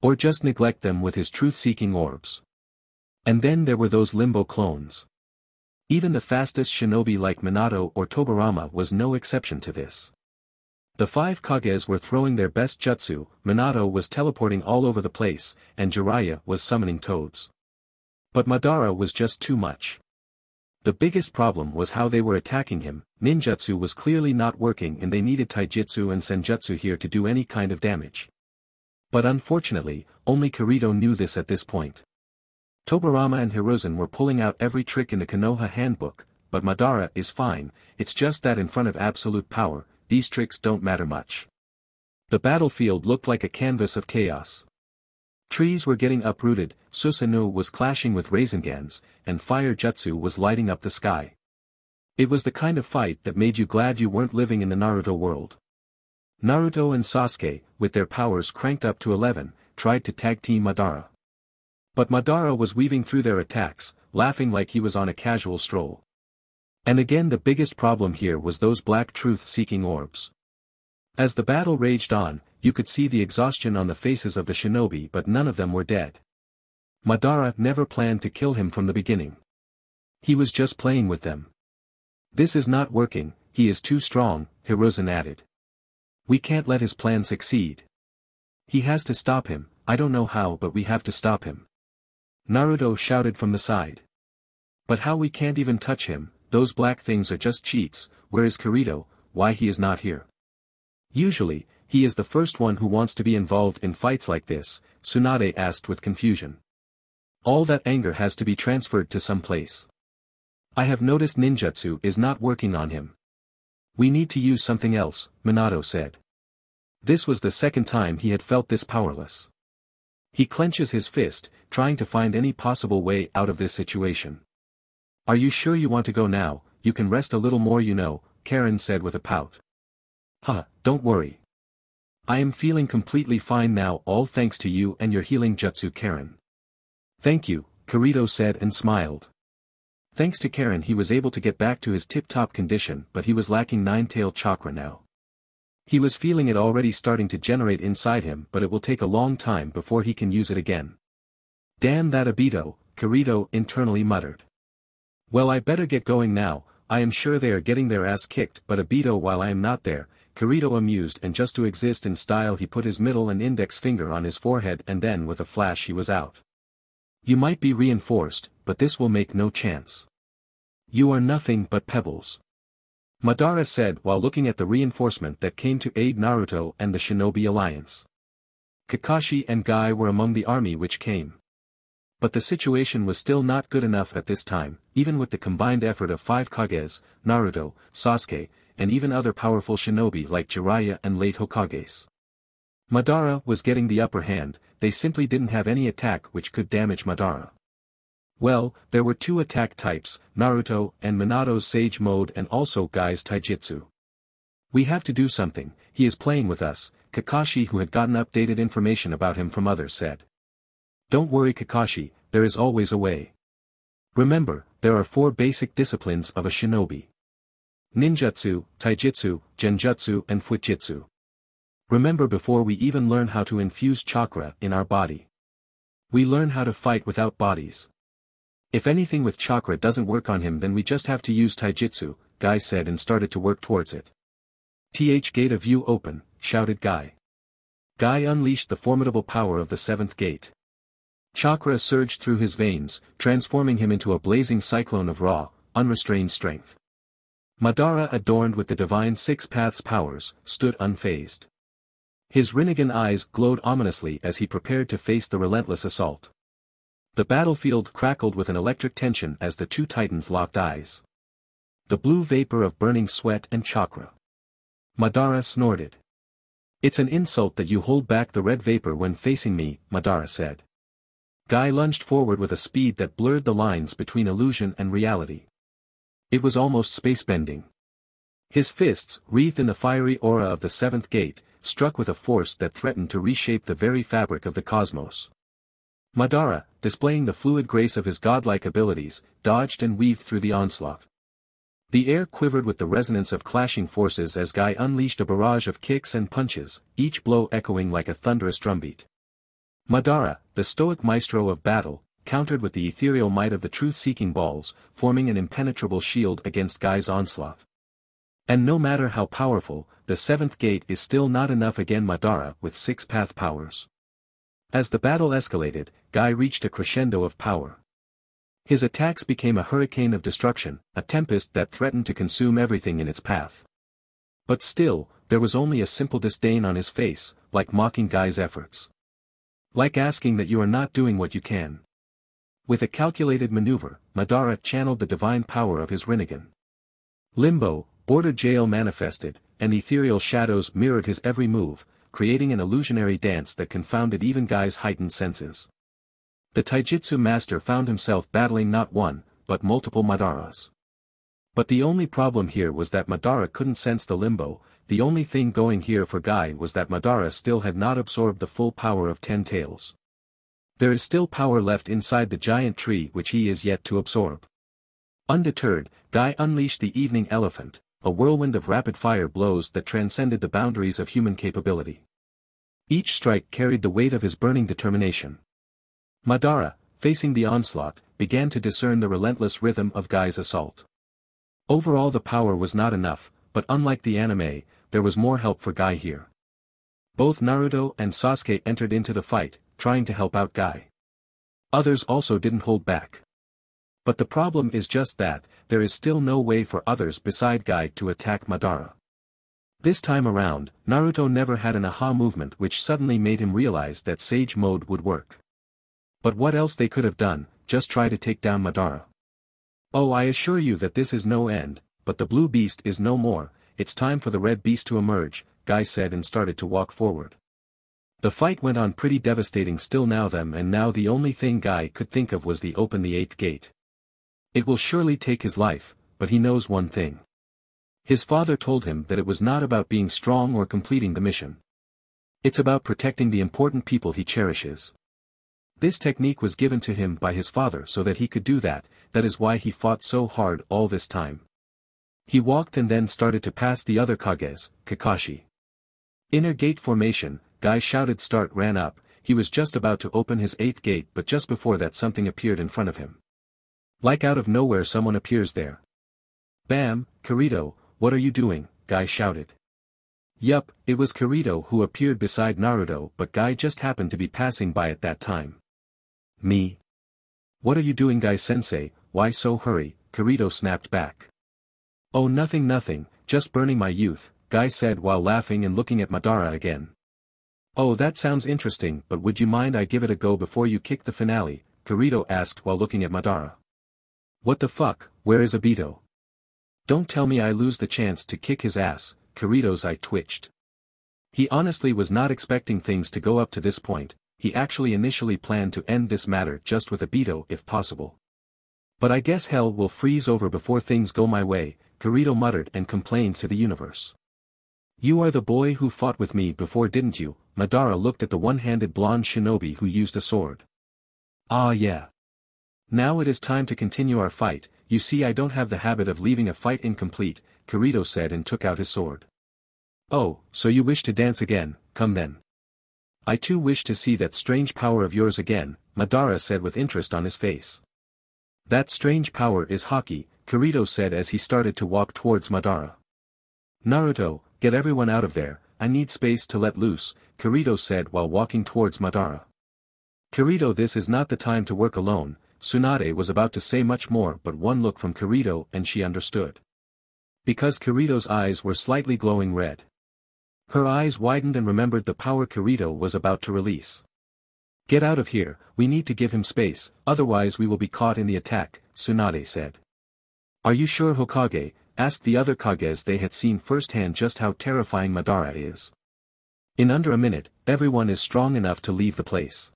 Or just neglect them with his truth-seeking orbs. And then there were those limbo clones. Even the fastest shinobi like Minato or Tobirama was no exception to this. The five Kages were throwing their best jutsu, Minato was teleporting all over the place, and Jiraiya was summoning toads. But Madara was just too much. The biggest problem was how they were attacking him, ninjutsu was clearly not working and they needed taijutsu and senjutsu here to do any kind of damage. But unfortunately, only Kirito knew this at this point. Tobirama and Hiruzen were pulling out every trick in the Konoha handbook, but Madara is fine, it's just that in front of absolute power, these tricks don't matter much. The battlefield looked like a canvas of chaos. Trees were getting uprooted, Susanoo was clashing with Rasengans, and fire jutsu was lighting up the sky. It was the kind of fight that made you glad you weren't living in the Naruto world. Naruto and Sasuke, with their powers cranked up to 11, tried to tag team Madara. But Madara was weaving through their attacks, laughing like he was on a casual stroll. And again the biggest problem here was those black truth-seeking orbs. As the battle raged on, you could see the exhaustion on the faces of the shinobi but none of them were dead. Madara never planned to kill him from the beginning. He was just playing with them. This is not working, he is too strong, Hiruzen added. We can't let his plan succeed. He has to stop him, I don't know how but we have to stop him. Naruto shouted from the side. But how we can't even touch him, those black things are just cheats, where is Kirito, why he is not here. Usually, he is the first one who wants to be involved in fights like this, Tsunade asked with confusion. All that anger has to be transferred to some place. I have noticed ninjutsu is not working on him. We need to use something else, Minato said. This was the second time he had felt this powerless. He clenches his fist, trying to find any possible way out of this situation. Are you sure you want to go now, you can rest a little more you know, Karen said with a pout. Huh, don't worry. I am feeling completely fine now all thanks to you and your healing jutsu Karen. Thank you, Kirito said and smiled. Thanks to Karen he was able to get back to his tip-top condition but he was lacking nine-tail chakra now. He was feeling it already starting to generate inside him but it will take a long time before he can use it again. Damn that Obito, Kirito internally muttered. Well I better get going now, I am sure they are getting their ass kicked but Obito while I am not there, Kirito amused and just to exist in style he put his middle and index finger on his forehead and then with a flash he was out. You might be reinforced, but this will make no chance. You are nothing but pebbles. Madara said while looking at the reinforcement that came to aid Naruto and the Shinobi Alliance. Kakashi and Guy were among the army which came. But the situation was still not good enough at this time, even with the combined effort of five Kages, Naruto, Sasuke, and even other powerful shinobi like Jiraiya and late Hokages. Madara was getting the upper hand, they simply didn't have any attack which could damage Madara. Well, there were two attack types, Naruto and Minato's Sage Mode and also Guy's Taijutsu. We have to do something, he is playing with us, Kakashi who had gotten updated information about him from others said. Don't worry Kakashi, there is always a way. Remember, there are four basic disciplines of a shinobi. Ninjutsu, Taijutsu, Genjutsu and Fuinjutsu. Remember before we even learn how to infuse chakra in our body. We learn how to fight without bodies. If anything with chakra doesn't work on him then we just have to use taijutsu, Guy said and started to work towards it. Th gate of view open, shouted Guy. Guy unleashed the formidable power of the seventh gate. Chakra surged through his veins, transforming him into a blazing cyclone of raw, unrestrained strength. Madara adorned with the divine six paths powers, stood unfazed. His Rinnegan eyes glowed ominously as he prepared to face the relentless assault. The battlefield crackled with an electric tension as the two titans locked eyes. The blue vapor of burning sweat and chakra. Madara snorted. It's an insult that you hold back the red vapor when facing me, Madara said. Guy lunged forward with a speed that blurred the lines between illusion and reality. It was almost space-bending. His fists, wreathed in the fiery aura of the seventh gate, struck with a force that threatened to reshape the very fabric of the cosmos. Madara, displaying the fluid grace of his godlike abilities, dodged and weaved through the onslaught. The air quivered with the resonance of clashing forces as Guy unleashed a barrage of kicks and punches, each blow echoing like a thunderous drumbeat. Madara, the stoic maestro of battle, countered with the ethereal might of the truth-seeking balls, forming an impenetrable shield against Guy's onslaught. And no matter how powerful, the seventh gate is still not enough again Madara with six path powers. As the battle escalated, Guy reached a crescendo of power. His attacks became a hurricane of destruction, a tempest that threatened to consume everything in its path. But still, there was only a simple disdain on his face, like mocking Guy's efforts. Like asking that you are not doing what you can. With a calculated maneuver, Madara channeled the divine power of his Rinnegan. Limbo, Border Jail manifested, and ethereal shadows mirrored his every move, creating an illusionary dance that confounded even Guy's heightened senses. The Taijutsu master found himself battling not one, but multiple Madaras. But the only problem here was that Madara couldn't sense the limbo, the only thing going here for Guy was that Madara still had not absorbed the full power of Ten Tails. There is still power left inside the giant tree which he is yet to absorb. Undeterred, Guy unleashed the evening elephant, a whirlwind of rapid-fire blows that transcended the boundaries of human capability. Each strike carried the weight of his burning determination. Madara, facing the onslaught, began to discern the relentless rhythm of Guy's assault. Overall the power was not enough, but unlike the anime, there was more help for Guy here. Both Naruto and Sasuke entered into the fight, trying to help out Guy. Others also didn't hold back. But the problem is just that, there is still no way for others beside Guy to attack Madara. This time around, Naruto never had an aha movement which suddenly made him realize that Sage Mode would work. But what else they could have done, just try to take down Madara. Oh I assure you that this is no end, but the blue beast is no more, it's time for the red beast to emerge, Guy said and started to walk forward. The fight went on pretty devastating still now them and now the only thing Guy could think of was the open the eighth gate. It will surely take his life, but he knows one thing. His father told him that it was not about being strong or completing the mission. It's about protecting the important people he cherishes. This technique was given to him by his father so that he could do that, that is why he fought so hard all this time. He walked and then started to pass the other Kages, Kakashi. Inner gate formation, Guy shouted start ran up, he was just about to open his eighth gate but just before that something appeared in front of him. Like out of nowhere someone appears there. Bam, Kirito, what are you doing, Guy shouted. Yup, it was Kirito who appeared beside Naruto but Guy just happened to be passing by at that time. Me? What are you doing Guy-sensei, why so hurry, Kirito snapped back. Oh nothing nothing, just burning my youth, Guy said while laughing and looking at Madara again. Oh that sounds interesting but would you mind I give it a go before you kick the finale, Kirito asked while looking at Madara. What the fuck, where is Obito? Don't tell me I lose the chance to kick his ass, Kirito's eye twitched. He honestly was not expecting things to go up to this point, he actually initially planned to end this matter just with Obito if possible. But I guess hell will freeze over before things go my way, Kirito muttered and complained to the universe. You are the boy who fought with me before didn't you, Madara looked at the one-handed blonde shinobi who used a sword. Ah yeah. Now it is time to continue our fight, you see I don't have the habit of leaving a fight incomplete, Kirito said and took out his sword. Oh, so you wish to dance again, come then. I too wish to see that strange power of yours again, Madara said with interest on his face. That strange power is Haki, Kirito said as he started to walk towards Madara. Naruto, get everyone out of there, I need space to let loose, Kirito said while walking towards Madara. Kirito this is not the time to work alone, Tsunade was about to say much more but one look from Kirito and she understood. Because Kirito's eyes were slightly glowing red. Her eyes widened and remembered the power Kirito was about to release. Get out of here, we need to give him space, otherwise we will be caught in the attack, Tsunade said. Are you sure Hokage, asked the other Kages they had seen firsthand just how terrifying Madara is. In under a minute, everyone is strong enough to leave the place.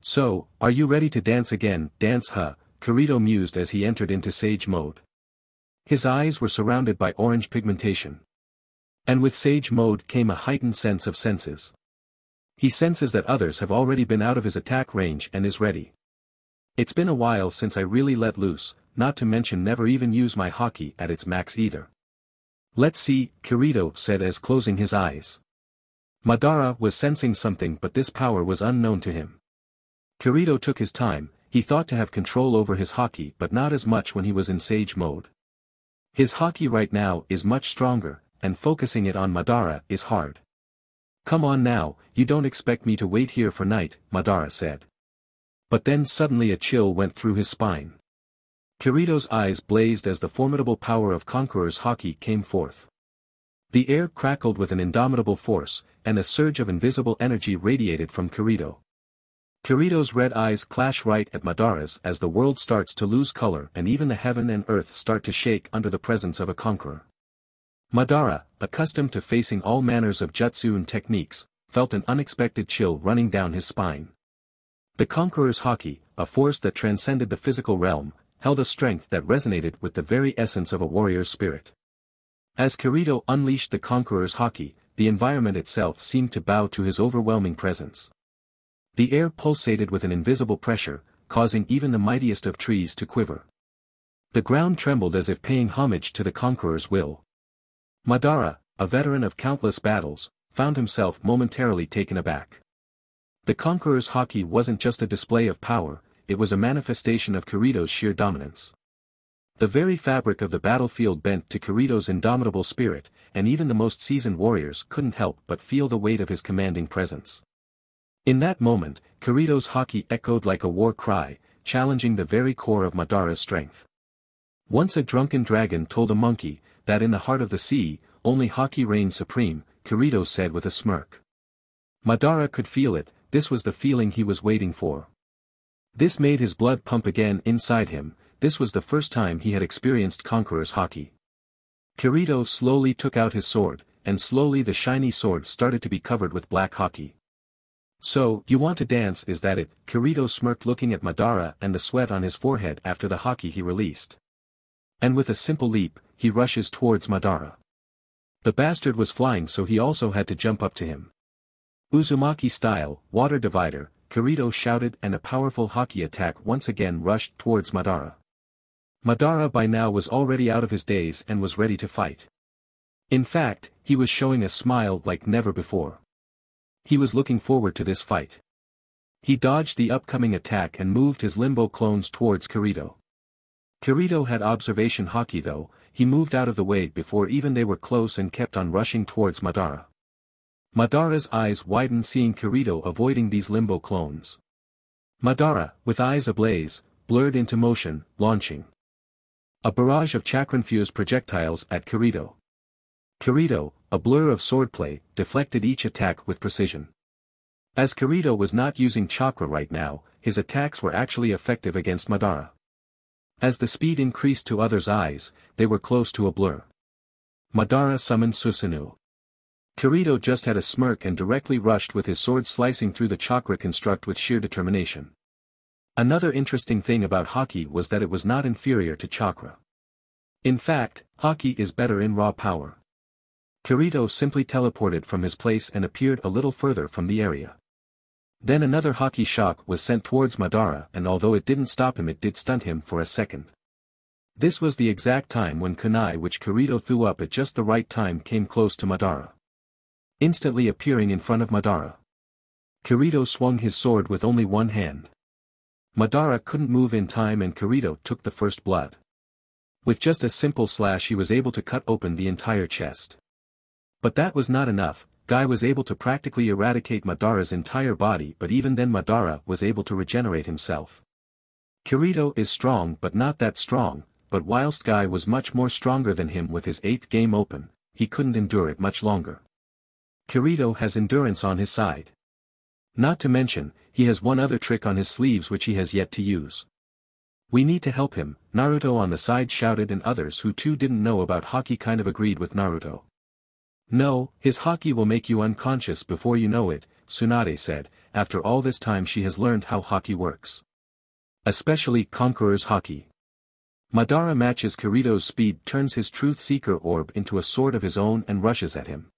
So, are you ready to dance again, dance huh, Kirito mused as he entered into sage mode. His eyes were surrounded by orange pigmentation. And with sage mode came a heightened sense of senses. He senses that others have already been out of his attack range and is ready. It's been a while since I really let loose, not to mention never even use my haki at its max either. Let's see, Kirito said as closing his eyes. Madara was sensing something but this power was unknown to him. Kirito took his time, he thought to have control over his haki but not as much when he was in Sage mode. His haki right now is much stronger, and focusing it on Madara is hard. Come on now, you don't expect me to wait here for night, Madara said. But then suddenly a chill went through his spine. Kirito's eyes blazed as the formidable power of Conqueror's Haki came forth. The air crackled with an indomitable force, and a surge of invisible energy radiated from Kirito. Kirito's red eyes clash right at Madara's as the world starts to lose color and even the heaven and earth start to shake under the presence of a conqueror. Madara, accustomed to facing all manners of jutsu and techniques, felt an unexpected chill running down his spine. The conqueror's haki, a force that transcended the physical realm, held a strength that resonated with the very essence of a warrior's spirit. As Kirito unleashed the conqueror's haki, the environment itself seemed to bow to his overwhelming presence. The air pulsated with an invisible pressure, causing even the mightiest of trees to quiver. The ground trembled as if paying homage to the conqueror's will. Madara, a veteran of countless battles, found himself momentarily taken aback. The conqueror's haki wasn't just a display of power, it was a manifestation of Kirito's sheer dominance. The very fabric of the battlefield bent to Kirito's indomitable spirit, and even the most seasoned warriors couldn't help but feel the weight of his commanding presence. In that moment, Kirito's haki echoed like a war cry, challenging the very core of Madara's strength. Once a drunken dragon told a monkey, that in the heart of the sea, only haki reigned supreme, Kirito said with a smirk. Madara could feel it, this was the feeling he was waiting for. This made his blood pump again inside him, this was the first time he had experienced Conqueror's haki. Kirito slowly took out his sword, and slowly the shiny sword started to be covered with black haki. So, you want to dance is that it, Kirito smirked looking at Madara and the sweat on his forehead after the haki he released. And with a simple leap, he rushes towards Madara. The bastard was flying so he also had to jump up to him. Uzumaki style, water divider, Kirito shouted and a powerful haki attack once again rushed towards Madara. Madara by now was already out of his daze and was ready to fight. In fact, he was showing a smile like never before. He was looking forward to this fight. He dodged the upcoming attack and moved his limbo clones towards Kirito. Kirito had observation haki though, he moved out of the way before even they were close and kept on rushing towards Madara. Madara's eyes widened seeing Kirito avoiding these limbo clones. Madara, with eyes ablaze, blurred into motion, launching. A barrage of chakra-infused projectiles at Kirito. Kirito, a blur of swordplay, deflected each attack with precision. As Kirito was not using chakra right now, his attacks were actually effective against Madara. As the speed increased to others' eyes, they were close to a blur. Madara summoned Susanoo. Kirito just had a smirk and directly rushed with his sword slicing through the chakra construct with sheer determination. Another interesting thing about haki was that it was not inferior to chakra. In fact, haki is better in raw power. Kirito simply teleported from his place and appeared a little further from the area. Then another haki shock was sent towards Madara and although it didn't stop him it did stunt him for a second. This was the exact time when kunai which Kirito threw up at just the right time came close to Madara instantly appearing in front of Madara. Kirito swung his sword with only one hand. Madara couldn't move in time and Kirito took the first blood. With just a simple slash he was able to cut open the entire chest. But that was not enough, Guy was able to practically eradicate Madara's entire body but even then Madara was able to regenerate himself. Kirito is strong but not that strong, but whilst Guy was much more stronger than him with his eighth game open, he couldn't endure it much longer. Kirito has endurance on his side. Not to mention, he has one other trick on his sleeves which he has yet to use. We need to help him, Naruto on the side shouted and others who too didn't know about haki kind of agreed with Naruto. No, his haki will make you unconscious before you know it, Tsunade said, after all this time she has learned how haki works. Especially Conqueror's haki. Madara matches Kirito's speed turns his Truth Seeker orb into a sword of his own and rushes at him.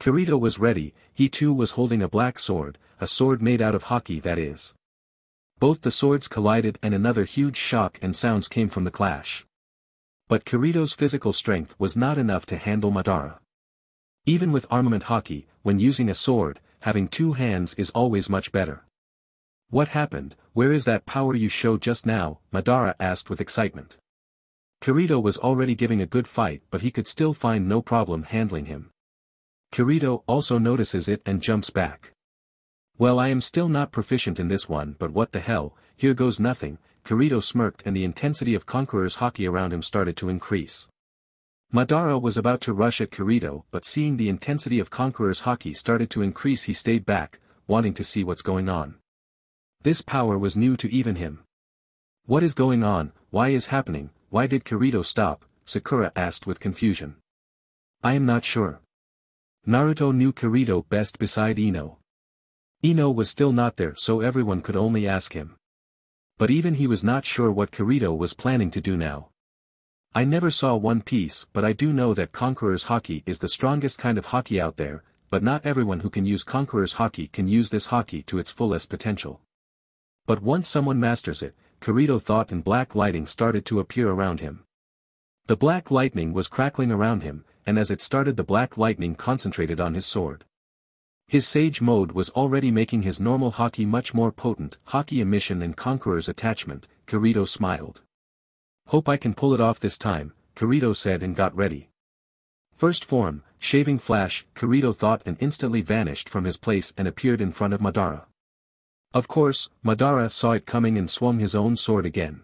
Kirito was ready, he too was holding a black sword, a sword made out of haki that is. Both the swords collided and another huge shock and sounds came from the clash. But Kirito's physical strength was not enough to handle Madara. Even with armament haki, when using a sword, having two hands is always much better. What happened, where is that power you showed just now, Madara asked with excitement. Kirito was already giving a good fight but he could still find no problem handling him. Kirito also notices it and jumps back. Well I am still not proficient in this one but what the hell, here goes nothing, Kirito smirked and the intensity of Conqueror's haki around him started to increase. Madara was about to rush at Kirito but seeing the intensity of Conqueror's haki started to increase he stayed back, wanting to see what's going on. This power was new to even him. What is going on, why is happening, why did Kirito stop, Sakura asked with confusion. I am not sure. Naruto knew Kirito best beside Ino. Ino was still not there so everyone could only ask him. But even he was not sure what Kirito was planning to do now. I never saw One Piece but I do know that Conqueror's Haki is the strongest kind of Haki out there, but not everyone who can use Conqueror's Haki can use this Haki to its fullest potential. But once someone masters it, Kirito thought and black lighting started to appear around him. The black lightning was crackling around him, and as it started the black lightning concentrated on his sword. His Sage mode was already making his normal haki much more potent, haki emission and conqueror's attachment, Kirito smiled. Hope I can pull it off this time, Kirito said and got ready. First form, shaving flash, Kirito thought and instantly vanished from his place and appeared in front of Madara. Of course, Madara saw it coming and swung his own sword again.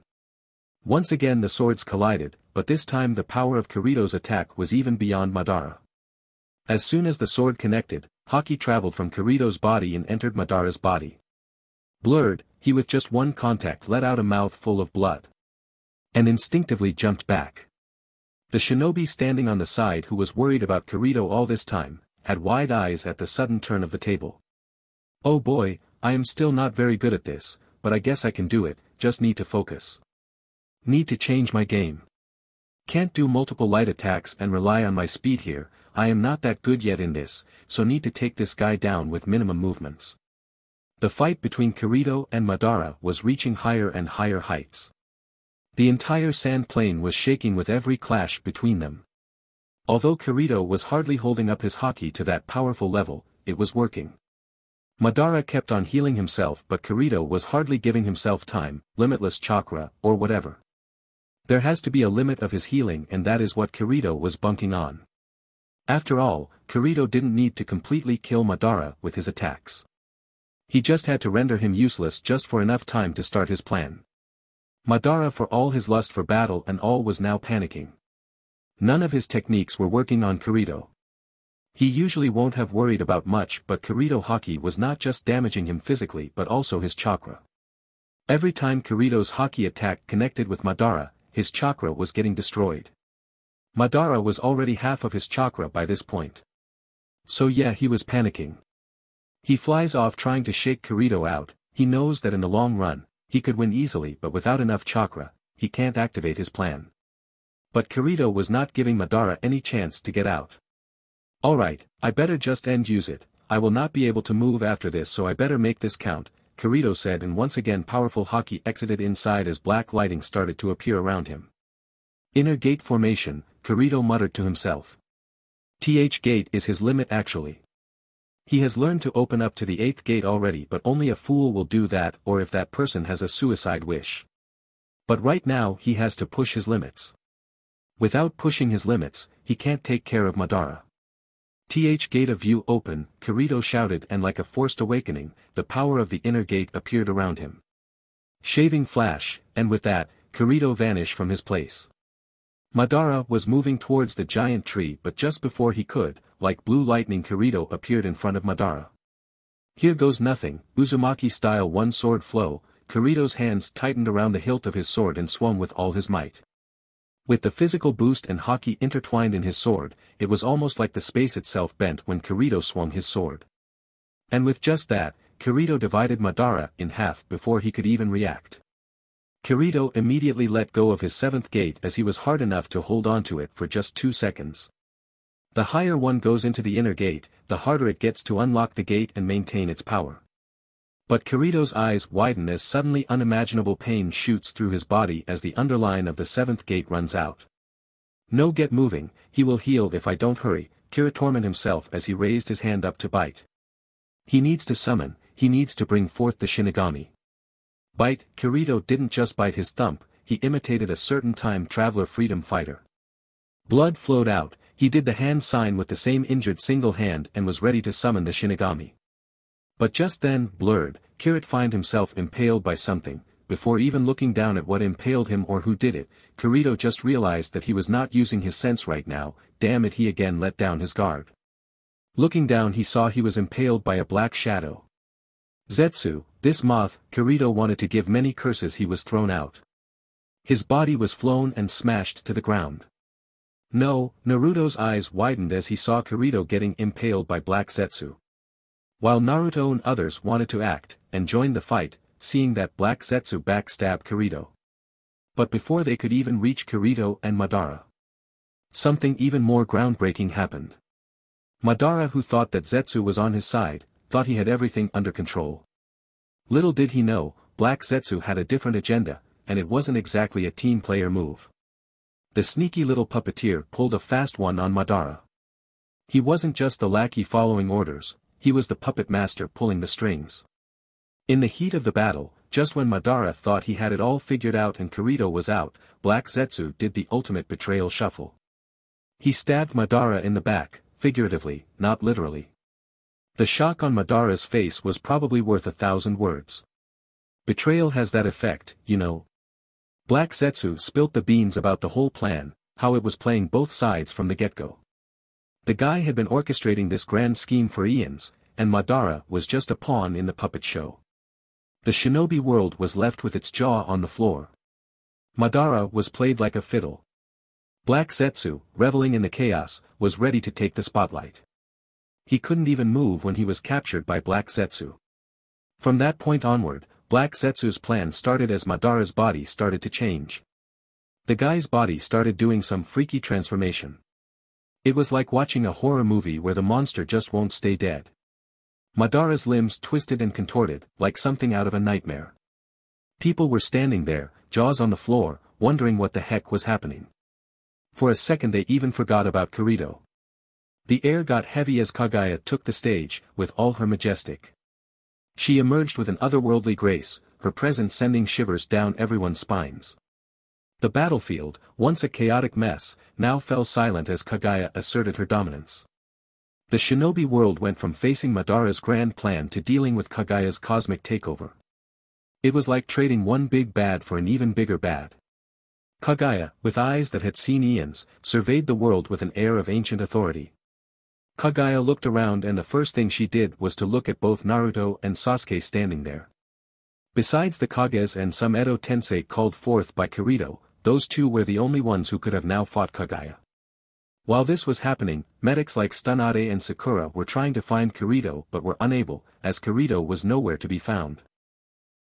Once again the swords collided, but this time the power of Kirito's attack was even beyond Madara. As soon as the sword connected, Haki traveled from Kirito's body and entered Madara's body. Blurred, he with just one contact let out a mouth full of blood. And instinctively jumped back. The shinobi standing on the side who was worried about Kirito all this time, had wide eyes at the sudden turn of the table. Oh boy, I am still not very good at this, but I guess I can do it, just need to focus. Need to change my game. Can't do multiple light attacks and rely on my speed here, I am not that good yet in this, so need to take this guy down with minimum movements. The fight between Kirito and Madara was reaching higher and higher heights. The entire sand plain was shaking with every clash between them. Although Kirito was hardly holding up his haki to that powerful level, it was working. Madara kept on healing himself but Kirito was hardly giving himself time, limitless chakra, or whatever. There has to be a limit of his healing and that is what Kirito was bunking on. After all, Kirito didn't need to completely kill Madara with his attacks. He just had to render him useless just for enough time to start his plan. Madara for all his lust for battle and all was now panicking. None of his techniques were working on Kirito. He usually won't have worried about much but Kirito Haki was not just damaging him physically but also his chakra. Every time Kirito's Haki attack connected with Madara, his chakra was getting destroyed. Madara was already half of his chakra by this point. So yeah he was panicking. He flies off trying to shake Kirito out, he knows that in the long run, he could win easily but without enough chakra, he can't activate his plan. But Kirito was not giving Madara any chance to get out. Alright, I better just end use it, I will not be able to move after this so I better make this count, Kirito said and once again powerful Haki exited inside as black lighting started to appear around him. Inner gate formation, Kirito muttered to himself. TH gate is his limit actually. He has learned to open up to the eighth gate already but only a fool will do that or if that person has a suicide wish. But right now he has to push his limits. Without pushing his limits, he can't take care of Madara. TH gate of view open, Kirito shouted and like a forced awakening, the power of the inner gate appeared around him. Shaving flash, and with that, Kirito vanished from his place. Madara was moving towards the giant tree but just before he could, like blue lightning Kirito appeared in front of Madara. Here goes nothing, Uzumaki-style one-sword flow, Kirito's hands tightened around the hilt of his sword and swung with all his might. With the physical boost and haki intertwined in his sword, it was almost like the space itself bent when Kirito swung his sword. And with just that, Kirito divided Madara in half before he could even react. Kirito immediately let go of his seventh gate as he was hard enough to hold on to it for just two seconds. The higher one goes into the inner gate, the harder it gets to unlock the gate and maintain its power. But Kirito's eyes widen as suddenly unimaginable pain shoots through his body as the underline of the seventh gate runs out. No get moving, he will heal if I don't hurry, Kira torment himself as he raised his hand up to bite. He needs to summon, he needs to bring forth the Shinigami. Bite, Kirito didn't just bite his thumb, he imitated a certain time traveler freedom fighter. Blood flowed out, he did the hand sign with the same injured single hand and was ready to summon the Shinigami. But just then, blurred, Kirit find himself impaled by something, before even looking down at what impaled him or who did it, Kirito just realized that he was not using his sense right now, damn it he again let down his guard. Looking down he saw he was impaled by a black shadow. Zetsu, this moth, Kirito wanted to give many curses he was thrown out. His body was flown and smashed to the ground. No, Naruto's eyes widened as he saw Kirito getting impaled by Black Zetsu. While Naruto and others wanted to act, and join the fight, seeing that Black Zetsu backstabbed Kirito. But before they could even reach Kirito and Madara. Something even more groundbreaking happened. Madara who thought that Zetsu was on his side, thought he had everything under control. Little did he know, Black Zetsu had a different agenda, and it wasn't exactly a team player move. The sneaky little puppeteer pulled a fast one on Madara. He wasn't just the lackey following orders, he was the puppet master pulling the strings. In the heat of the battle, just when Madara thought he had it all figured out and Kirito was out, Black Zetsu did the ultimate betrayal shuffle. He stabbed Madara in the back, figuratively, not literally. The shock on Madara's face was probably worth a thousand words. Betrayal has that effect, you know. Black Zetsu spilt the beans about the whole plan, how it was playing both sides from the get-go. The guy had been orchestrating this grand scheme for eons, and Madara was just a pawn in the puppet show. The shinobi world was left with its jaw on the floor. Madara was played like a fiddle. Black Zetsu, reveling in the chaos, was ready to take the spotlight. He couldn't even move when he was captured by Black Zetsu. From that point onward, Black Zetsu's plan started as Madara's body started to change. The guy's body started doing some freaky transformation. It was like watching a horror movie where the monster just won't stay dead. Madara's limbs twisted and contorted, like something out of a nightmare. People were standing there, jaws on the floor, wondering what the heck was happening. For a second they even forgot about Kirito. The air got heavy as Kaguya took the stage, with all her majestic She emerged with an otherworldly grace, her presence sending shivers down everyone's spines. The battlefield, once a chaotic mess, now fell silent as Kaguya asserted her dominance. The shinobi world went from facing Madara's grand plan to dealing with Kaguya's cosmic takeover. It was like trading one big bad for an even bigger bad. Kaguya, with eyes that had seen eons, surveyed the world with an air of ancient authority. Kaguya looked around and the first thing she did was to look at both Naruto and Sasuke standing there. Besides the Kages and some Edo Tensei called forth by Kirito, those two were the only ones who could have now fought Kaguya. While this was happening, medics like Tsunade and Sakura were trying to find Kirito but were unable, as Kirito was nowhere to be found.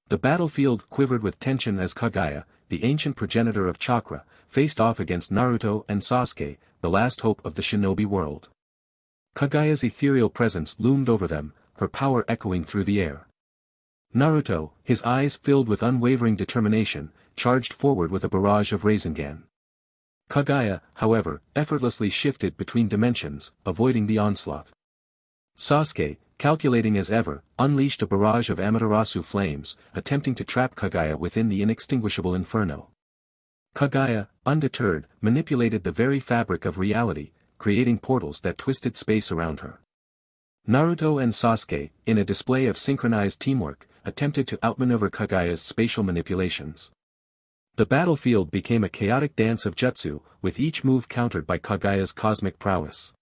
The battlefield quivered with tension as Kaguya, the ancient progenitor of chakra, faced off against Naruto and Sasuke, the last hope of the shinobi world. Kaguya's ethereal presence loomed over them, her power echoing through the air. Naruto, his eyes filled with unwavering determination, charged forward with a barrage of Rasengan. Kaguya, however, effortlessly shifted between dimensions, avoiding the onslaught. Sasuke, calculating as ever, unleashed a barrage of Amaterasu flames, attempting to trap Kaguya within the inextinguishable inferno. Kaguya, undeterred, manipulated the very fabric of reality, creating portals that twisted space around her. Naruto and Sasuke, in a display of synchronized teamwork, attempted to outmaneuver Kaguya's spatial manipulations. The battlefield became a chaotic dance of jutsu, with each move countered by Kaguya's cosmic prowess.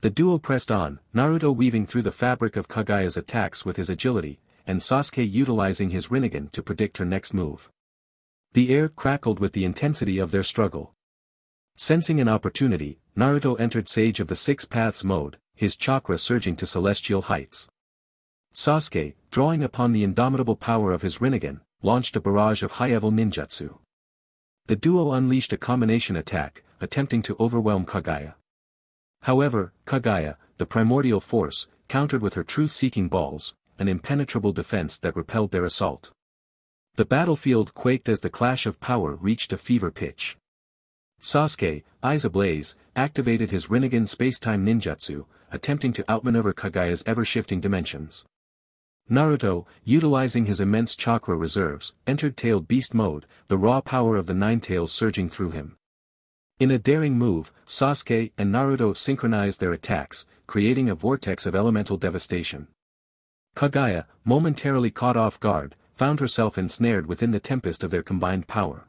The duo pressed on, Naruto weaving through the fabric of Kaguya's attacks with his agility, and Sasuke utilizing his Rinnegan to predict her next move. The air crackled with the intensity of their struggle. Sensing an opportunity, Naruto entered Sage of the Six Paths mode, his chakra surging to celestial heights. Sasuke, drawing upon the indomitable power of his Rinnegan, launched a barrage of high-level ninjutsu. The duo unleashed a combination attack, attempting to overwhelm Kaguya. However, Kaguya, the primordial force, countered with her truth-seeking balls, an impenetrable defense that repelled their assault. The battlefield quaked as the clash of power reached a fever pitch. Sasuke, eyes ablaze, activated his Rinnegan space-time ninjutsu, attempting to outmaneuver Kaguya's ever-shifting dimensions. Naruto, utilizing his immense chakra reserves, entered Tailed Beast mode, the raw power of the Nine Tails surging through him. In a daring move, Sasuke and Naruto synchronized their attacks, creating a vortex of elemental devastation. Kaguya, momentarily caught off guard, found herself ensnared within the tempest of their combined power.